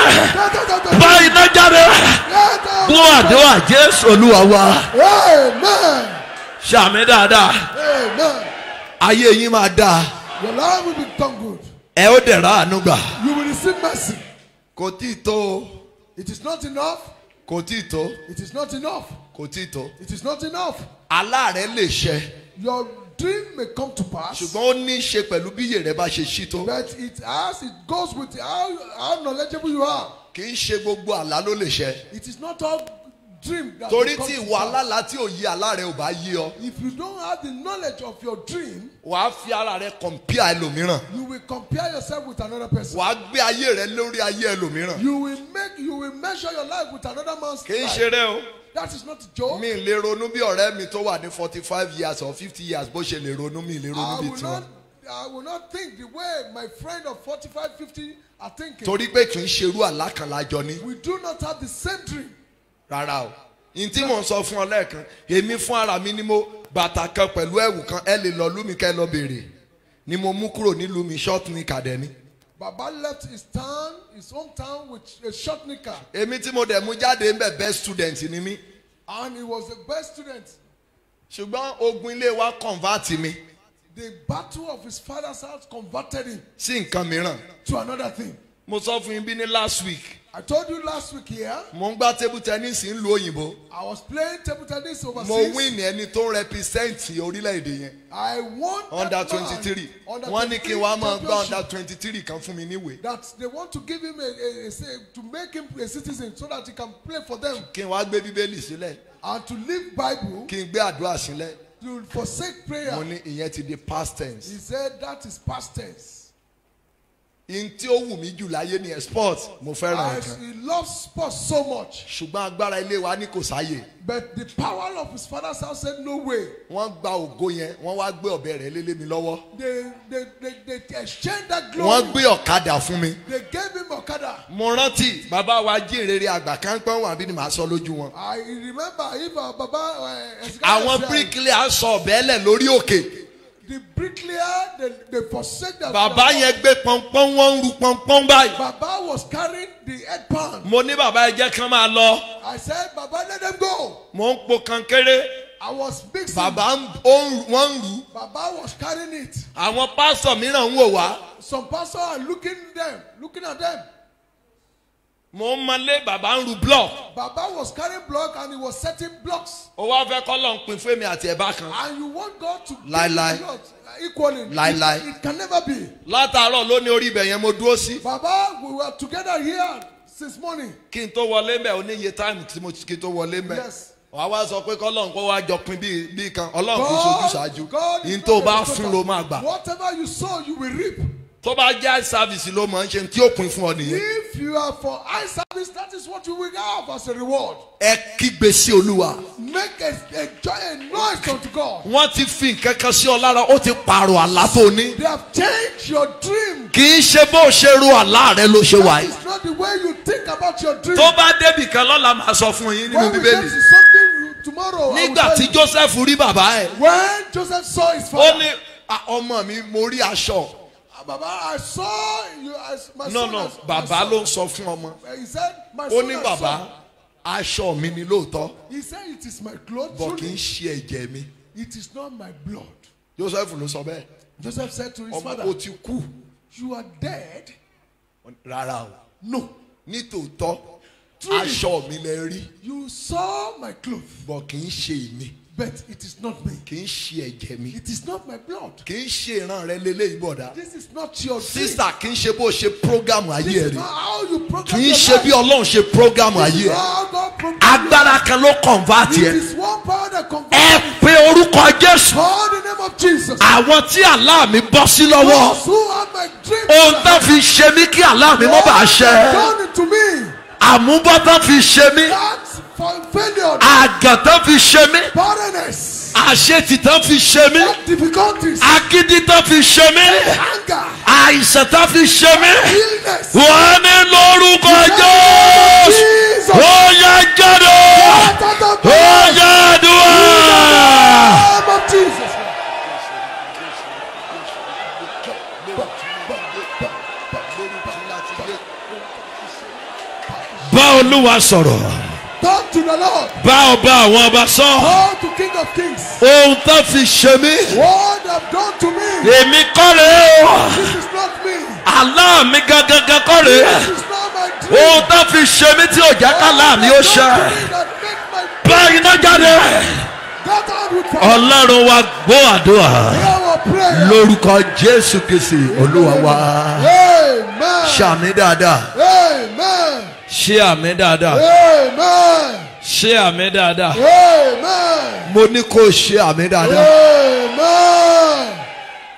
Bá iná jáde. Bó àdúrà jésù olúwa wa. Amen. Ṣàmì dáadáa ayé yín máa dáa Your life will become good. ẹ ó dẹ̀ ra àánú gbà You will receive mercy. kò tí ì tó o It is not enough. kò tí ì tó It is not enough. kò tí ì tó. It is not enough. aláàrẹ lè ṣẹ Your dream may come to pass, ṣùgbọ́n ó ní í ṣe pẹ̀lú bí iye rẹ bá ṣe ṣí tó. but it has it goes with how, how knowledgeable you are. kì í ṣe gbogbo àlá ló lè ṣẹ. It is not all dream that torí tí ìwọ alálàá tí ò yí aláàrẹ ò bá yí ọ. If you don't have the knowledge of your dream, wàá fi ara rẹ kọ̀m̀pìà ẹlòmíràn. you will compare yourself with another person. wàá gbé ayé rẹ lórí ayé ẹlòmíràn. You will make you will measure your life with another man's kì í life. ṣeré o. That is not a joke. mi lè ronú bí ọ̀rẹ́ mi tó wà ní forty five years or fifty years bó ṣe lè ronú mi lè ronú I bí will tiwọn. not I will not think the way my friend of 45, 50 are thinking. torí pé kì í ṣerú àlá kan lájọ ní. We do not have the same dream. Rárá o n tí mò ń sọ fún ọ lẹ́ẹ̀kan èmi fún ara mi ni mo bàtà kan pẹ̀lú ẹ̀wù kan ẹ lè lọ lú mi kẹ́ lọ béèrè ni mo mú kúrò nílùú mi short ní kàdẹ́ni. Baba left his town, his hometown with a short knicker. èmi tí mo dẹ̀ mú jáde ń bẹ̀ best student ni mí And he was the best student. ṣùgbọ́n ogun ilé wa convert mi The battle of his father's house converted him sí nǹkan mìíràn to another thing. mo sọ fún yín bí ní last week I told you last week here, mo ń gbá table tennis ń lu òyìnbó I was playing table tennis mo overseas. win ẹni tó ń represent orílẹ̀-èdè yẹn I won that under twenty three wọ́n ní kí n 23 wá máa gbá under twenty three kan fún mi níwèé that they want to give him a, a, a say to make him a citizen so that he can play for them kí n wá gbé bíbélì sílẹ̀ and to leave Bible kí n gbé àdúrà sílẹ̀ to forsake prayer. mo ní ìyẹn ti di past tense. He said that is past tense. In tí ó wù mí jù láyé ni sport mo fẹ́ràn ẹ̀ kan he loves sports so much, ṣùgbọ́n agbára ilé wa ní kò sáyè but the power of his father's house said no way. wọ́n gba ògo yẹn wọ́n wá gbé ọ̀bẹ rẹ̀ lélé mi lọ́wọ́ They they they, they exchanged that wọ́n glory. gbé ọ̀kadà fún mi. They gave him Okada. mo rántí bàbá wa jíǹrere àgbà kan pọ́n wà bí ni màá sọ lójú wọn. I remember if our Baba Ezekiel àwọn bíríkìlì sọ ọ̀bẹ lẹ̀ lórí òkè the bricklayer they they forsake their bàbá yẹn gbé pọ́npọ́n wọ́n ń ru pọ́npọ́n báyìí. Baba was carrying the head pan. mo ní bàbá ẹ jẹ́ kán máa lọ I said, Baba, let them go. mo ń po kankéré I was mixing. bàbá wọ́n ń rù ú. Baba was carrying it. àwọn pásítọ̀ mìíràn ń wò wá Some pastors are looking them, looking at them. Mo ń mọlé bàbá ń ru block Baba was carrying block and he was setting blocks. ó wá fẹ́ kọ́ lọ́n pin fún mi àti ẹ̀bá kan. And you want God to give Lie, you lie. blocks equally. Lie, it, lie. It can never be. látàárọ̀ ló ní orí ibẹ̀ yẹn mo dúró sí. Baba, we were together here since morning. kí n tó wọlé mbẹ́ ó ní iye táìmù tí mo kí n tó wọlé mbẹ́. Yes. wà á wá sọ pé kọ́lọ́n kó wá jọ pin bíi bíi kan ọlọ́run í sojú ṣáájú. God is yín not tó bá fún ló máa gbà. Whatever you sow, you will reap. Tó bá jẹ́ sáfìsì ló mọ̀ ń ṣe tí ó pin fún ọ nìyẹn. If you are for eye service, that is what you will have as a reward. ẹ kígbe sí olúwa. Make a, a joy, a noise unto God. wọ́n ti fi nǹkan kan sí ọ lára ó ti pààrọ̀ àlá tó ní. They have changed your dream. kì í ṣe bó ṣe ro àlá rẹ ló ṣe wà That is not the way you think about your dream. tó bá débì kan lọ́la máa sọ fún yín nínú when we get bíbélì. to something tomorrow, nígbà tí joseph rí bàbá ẹ̀ when Joseph saw his ó father, ní "Ah, ọmọ mi mo rí aṣọ. "Ah, Baba, I saw you as my no son. no my bàbá son." ló ń sọ fún ọmọ. He said, my ó ní bàbá son." aṣọ mi ni lóòótọ́ He said, it is my clothes. bọ̀ kì í ṣe ẹ̀jẹ̀ mi. It is not my blood. joseph ló sọ bẹ́ẹ̀ Joseph said to his ọmọ father, o ti kú. you are dead. rárá o No. nítòótọ́ aṣọ mi lẹ rí You saw my clothes, bọ̀ kì í ṣe èmi but it is not me. kì í ṣe ẹ̀jẹ̀ mi It is not my blood. kì í ṣe ìran rẹ lélẹ́yìí bọ̀dá. This is not your dream. sísà kì í ṣe bó ṣe prógámù ayé This ẹ̀ is not how you program kì í your ṣe bí life. ọlọ́run ṣe This ayé is ẹ̀ how God program agbára kan ló your ẹ̀ life. It is one power that ẹ converts. pe orúkọ jésù Call the name of Jesus. àwọn tí àlá mi bọ́ sí lọ́wọ́ Those who have my dream. ohun tó fi ṣe mí kí àlá mi mọ́ bá ṣẹ Turn it to me. àmúbọ́ tó fi ṣe mí That's tó fi ṣe mí. Barrenness. àṣetì tó fi ṣe mí. Tó fi ṣe mí. Tó fi ṣe mí. Illness. wọ́n ní lórúkọ Jesus. ó yẹ jáde. Ó yẹ àdúrà. bá olúwa sọ̀rọ̀ Talk to the Lord. bá ọba àwọn ọba sọ. Talk to King of Kings. ohun tó fi ṣe mí. What have done to me. èmi kọ́ rèé o. This is not me. àlá mi gangan kọ́ rèé This is not my ohun tó fi ṣe mí tí ò jẹ́ kálá mi ó ṣe. Báyìí náà jáde. Ọlọ́run wa gbọ́ àdúrà. Lórúkọ jésù kìsì olúwa wa. Ṣàmì dáadáa. Ṣé àmì dáadáa Ṣé àmì dáadáa Amen. mo ní kó ṣe àmì dáadáa. Amen.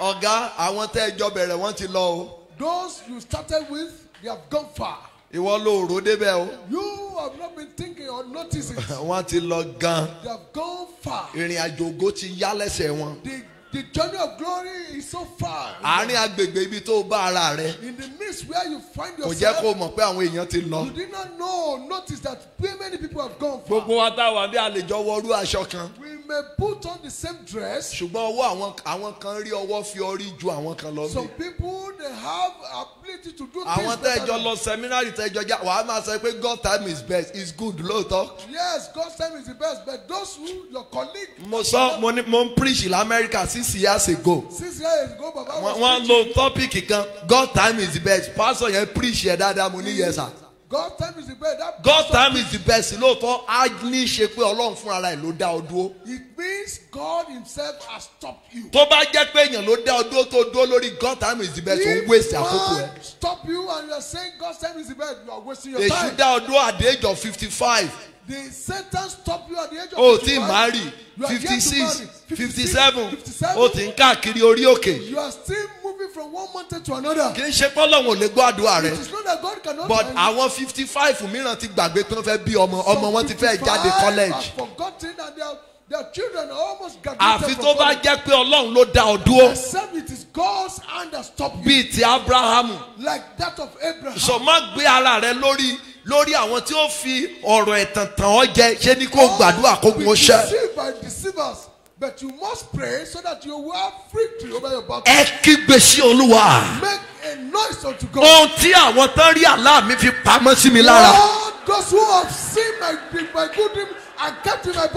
ọ̀gá àwọn tẹ́ ẹjọ́ bẹ̀rẹ̀ wọ́n ti lọ o Those you started with, they have gone far. ìwọ ló rò débẹ̀ o You have not been thinking or noticing. wọ́n ti lọ gan They have gone far. ìrìn àjò ògo ti yá lẹ́sẹ̀ wọn The, the journey of glory is so far. àárín agbègbè ibi tó bá ara rẹ In the midst where you find kò jẹ́ yourself, kó mọ̀ pé àwọn èèyàn ti lọ you did not know, notice that many people have gone far. gbogbo wa tá a wà bí a lè jọ wọrú aṣọ kan We may put on the same dress. ṣùgbọ́n ọwọ́ àwọn àwọn kan rí ọwọ́ fi orí ju àwọn kan lọ Some people they have ability to do àwọn things. better tẹ́jọ than- lọ sẹ́mínárì tẹ́jọ já wàá máa sọ pé God time is best is good lóòótọ́. Yes, God's time is the best, but those who your colleague mo sọ mo ní mo ń preach lamẹ́ríkà six years ago six years ago, Baba was wọ́n lo topic kan God time is the best pastor yẹn preach yẹn dáadáa mo ní yẹn sà. God's time is the best. That God time is the best lóòótọ́ á ní ṣe pé ọlọ́run fúnra rẹ̀ ló dá ọ dúró. It means God Himself has stopped you. tó bá jẹ́ pé èèyàn ló dá ọ dúró tó dúró lórí God time is the best ó ń waste àkókò ẹ̀. man stop you and you are saying God's time is the best, you are wasting your èṣù time. dá ọ dúró at the age of fifty five The Satan stop you at the age of o ti 55. marry are fifty six fifty 56, seven 57. o ti ń káàkiri orí òkè. You are still moving from one mountain to another. kì í ṣe pọ́lọ́hún ò lè gbọ́ àdúrà It rẹ is not that God cannot. but àwọn fifty five mìíràn ti gbàgbé tó ń fẹ́ bí ọmọ ọmọ some wọn ti fẹ́ 55 jáde college. have forgotten and their, their children are almost graduated àfi tó bá jẹ́ pé ọlọ́run ló dá ọ dúró Except it is God's hand that stop you. bíi ti abrahamu like that of Abraham. sọ má gbé ara rẹ lórí lórí àwọn tí ó fi ọ̀rọ̀ ẹ̀tàn tàn ọ́ jẹ ṣé ni kó gbàdúrà kó gun ṣẹ́. But you must pray so that you will have victory over your battle. ẹ kígbe sí olúwa Make a noise unto God. ohun tí àwọn tán rí àlá mi fi pamọ́ sí mi lára Lord, those who have seen my, my good dream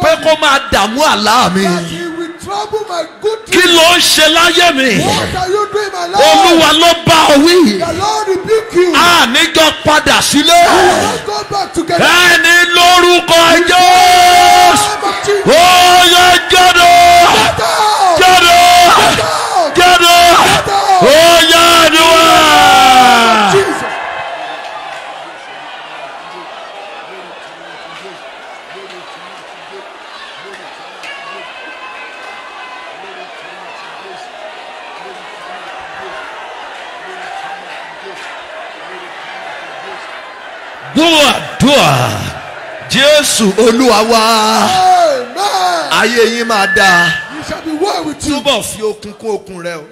pé kó máa dààmú àlá mi. kí ló ń ṣe láyé mi? Olúwa ló bá ọ wí. Àníjọ padà sílé. Ẹni lórúkọ jésù. Ó yẹ jáde jáde jáde ó yẹ àdúrà. Jesus. Gbọ́dọ̀ jésù olúwa wá Amen. ayé yín máa dáa You shall be well with you. túbọ̀ fi okun kún okun rẹ o.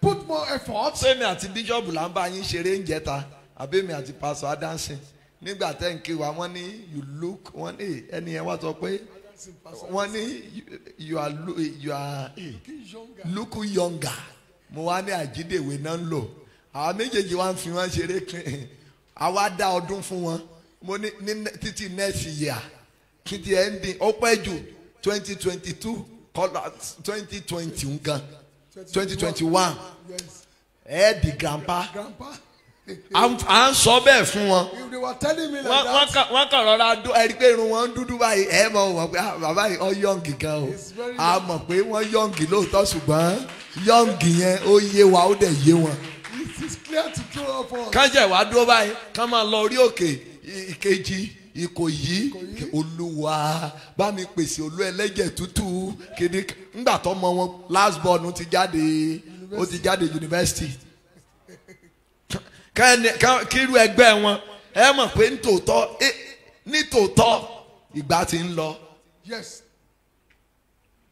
Put more effort. sẹ́mi àti bíṣọ́ọ̀bù là ń bá yín ṣeré ń jẹta àbẹ́mi àti pásọ adánsìn nígbà tẹ́ ń ké wa wọ́n ní you look wọ́n ní ẹni yẹn wá sọ pé wọ́n ní you- are you are eh, look younger mo wá ní àjídèwé náà ń lò àwọn méjèèjì wá ń fi wọ́n ṣeré pin àwa dá ọdún fún wọn. Mo ní ní títí next year. Títí ending ó pẹ́ jù. twenty twenty two twenty twenty nǹkan twenty twenty one. Ẹ di grandpa. À ń sọ bẹ́ẹ̀ fún wọn. Wọ́n kàn rọra dún. Ẹ rí i pé irun wọn ń dúdú báyìí. Ẹ mọ̀ wọ́n pé ah, bàbá yìí ọ yọ̀ǹgì gan o. A mọ̀ pé wọ́n yọ̀ǹgì lóòótọ́ ṣùgbọ́n yọ̀ǹgì yẹn ó yé wa ó dẹ̀ yé wọn. It is clear to throw up us. kájẹ̀ wá dúró báyìí ká máa lọ orí òkè ìkejì ìkòyí olúwa bá mi pèsè olú ẹlẹ́jẹ̀ tútù kéde ńgbà tó mọ wọn last born ti jáde ó ti jáde yunifásitì kírú ẹgbẹ́ wọn ẹ mọ̀ pé nítòótọ́ nítòótọ́ ìgbà tí ń lọ Yes.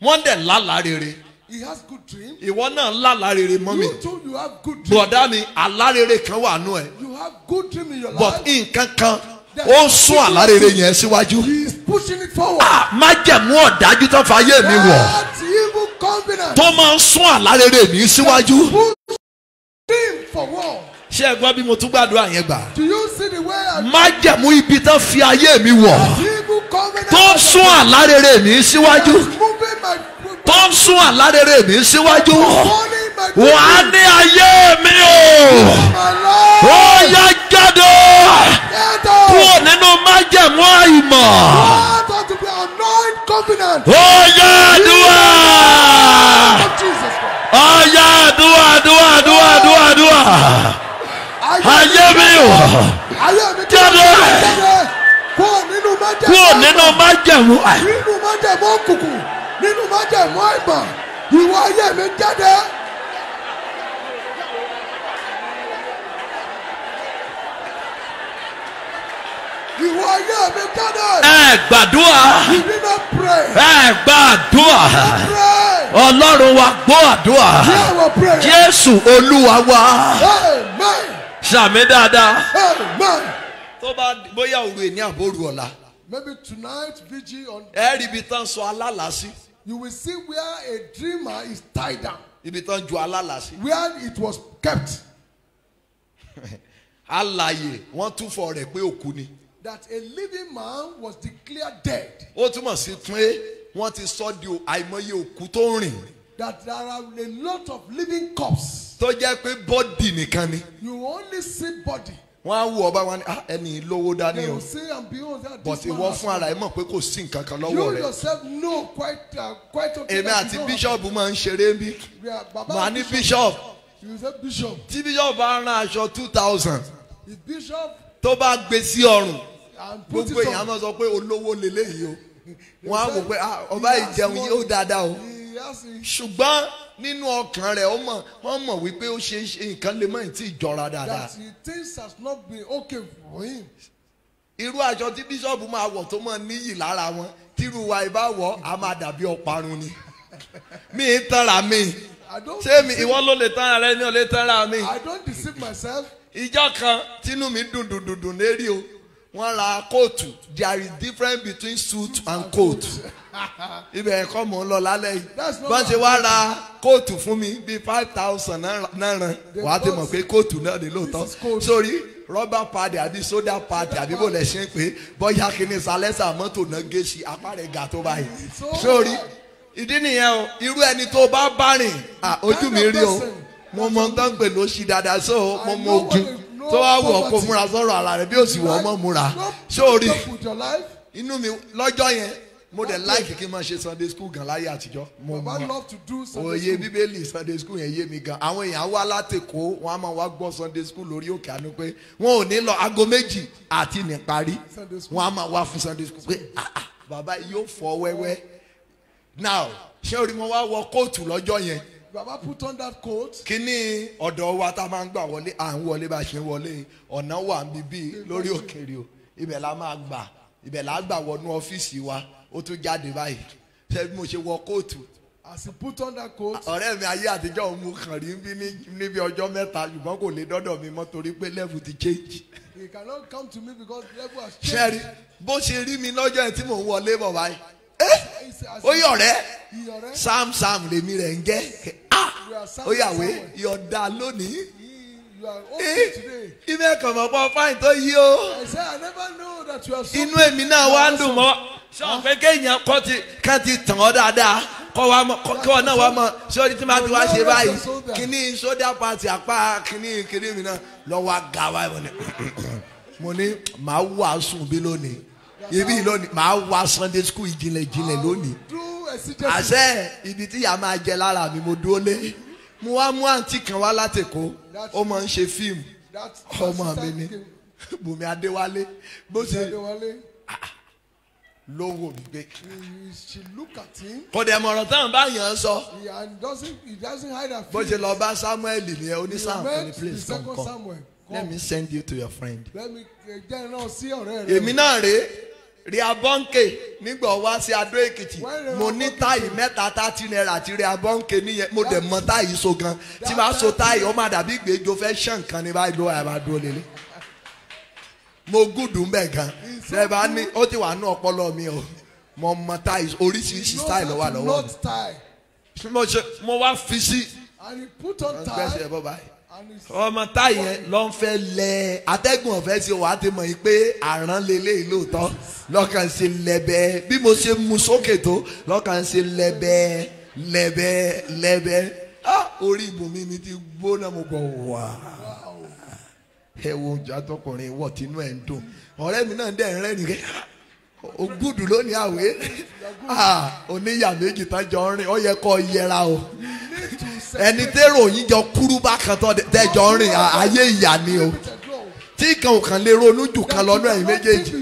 wọ́n dẹ̀ lálàá rere He has good dream. ìwọ náà lálàá rere mọ́ mi You too, you have good dream. bọ̀dá mi àlá rere kan wà nù ẹ̀ You have good dream in your but life. nǹkan kan ó ń sún àlá rere yẹn síwájú. He is pushing it forward. Ah, májẹ̀mú ọ̀dájú tó fa ayé mi wọ̀ That evil covenant. tó máa ń sún àlá rere mi síwájú. Push dream forward. ṣé ẹ gbọ́ bí mo tún gbàdúrà yẹn gbà. Do you see the way I májẹ̀mú ibi tó fi ayé mi wọ̀ evil covenant? tó ń sún àlá rere mi síwájú Moving my tó ń sún àlá rere mi síwájú. Wà á ní ayé mi o ó yá jáde kúrò nínú májẹ̀mú àìmọ̀. Ó yá àdúrà ó yá àdúrà àdúrà àdúrà àdúrà àdúrà ayé mi o Jáde. kúrò nínú májẹ̀mú àìmọ̀. Nínú májẹ̀mú àìmọ̀. Ìwọ ayé mi jáde. Ìwọ ayé mi jáde. ẹ gbàdúrà not pray. ẹ gbàdúrà ọlọ́run wa gbọ́ àdúrà jésù olúwa wa sàmì dáadáa. Tó bá bóyá òru èní àbóru ọ̀la Maybe tonight, vigil on ẹ rí ibi tán sọ alálàá sí you will see where a dreamer is tied down, ibi tán ju alálàá sí where it was kept. alàyè wọ́n tún fọ rẹ̀ pé òkú ni That a living man was declared dead. ó túmọ̀ sí pé wọ́n ti sọ di àìmọye òkú tó ń rìn That there are a lot of living corpses. tó jẹ́ pé bọ́dì nìkan ni You only see body. Wọ́n á wù ọba wọn "Ah, ẹni lówó dání o. but ìwọ fún ara ẹ mọ̀ pé kò sí nǹkan kan lọ́wọ́ You rẹ̀. yourself know quite uh, quite okay. èmi àti you bíṣọ̀bù máa ń ṣeré bí are- Baba màá ní Bishop. bíṣọ̀bù. You tí bíṣọ̀bù bá rán aṣọ two thousand tó bá gbé sí ọrùn gbogbo èèyàn máa sọ pé olówó leléyìí o. Wọn á wò pé "Ah, ọba ìjẹun yìí ó dáadáa o. Ṣùgbọ́n nínú ọkàn rẹ̀ ó mọ̀ wọ́n mọ̀ wípé ó ṣe nǹkan lè mọ̀ tí ìjọra dáadáa. That he thinks has not been okay for him. irú aṣọ tí bíṣọ̀bù máa wọ̀ tó mọ̀ níyì lára wọn tírú wa ìbá wọ̀ á máa dàbí ọ̀parun ni. Mi ń tanra mi. Ṣé mi ìwọ ló lè tanra rẹ ní ò lè tanra mi? I don't deceive myself. ìjọ kan tínú mi dùn dùn dùn dùn lérí o wọ́n ra kóòtù. There is difference between suit and coat. Ibẹ̀ ẹ̀kọ́ mò ń lọ lálẹ́ yìí. Bọ́n ṣe wá ra kóòtù fún mi bíi five thousand náírà wà á ti mọ̀ pé kóòtù náà ní lóòótọ́. Sórí rọ́bà pàdé àbí sódà pàdé àbí bò lẹ̀ ṣe ń pé bọ́yá kìíní sálẹ́sà mọ́tò náà gé sí apá rẹ̀ ga tó báyìí. Sórí ìdí nìyẹn o. Irú ẹni tó bá bá rìn ojú mi rí o. mo mọ tán pè ló ṣì dáadáa so mo mọ ogun tó wá wọ̀ kó múra sọ̀rọ̀ ara rẹ̀ bí ó sì wọ̀ ọmọ múra. Sórí inú mi lọ́jọ́ yẹn mo dẹ̀ láìkì kí n máa ṣe sunday school gan láyé àtijọ́. Mo mọ. òye school. bíbélì sunday school yẹn yé mi gan. Àwọn èèyàn wá látẹ̀kọ́ wọn á máa wá gbọ́ sunday school lórí òkè àánú pé wọn ò ní lọ aago méjì àti ní parí wọn á máa wá fún sunday school pé ah ah bàbá yóò fọ wẹ́wẹ́. Now ṣé orí wọn wá wọ kóòtù lọ́jọ́ yẹn Baba put on that coat. kíní ọ̀dọ̀ wa tá a máa ń gbà wọlé? À ń wọlé bá a ṣe ń wọlé. Ọ̀nà wà ń bíbí lórí o. Ibẹ̀ la máa gbà. Ibẹ̀ la gbà wọnú ọ́fíìsì wa. Ó tún jáde báyìí. Ṣé bí mo ṣe wọ kóòtù As he put on that coat, ọ̀rẹ́ mi ayé àtijọ́ òun mo kàn rí níbi ọjọ́ mẹ́ta ṣùgbọ́n kò lè dọ́dọ̀ mi mọ́ torí pé level ti change. He cannot come to me because level has ṣẹ́ẹ̀rí changed. bó ṣe rí mi lọ́jọ́ yẹn tí mò ń wọlé bọ̀ báyìí. Ó yọ̀ rẹ́ sam sam lèmi rẹ̀ ń jẹ́ ó yàwé yọ̀ọ̀dà lónìí. ibẹ̀ kàn mọ́ pọ́ fáìn tó yí o. Inú èmi náà wá ń dùn mọ́. Sọ pé kéèyàn kọ́ ti kàn ti tàn ọ́ dáadáa? Kọ́ wa mọ́ kọ́ wọ́n náà wá mọ́. Sórí tí máa ti wá ṣe báyìí? kíní sódà pàtì apá kíní kíní mi náà lọ́wọ́ àga wa mo ní mo ní màá wàásù bí lónìí. Ibi lónìí màá wá sunday school ìjìnlẹ̀ ìjìnlẹ̀ lónìí. Àṣẹ ibi tí ìyá máa jẹ lára mi mo dúró lé mo wá mú àǹtí kan wá látẹ̀kọ́ ó máa ń ṣe fíìmù. Ọmọ mi ni. bùnmi adéwálé. Bó ṣe Adewale, ló wò mí him. kò dẹ̀ mọ̀ràn táwọn sọ. He doesn't hide her bó face. ṣe lọ bá samuel nìyẹn onísàmù ní place kankan let me send you to your friend. rẹ̀. èmi náà rèé rí abọ́ǹkè nígbà wá sí adó èkìtì. Mo ní táyì mẹ́ta tààtì náírà àti rí abọ́ǹkè níyẹn. Mo dẹ̀ mọ táyì so gan. Tí bá so táyì ó máa dàbí ìgbẹ́jọ fẹ́ ṣàn kan ní báyìí ló wà bá dúró lélẹ̀. Mo gùdù ń bẹ̀ gan. Ṣe bá ní ó ti wà ní ọpọlọ mi o. Mo mọ táyì oríṣiríṣi wà lọ́wọ́ tie. mi mo wá fi sí. And he put on tie. Bọ́ ọmọ táyì yẹn ló ń fẹ́ lẹ atẹ́gùn ọ̀fẹ́ sí wa ti mọ̀ yìí pé àrán lélẹ̀ lóòótọ́. Lọ́kàn ṣe lẹ́bẹ̀. Bí mo ṣe mu sókè tó lọ́kàn ṣe lẹ́bẹ̀ lẹ́bẹ̀ lẹ́bẹ̀. Orí ibùnmi mi ti gbóná mo gbọ́ wá ẹ wo oúnjẹ atọkùnrin wọ̀ tínú ẹ̀ ń dùn. Ọ̀rẹ́ mi náà dẹ̀ ń rẹ́rìn kẹ́ o gúdù lónìí àwé. Oníyà méjì tán jọ ń rìn ó yẹ kó yẹra o ẹni tẹ́rọ yín jọ kúrú bákan tó tẹ́jọ ń rìn ayé ìyá ni o. Tí kan ò kàn lè ronú jù kan lọ́nà ẹ̀yìn méjèèjì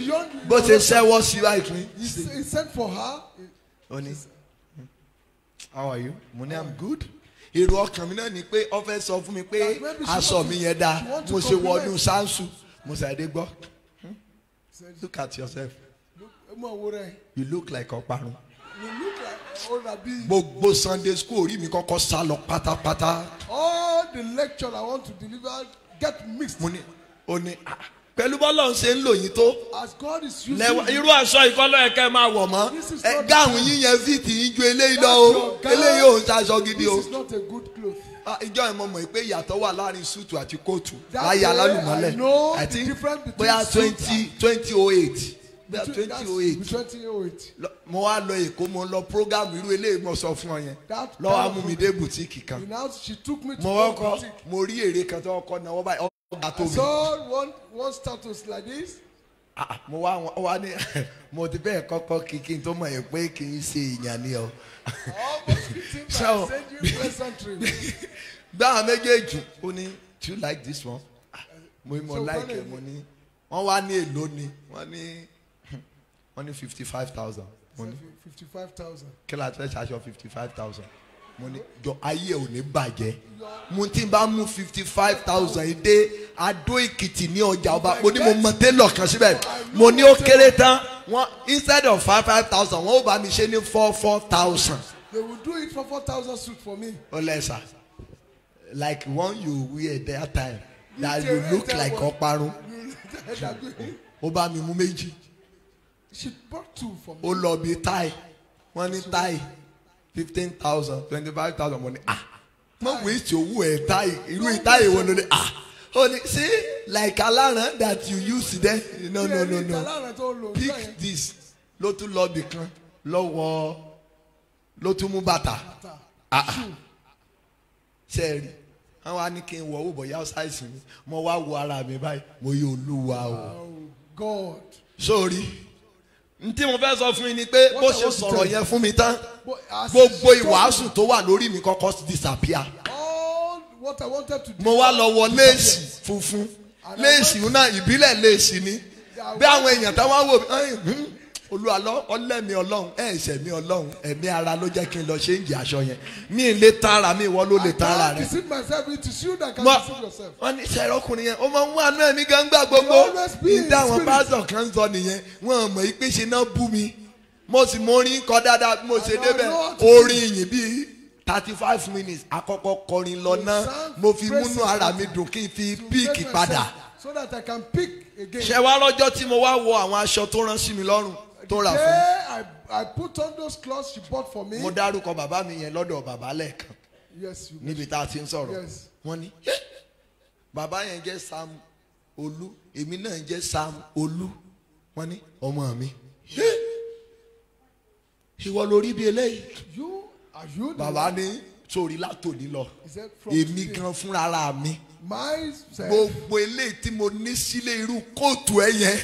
bó ṣe ṣẹ́wọ́ sí fún yín. He, sent for her. ó ní how are you? Mo ní i'm good. Èrò ọkàn mi náà ni pé ọ fẹ́ sọ fún mi pé aṣọ mi yẹn dáa mo ṣe wọnú sáǹsù mo ṣàdé gbọ́. Said, look at yourself. You look like ọparun you look like old Rabi. gbogbo sunday school orí mi kọ́kọ́ sá lọ pátápátá. All the lecture I want to deliver get mixed. mo ní ó ní "Ah, pẹ̀lú bọ́lá ń ṣe ń lò yín tó. As God is using lẹ́wọ̀ irú aṣọ ìkọ́lọ́ ẹ̀kẹ́ máa wọ̀ mọ́. Ẹ gáàmù yín yẹn fìtì yín ju eléyìí lọ o. eléyìí ò ń ṣaṣọ gidi o. this is not a good cloth. Ah, ìjọ mo mọ̀ pé ìyàtọ̀ wà láàárín súùtù àti kóòtù láyé alálùmọ́lẹ̀ I know I the think difference between bóyá twenty twenty oh eight Between- twenty oh eight between 2008. mo wá lọ èkó mo lọ program irú eléyìí mo sọ fún ọ yẹn lọ́wọ́ amúmidé bùtíìkì kan mo kọ́kọ́ boutique. mo rí èrè kan tó kọ́ náà wọ́n báyìí ọgbà tó I mi saw one one status like this. Ah, ah, mo wá wọn wá ní mo ti bẹ́ẹ̀ kọ́kọ́ kí kí n tó mọ̀ yẹn pé kì í ṣe èèyàn ni ọ. So- gbáà méjèèjì ó ní do you like this one Ah, mo mo So like ẹ mo ní wọ́n wá ní èlò ni wọ́n ní wọ́n ní fifty five thousand. Mo ní Fifty-five thousand. kí la fẹ́ ṣaṣọ fifty five thousand? Mo ní jọ ayé ò ní bàjẹ́. Mo ti bá mú fifty five thousand yìí dé adó èkìtì ní ọjà ọba. Mo ní mo mọ télọ̀ kan síbẹ̀. Mo ní ó kéré tán. Wọ́n instead of five five thousand wọ́n ó bá mi ṣe ní four four thousand. They will do it for four thousand suit for me. ó lẹ́sà like one you wear that time that you look like ọparun. Ó bá mi mú méjì She bought two for me. ó lọ bí táì wọ́n ní táì fifteen thousand twenty five thousand. Mo ní ah mo wí tí owó ẹ̀ táì irú táì wo ló ní? Ah. Ó ní see like alaran that you use there? No no no no. Pick this. Ló tún lọ bì kan lọ́wọ́ ló tún mú bàtà. Ah ah. Sẹ́ẹ̀rì wọ́n wá ní kí n wọ owó bọ̀ yá ṣáìsì mi. Mo wá wo ara mi báyìí. Mo yí olúwa o. God. sórí tí mo fẹ́ sọ fún yín ni pé bó ṣe sọ̀rọ̀ yẹn fún mi tán gbogbo ìwàásù tó wà lórí mi kọ́kọ́ disappear. Mo wá lọ wọ léèsì funfun. Léèsì náà ìbílẹ̀ léèsì ni. Bí àwọn èèyàn táwọn wò mí "Ẹ́n, hmm, olúwa ọlẹ́mi ọlọ́run ẹ̀ ẹ̀ṣẹ̀ mi ọlọ́run ẹ̀mí ara ló jẹ́ kí n lọ ṣe ń jẹ aṣọ yẹn. Mi lè tán ara mi ìwọ ló lè I tán ara can't rẹ. deceive myself. It is you that can deceive yourself. wọ́n ní sẹ́rọ̀ ọkùnrin yẹn? Ó máa ń wá àánú ẹ̀mí gángbà gbogbo. Ìdá àwọn pásítọ̀ kan sọ nìyẹn wọ́n mọ̀ pé ṣe náà bú mi. Mo sì mọ orin kọ dáadáa bí mo ṣe I débẹ̀. Orin ìyìn bíi thirty five minutes àkọ́kọ́ kọrin lọ náà mo fi múnú ara mi dùn kí n fi píìkì padà. So that I can pick again. ṣé wá lọ́jọ́ tí mo wá wọ àwọn aṣọ tó rán sí mi lọ́rùn tó rà The fún. Day I, I put on those clothes she bought for me. mo dárúkọ bàbá mi yẹn lọ́dọ̀ bàbá lẹ́ẹ̀kan. Yes, you níbi tá a ti ń sọ̀rọ̀. Yes. wọ́n ní "Yé, bàbá yẹn jẹ́ sam olú èmi náà jẹ́ sam olú. Wọ́n ní ọmọ mi. "Yé, ìwọ lórí bí eléyìí. The bàbá ní sórí látòní lọ. Èmi gan fúnra mi myself. gbogbo eléyìí tí mo ní sílé irú kóòtù ẹ yẹn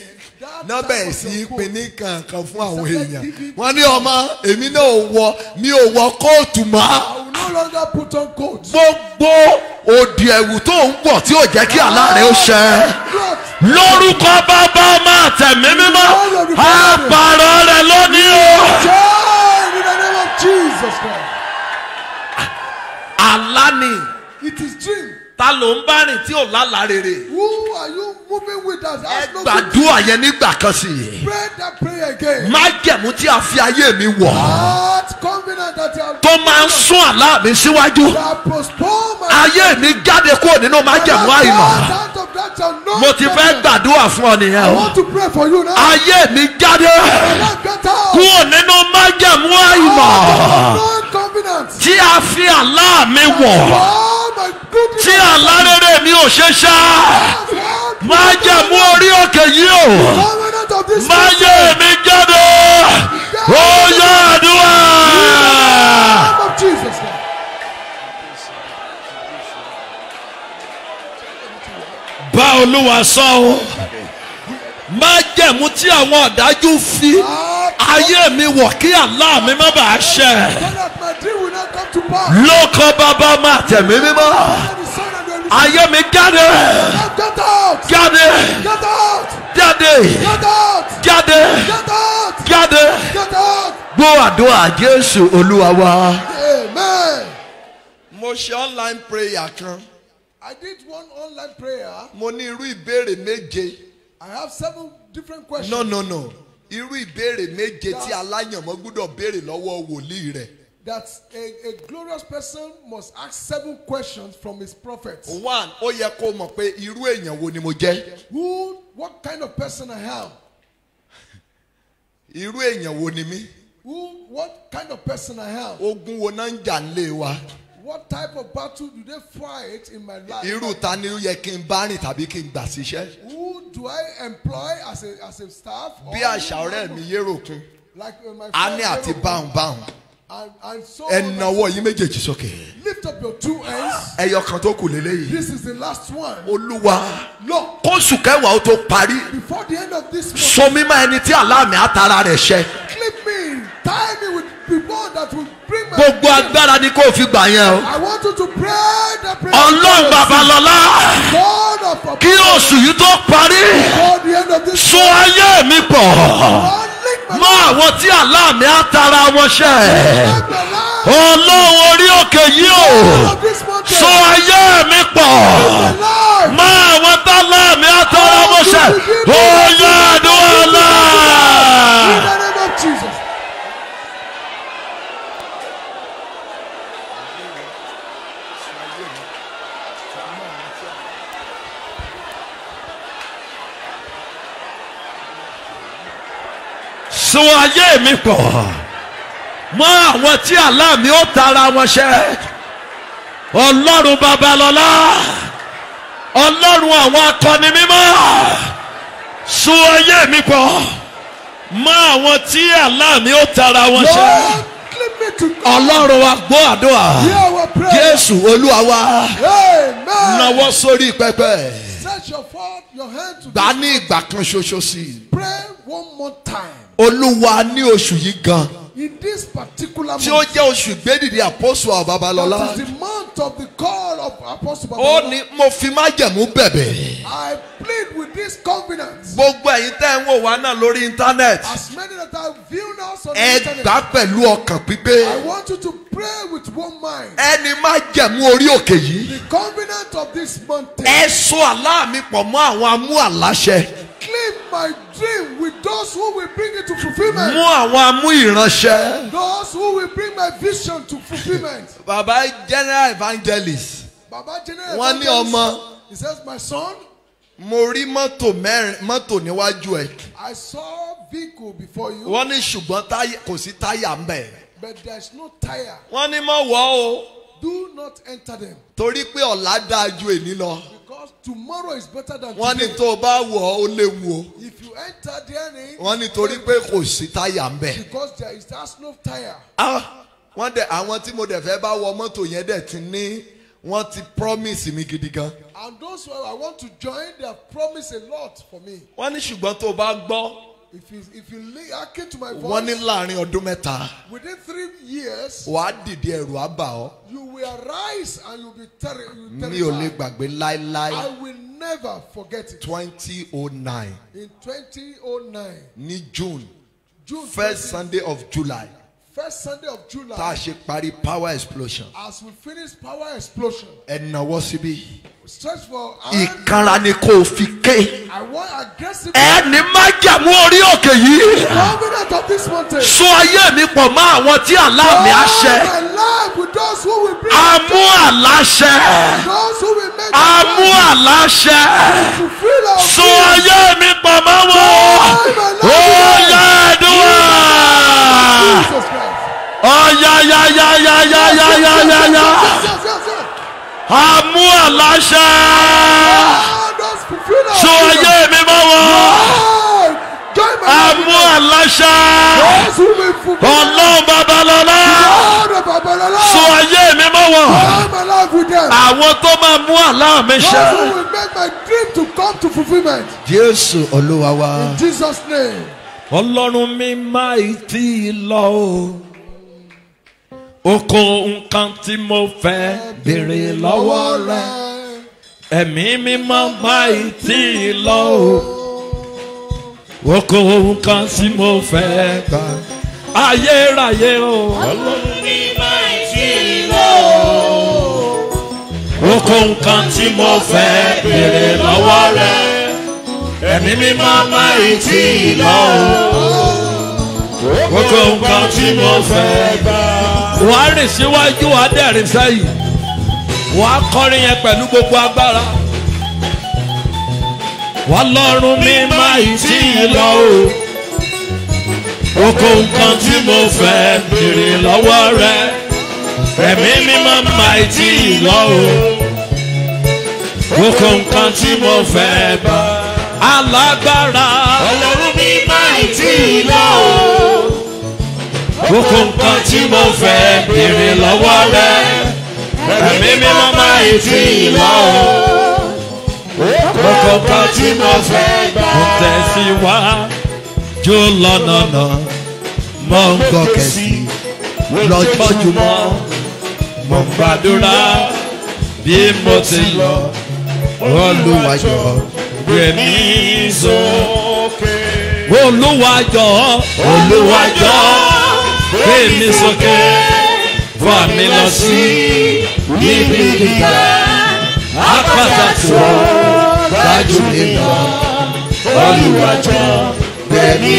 of sí pin ní kankan fún àwọn èèyàn wọ́n ní ọmọ èmi náà ò wọ mi ò wọ kóòtù mọ́ I will no longer put on coat. gbogbo òdì ẹ̀wù tó ń pọ̀ tí ò jẹ́ kí àlá rẹ̀ ó ṣẹ. Lórúkọ bàbá ọmọ àtẹ̀mí mímọ́ àpàrọ̀ rẹ̀ lónìí o. Jesus Christ. àlá ni It is dream. Ta ló ń bá rìn tí ò lálàá rere. Who are you moving with us? ẹ gbàdúrà yẹn nígbà kan sí i. Pray that prayer again. májẹ̀mú tí a fi ayé mi wọ̀ That covenant that you have tó máa ń sún àlá mi síwájú. that postpone my ayé mi jáde kúrò nínú májẹ̀mú àìmọ̀. Mo ti fẹ́ gbàdúrà fún ọ nìyẹn I o. want to pray for you now. ayé mi jáde kúrò nínú májẹ̀mú àìmọ̀ tí a fi àlá mi wọ̀ tí àlárẹ̀rẹ̀ mi ò ṣe ṣá. Máa jẹ̀mú orí òkè yìí o. Máa yẹ èmi jáde. Ó yọ àdúrà. bá olúwa sọ ọ́ májẹ̀mú tí àwọn ọ̀dájú fi ayé mi wọ̀ kí àlá mi má bàa ṣẹ lóko bàbá máa tẹ̀mí mímọ́ ayé mi jáde Now Get out! jáde Get out! jáde jáde jáde gbọ́ àdúrà jésù olúwa wa. Amen. mo ṣe online prayer kan I did one online prayer. mo ní irú ìbéèrè méje I have seven different questions. no no no irú ìbéèrè méje tí aláyànmọ́ gbúdọ̀ béèrè lọ́wọ́ wòlíì rẹ̀ That a, a glorious person must ask seven questions from his prophets. one ó yẹ kó mọ̀ pé irú èèyàn wo ni mo jẹ́ Who, what kind of person I am? irú èèyàn wo ni mí Who, what kind of person I am? ogun wo náà ń jà nílé wa What type of battle do they fight in my life? irú ta ni ó yẹ kí n bá rìn tàbí kí n gbà síṣẹ́ Who do I employ as a, as a staff? bí àṣà ọ̀rẹ́ mi I? yéròkun Like uh, my a ní àti báhùn báhùn ẹ nawọ́ yín méjèèjì sókè lift up your two hands. ẹyọ kan tó kù lélẹ́yìí This is the last one. olúwa kóṣù kẹwàá ó tó parí before the end of this month, so mímọ́ ẹni tí àlámì àtàrà rẹ̀ ṣẹ clip me, tie gbogbo agbára ni kò fi gbà yẹn o. ọlọ́run babalọ́lá kí oṣù yìí tó parí. So ayé mi pọ̀. Mọ àwọn tí aláàmì á tara wọn ṣe ọlọ́run orí òkè yìí o. So ayé mi pọ̀. Mọ àwọn tí aláàmì á tara wọn ṣe ó yá àdúrà náà. So ayé mi pọ̀. Mọ́ àwọn tí àlá mi ó tara wọn ṣẹ. Ọlọ́run babalọ́lá ọlọ́run àwọn akọni mímọ́ so ayé mi pọ̀. Mọ́ àwọn tí àlá mi ó tara wọn ṣẹ. Ọlọ́run wa gbọ́ àdúrà. Jésù olúwa wa. Nawọ́ sórí pẹpẹ. Gbà ní ìgbà kan ṣoṣo sí i. Pray one more time. Olúwa ní oṣù yìí gan In this particular tí ó month, jẹ́ oṣù gbẹ́dìdì àpọ́sù babalọ́lá that is the month of the call of Apostle ó Babalola. ní mo fi májẹ̀mú bẹ̀bẹ̀ I plead with this covenant. gbogbo ẹ̀yin tẹ́ ń wò wá náà lórí íńtánẹ́ẹ̀tì As many that are viewing us on the ẹ internet, gbà pẹ̀lú ọkàn pípé I want you to pray with one mind. ẹni májẹ̀mú orí òkè yìí The covenant of this mountain. ẹ so àlá mi pọ̀ mọ́ àwọn amú àláṣẹ Claim my dream with those who will bring it to fulfillment. mú àwọn amú ìránṣẹ́. Those who will bring my vision to fulfillment. baba general evangelist Baba General. Wọ́n ní Evangelist, ọmọ. He says, My son, mo rí mọ́tò mẹ́rin mọ́tò níwájú ẹ̀ I saw vehicle before you, wọ́n ní ṣùgbọ́n kò sí táyà ń bẹ̀. but there's no tire. wọ́n ní mọ̀ wọ́ o Do not enter them. torí pé ọ̀la dáa ju èní lọ. Tomorrow is better than wọ́n ní today. tó o bá wọ̀ ọ́ ó léwu o. If you enter therein, wọ́n ní torí pé kò sí táyà ń bẹ̀. because there is there's no tire. Ah, wọ́n dẹ̀ àwọn tí mo dẹ̀ fẹ́ bá wọ mọ́tò yẹn dẹ̀ ti ní wọ́n ti promise mi gidi gan. And those who I want to join, they have promised a lot for me. wọ́n ní ṣùgbọ́n tó o bá gbọ́ If you if you hearken to my wọ́n ní voice, láàárín ọdún mẹ́ta. Within three years, wàá dìde ẹ̀rù á bà ọ́. you will arise and you'll be terri- be mi ò lè terrified. gbàgbé láéláé. I will never forget it. twenty oh nine. In 2009, ní june. June first 20, sunday of july. First Sunday of tá a July, ṣe parí power explosion. As we finish power explosion, ẹ nàwọ́ síbí ìkanra ni kò fi ké. ẹni má jàmú orí òkè yìí. sún ayé mi pọ̀ mọ́ àwọn tí àlá mi á ṣẹ. amú àlá ṣẹ. Amú àlá ṣẹ. sún ayé mi pọ̀ mọ́ wọn. Ó yẹ ẹdùn wá ọ̀yà yà yà yà yà yà yà yà àmú àláṣẹ. so ayé mi máa wọ. àmú àláṣẹ. ọlọ́run babalọ́lá. so ayé mi máa wọ. àwọn tó máa mú àlá mi ṣẹ. my dream to come to fulfilment. Jésù Olúwa wa. in Jesus name. Ọlọ́run mi máa ti lọ o oko nǹkan tí mo fẹ́ béèrè lọ́wọ́ rẹ. ẹ̀mí máa ì tí ì lọ o. oko nǹkan tí mo fẹ́ gbà. ayérayé o. ọlọ́run mi ì tí ì lọ o. oko nǹkan tí mo fẹ́ béèrè lọ́wọ́ rẹ. ẹ̀mí máa ì tí ì lọ o gbogbo nǹkan tí mo fẹ́ gbà. Wàá rìn síwájú wàá dẹ̀rìn sẹ́yìn wàá kọrin yẹn pẹ̀lú gbogbo agbára. wàá lọ́rùn mi máa ì tí ì lọ o. gbogbo nǹkan tí mo fẹ́ béèrè lọ́wọ́ rẹ. ẹ̀mí mi máa máa ì tí ì lọ o. gbogbo nǹkan tí mo fẹ́ gbà. alágbára. ọlọ́run mi máa ì tí ì lọ o gbogbo nǹkan tí mo fẹ́ béèrè lọ́wọ́ rẹ. Ẹ̀mí mi máa ma ètí lọ gbogbo nǹkan tí mo fẹ́ gbà. mo tẹ̀síwájú lọ́nàna mo ń gòkè sí lọ́jọ́júmọ́ mo gbàdúrà. Bí mo ti lọ olùwàjọ gbẹ̀mí sókè. Olùwàjọ olùwàjọ gbé mi sókè fà mí lọ sí ibi gíga àpáta tó dájú mi lọ. Olùwàjọ gbé mi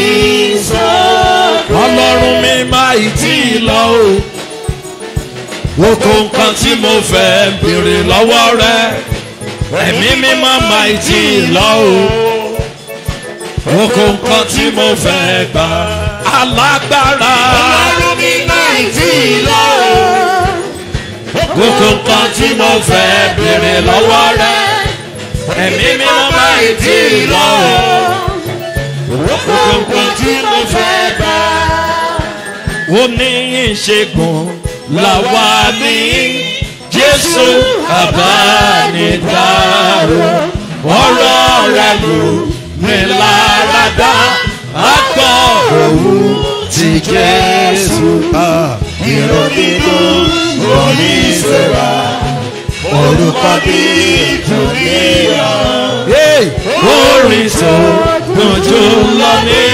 sókè. ọlọ́run mi máa ì tí ì lọ o. Oko nǹkan tí mo fẹ́ béèrè lọ́wọ́ rẹ. Ẹ̀mí mi máa máa ì tí ì lọ o oko nǹkan tí mo fẹ́ gbà alágbára. ọlọ́run mi tí ì lọ o. oko nǹkan tí mo fẹ́ béèrè lọ́wọ́ rẹ ẹ̀mí mi tí ì lọ o. oko nǹkan tí mo fẹ́ gbà. ó ní ìṣègùn làwa ní jésù àbánidáró ọ̀rọ̀ rẹ̀ ló mi lára dá àgbọ̀ òun ti jésù ìrònú oníṣẹ́ra orúkọ dídùn níyàn. orin tó dojú lọ ní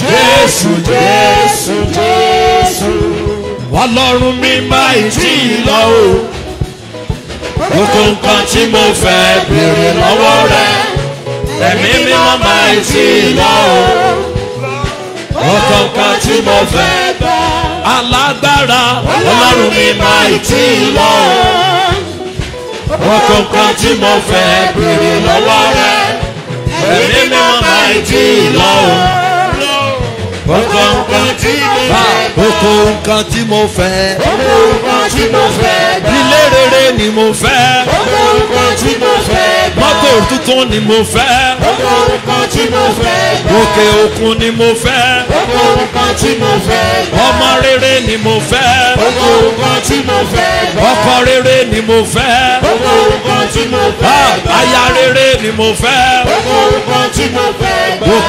jésù jésù jésù. ọlọ́run mi máa ì tí ì lọ o. gbogbo nǹkan tí mo fẹ́ béèrè lọ́wọ́ rẹ̀ ẹ̀mí mímọ́ máa tí ì lọ o. nǹkan tí mo fẹ́ alágbára ọlọ́run mi máa tí ì lọ o. nǹkan tí mo fẹ́ béèrè lọ́wọ́ rẹ̀ ẹ̀mí mímọ́ máa tí ì lọ. Gbogbo nǹkan tí mo fẹ́ gbogbo nǹkan tí mo fẹ́ Gbogbo nǹkan tí mo fẹ́ ilé rere ni mo fẹ́ Gbogbo nǹkan tí mo fẹ́ mọ́tò tuntun ni mo fẹ́ Gbogbo nǹkan tí mo fẹ́ òkè òkun ni mo fẹ́ Gbogbo nǹkan tí mo fẹ́ ọmọ rere ni mo fẹ́ Gbogbo nǹkan tí mo fẹ́ ọkọ rere ni mo fẹ́ Gbogbo nǹkan tí mo fẹ́ Ah, aya rere ni mo fẹ́ Gbogbo nǹkan tí mo fẹ́.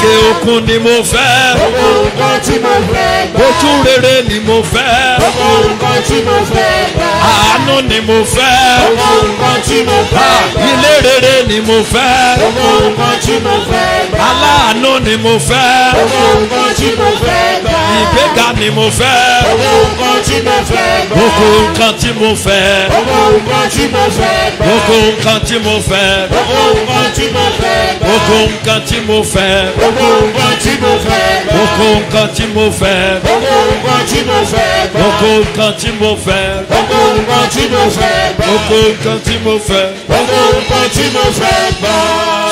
Òkè òkun ni mo fẹ́ Gbogbo nǹkan tí mo fẹ́ gbà. ojú rere ni mo fẹ́ Gbogbo nǹkan tí mo fẹ́ gbà. àánú ni mo fẹ́ Gbogbo nǹkan tí mo fẹ́ Ah, gbà. ilé rere ni mo fẹ́ Gbogbo nǹkan tí mo fẹ́ gbà. aláàánú ni mo fẹ́ Gbogbo nǹkan tí mo fẹ́ gbà. ìgbéga ni mo fẹ́ Gbogbo nǹkan tí mo fẹ́ gbà. gbogbo nǹkan tí mo fẹ́ Gbogbo nǹkan tí mo fẹ́ gbà. gbogbo nǹkan tí mo fẹ́ Gbogbo nǹkan tí mo fẹ́ gbà. gbogbo nǹkan tí mo fẹ́ Gbogbo nǹkan tí mo fẹ́ gbogbo nǹkan tí mo fẹ́ Gbogbo nǹkan tí mo fẹ́ gbogbo nǹkan tí mo fẹ́ Gbogbo nǹkan tí mo fẹ́ gbogbo nǹkan tí mo fẹ́. Gbogbo nǹkan tí mo fẹ́ gbà.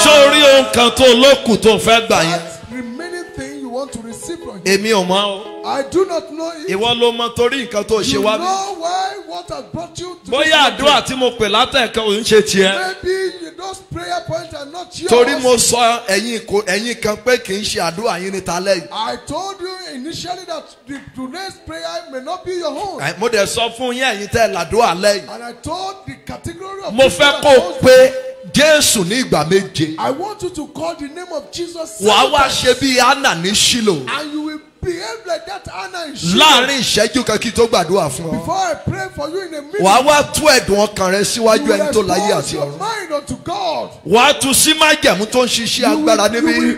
sórí nǹkan tó lókù tó fẹ́ gbà yẹn. Remaining thing you want want to receive from him. èmi ò mọ o I do not know it. ìwọ ló mọ torí nǹkan tó ṣe You wá bí. know why what has brought you to bóyá àdúrà tí mo pè látẹ̀kan ò ń ṣe tiẹ̀. Maybe you- those prayer points are not yours. torí mo sọ ẹ̀yin kò ẹ̀yin kan pé kì í ṣe àdúrà yín ní talẹ́ yìí. I told you initially that the today's prayer may not be your own. Mo dẹ̀ sọ fún yín ẹ̀yin tẹ́ làdúrà lẹ́yìn. And I told the category of mo fẹ́ kó o pé jésù ní ìgbà méje. I want you to call the name of Jesus. wàá wá ṣe bí anna ní ṣílò. And you will behave like that Anna in Shiloh. láàárín ìṣẹ́jú kan kí n tó gbàdúrà fún ọ. Before I pray for you in a minute. wàá wá tú ẹ̀dùn ọkàn rẹ síwájú you ẹni tó láyé expose àti your ọ̀run. mind unto God. wàá tú sí májẹ̀mú tó ń ṣiṣẹ́ You will- agbára you níbí. will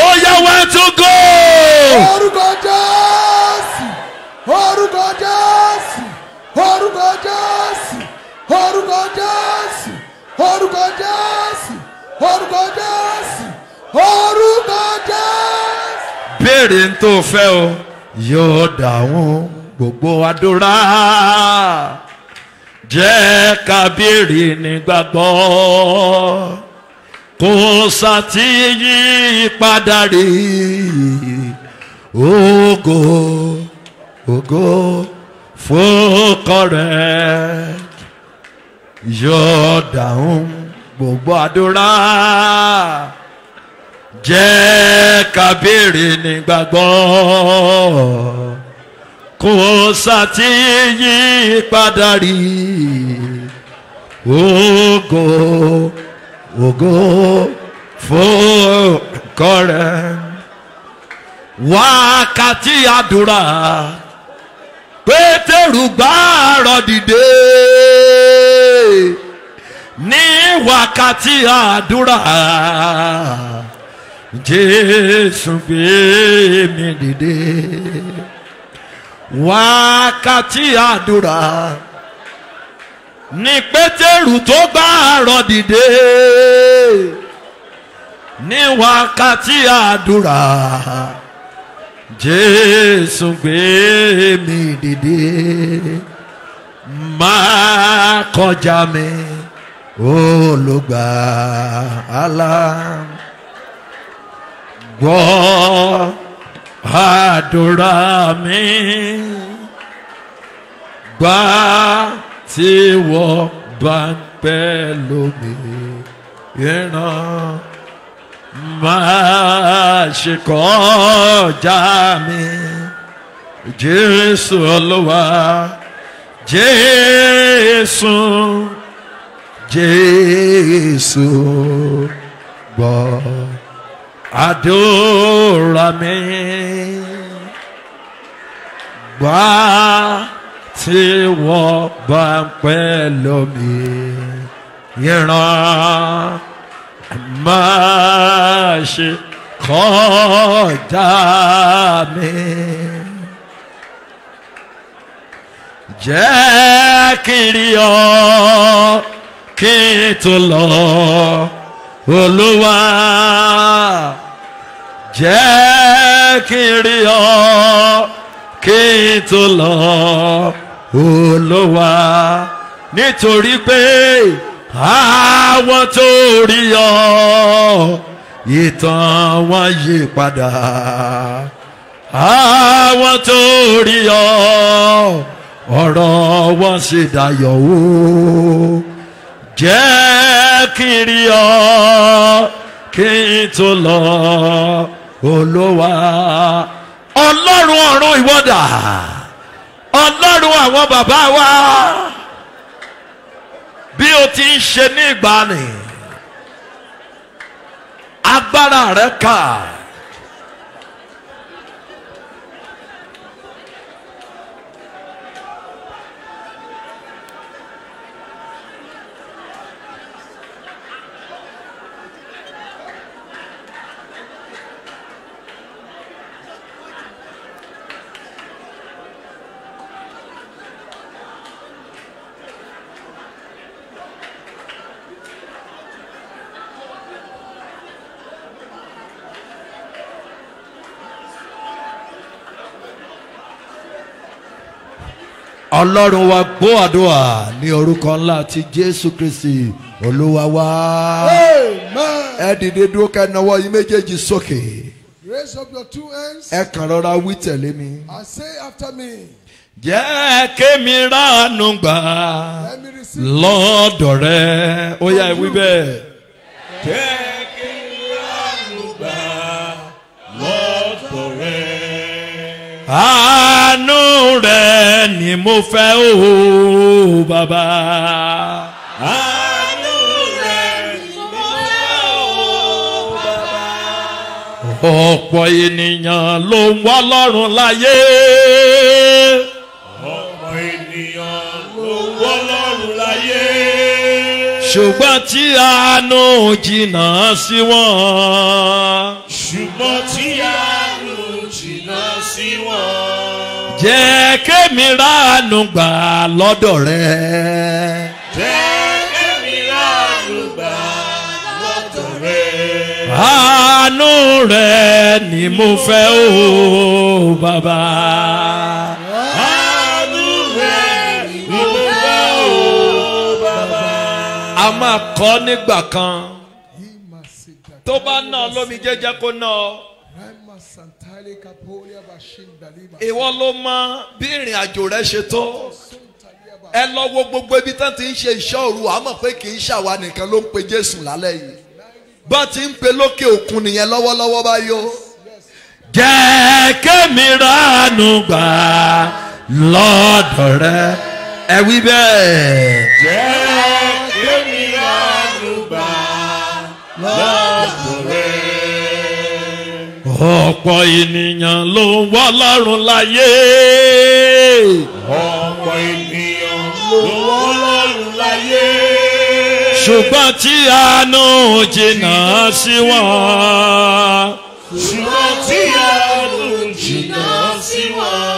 ó yẹ wá tó gò. Orúkọ Jésù! Orúkọ Jésù! Orúkọ Jésù! Orúkọ Jésù! Orúkọ Jésù! Orúkọ Jésù! Orúkọ Jésù! Béèrè ń tó fẹ́ o. Yóò dáhùn gbogbo àdúrà. Jẹ́ ká béèrè nígbàgbọ́ kò sàtìyí padà rí. Ògo ògo fòkọ rẹ̀. Yóò dáhùn gbogbo àdúrà jẹ́ ká béèrè nígbàgbọ́ kò sàtìyí padà rí. Ògo ògo fòkọ rẹ̀. Wákàtí àdúrà pétérù gbàrọ̀ dìde. Ní wákàtí àdúrà jésù gbé mi dìde. Wákàtí àdúrà ní pétérù tó gbàrọ̀ dìde. Ní wákàtí àdúrà jésù gbé mi dìde. Máa kọjá mi olùgbàlà gbọ́ àdúrà mi gbà tí wọ́n bá ń pẹ́ lómi ìran máa ṣe kọjá mi jésù olúwa jésù jésù gbọ́ àdúrà mi gbà tí wọ́n bá ń pẹ́ lómi ìran máa ṣe kọjá mi. jẹ́ kiri ọ kí n tó lọ olúwa jẹ́ kiri ọ kí n tó lọ olúwa. Nítorí pé àwọn tó rí ọ ìtàn wọn yí padà. Àwọn tó rí ọ ọ̀rọ̀ wọn sì dayọ̀ o jẹ́ kí n rí ọ kí n tó lọ olówà ọlọ́run ọ̀run ìwọ́dà ọlọ́run àwọn bàbá wa. Bí o ti ń ṣe ní ìgbàanì agbára rẹ kà ọlọ́run wa gbọ́ àdúrà ní orúkọ ńlá ti jésù kristi olúwa wa ẹ dìde dúró ká náwó yín méjèèjì sókè. Raise up your two hands ẹ kàn rọra wí tẹ̀lé mi. and say after me. jẹ́ kémi ránú gbà lọ́dọ̀ rẹ ó yá ẹ wí bẹ́ẹ̀. Àánú rẹ ni mo fẹ́ o bàbá. àánú rẹ ni mo fẹ́ o bàbá. ọ̀pọ̀ ènìyàn ló ń wá lọ́rùn láyé. ọ̀pọ̀ ènìyàn ló ń wá lọ́rùn láyé. ṣùgbọ́n tí àánú jìnnà sí wọn. ṣùgbọ́n tí àánú sí wọn. jẹ́ kémi ránú gbà lọ́dọ̀ rẹ. jẹ́ kémi ránú gbà lọ́dọ̀ rẹ. àánú rẹ ni mo fẹ́ o bàbá. àánú rẹ ni mo fẹ́ o bàbá. a máa kọ́ nígbà kan tó bá ná lómi jẹ́jẹ́ kó ná ọ. Ìwọ ló mọ bí ìrìn àjò rẹ ṣe tó. Ẹ lọ wo gbogbo ibi tán ti ń ṣe iṣẹ́ òru àmọ́ pé kì í ṣàwa nìkan ló ń pe jésù lálẹ́ yìí. Bá ti ń pe lókè òkun nìyẹn lọ́wọ́lọ́wọ́ báyìí o. jẹ́ kémi ránú gbà lọ́dọ̀ rẹ. Ẹ wí bẹ́ẹ̀. jẹ́ kémi ránú gbà lọ́dọ̀ rẹ ọ̀pọ̀ ènìyàn ló ń wá lọ́rùn láyé. ọ̀pọ̀ ènìyàn ló ń wá lọ́rùn láyé. ṣùgbọ́n tí àánú jìnnà sí wọn. ṣùgbọ́n tí àánú jìnnà sí wọn.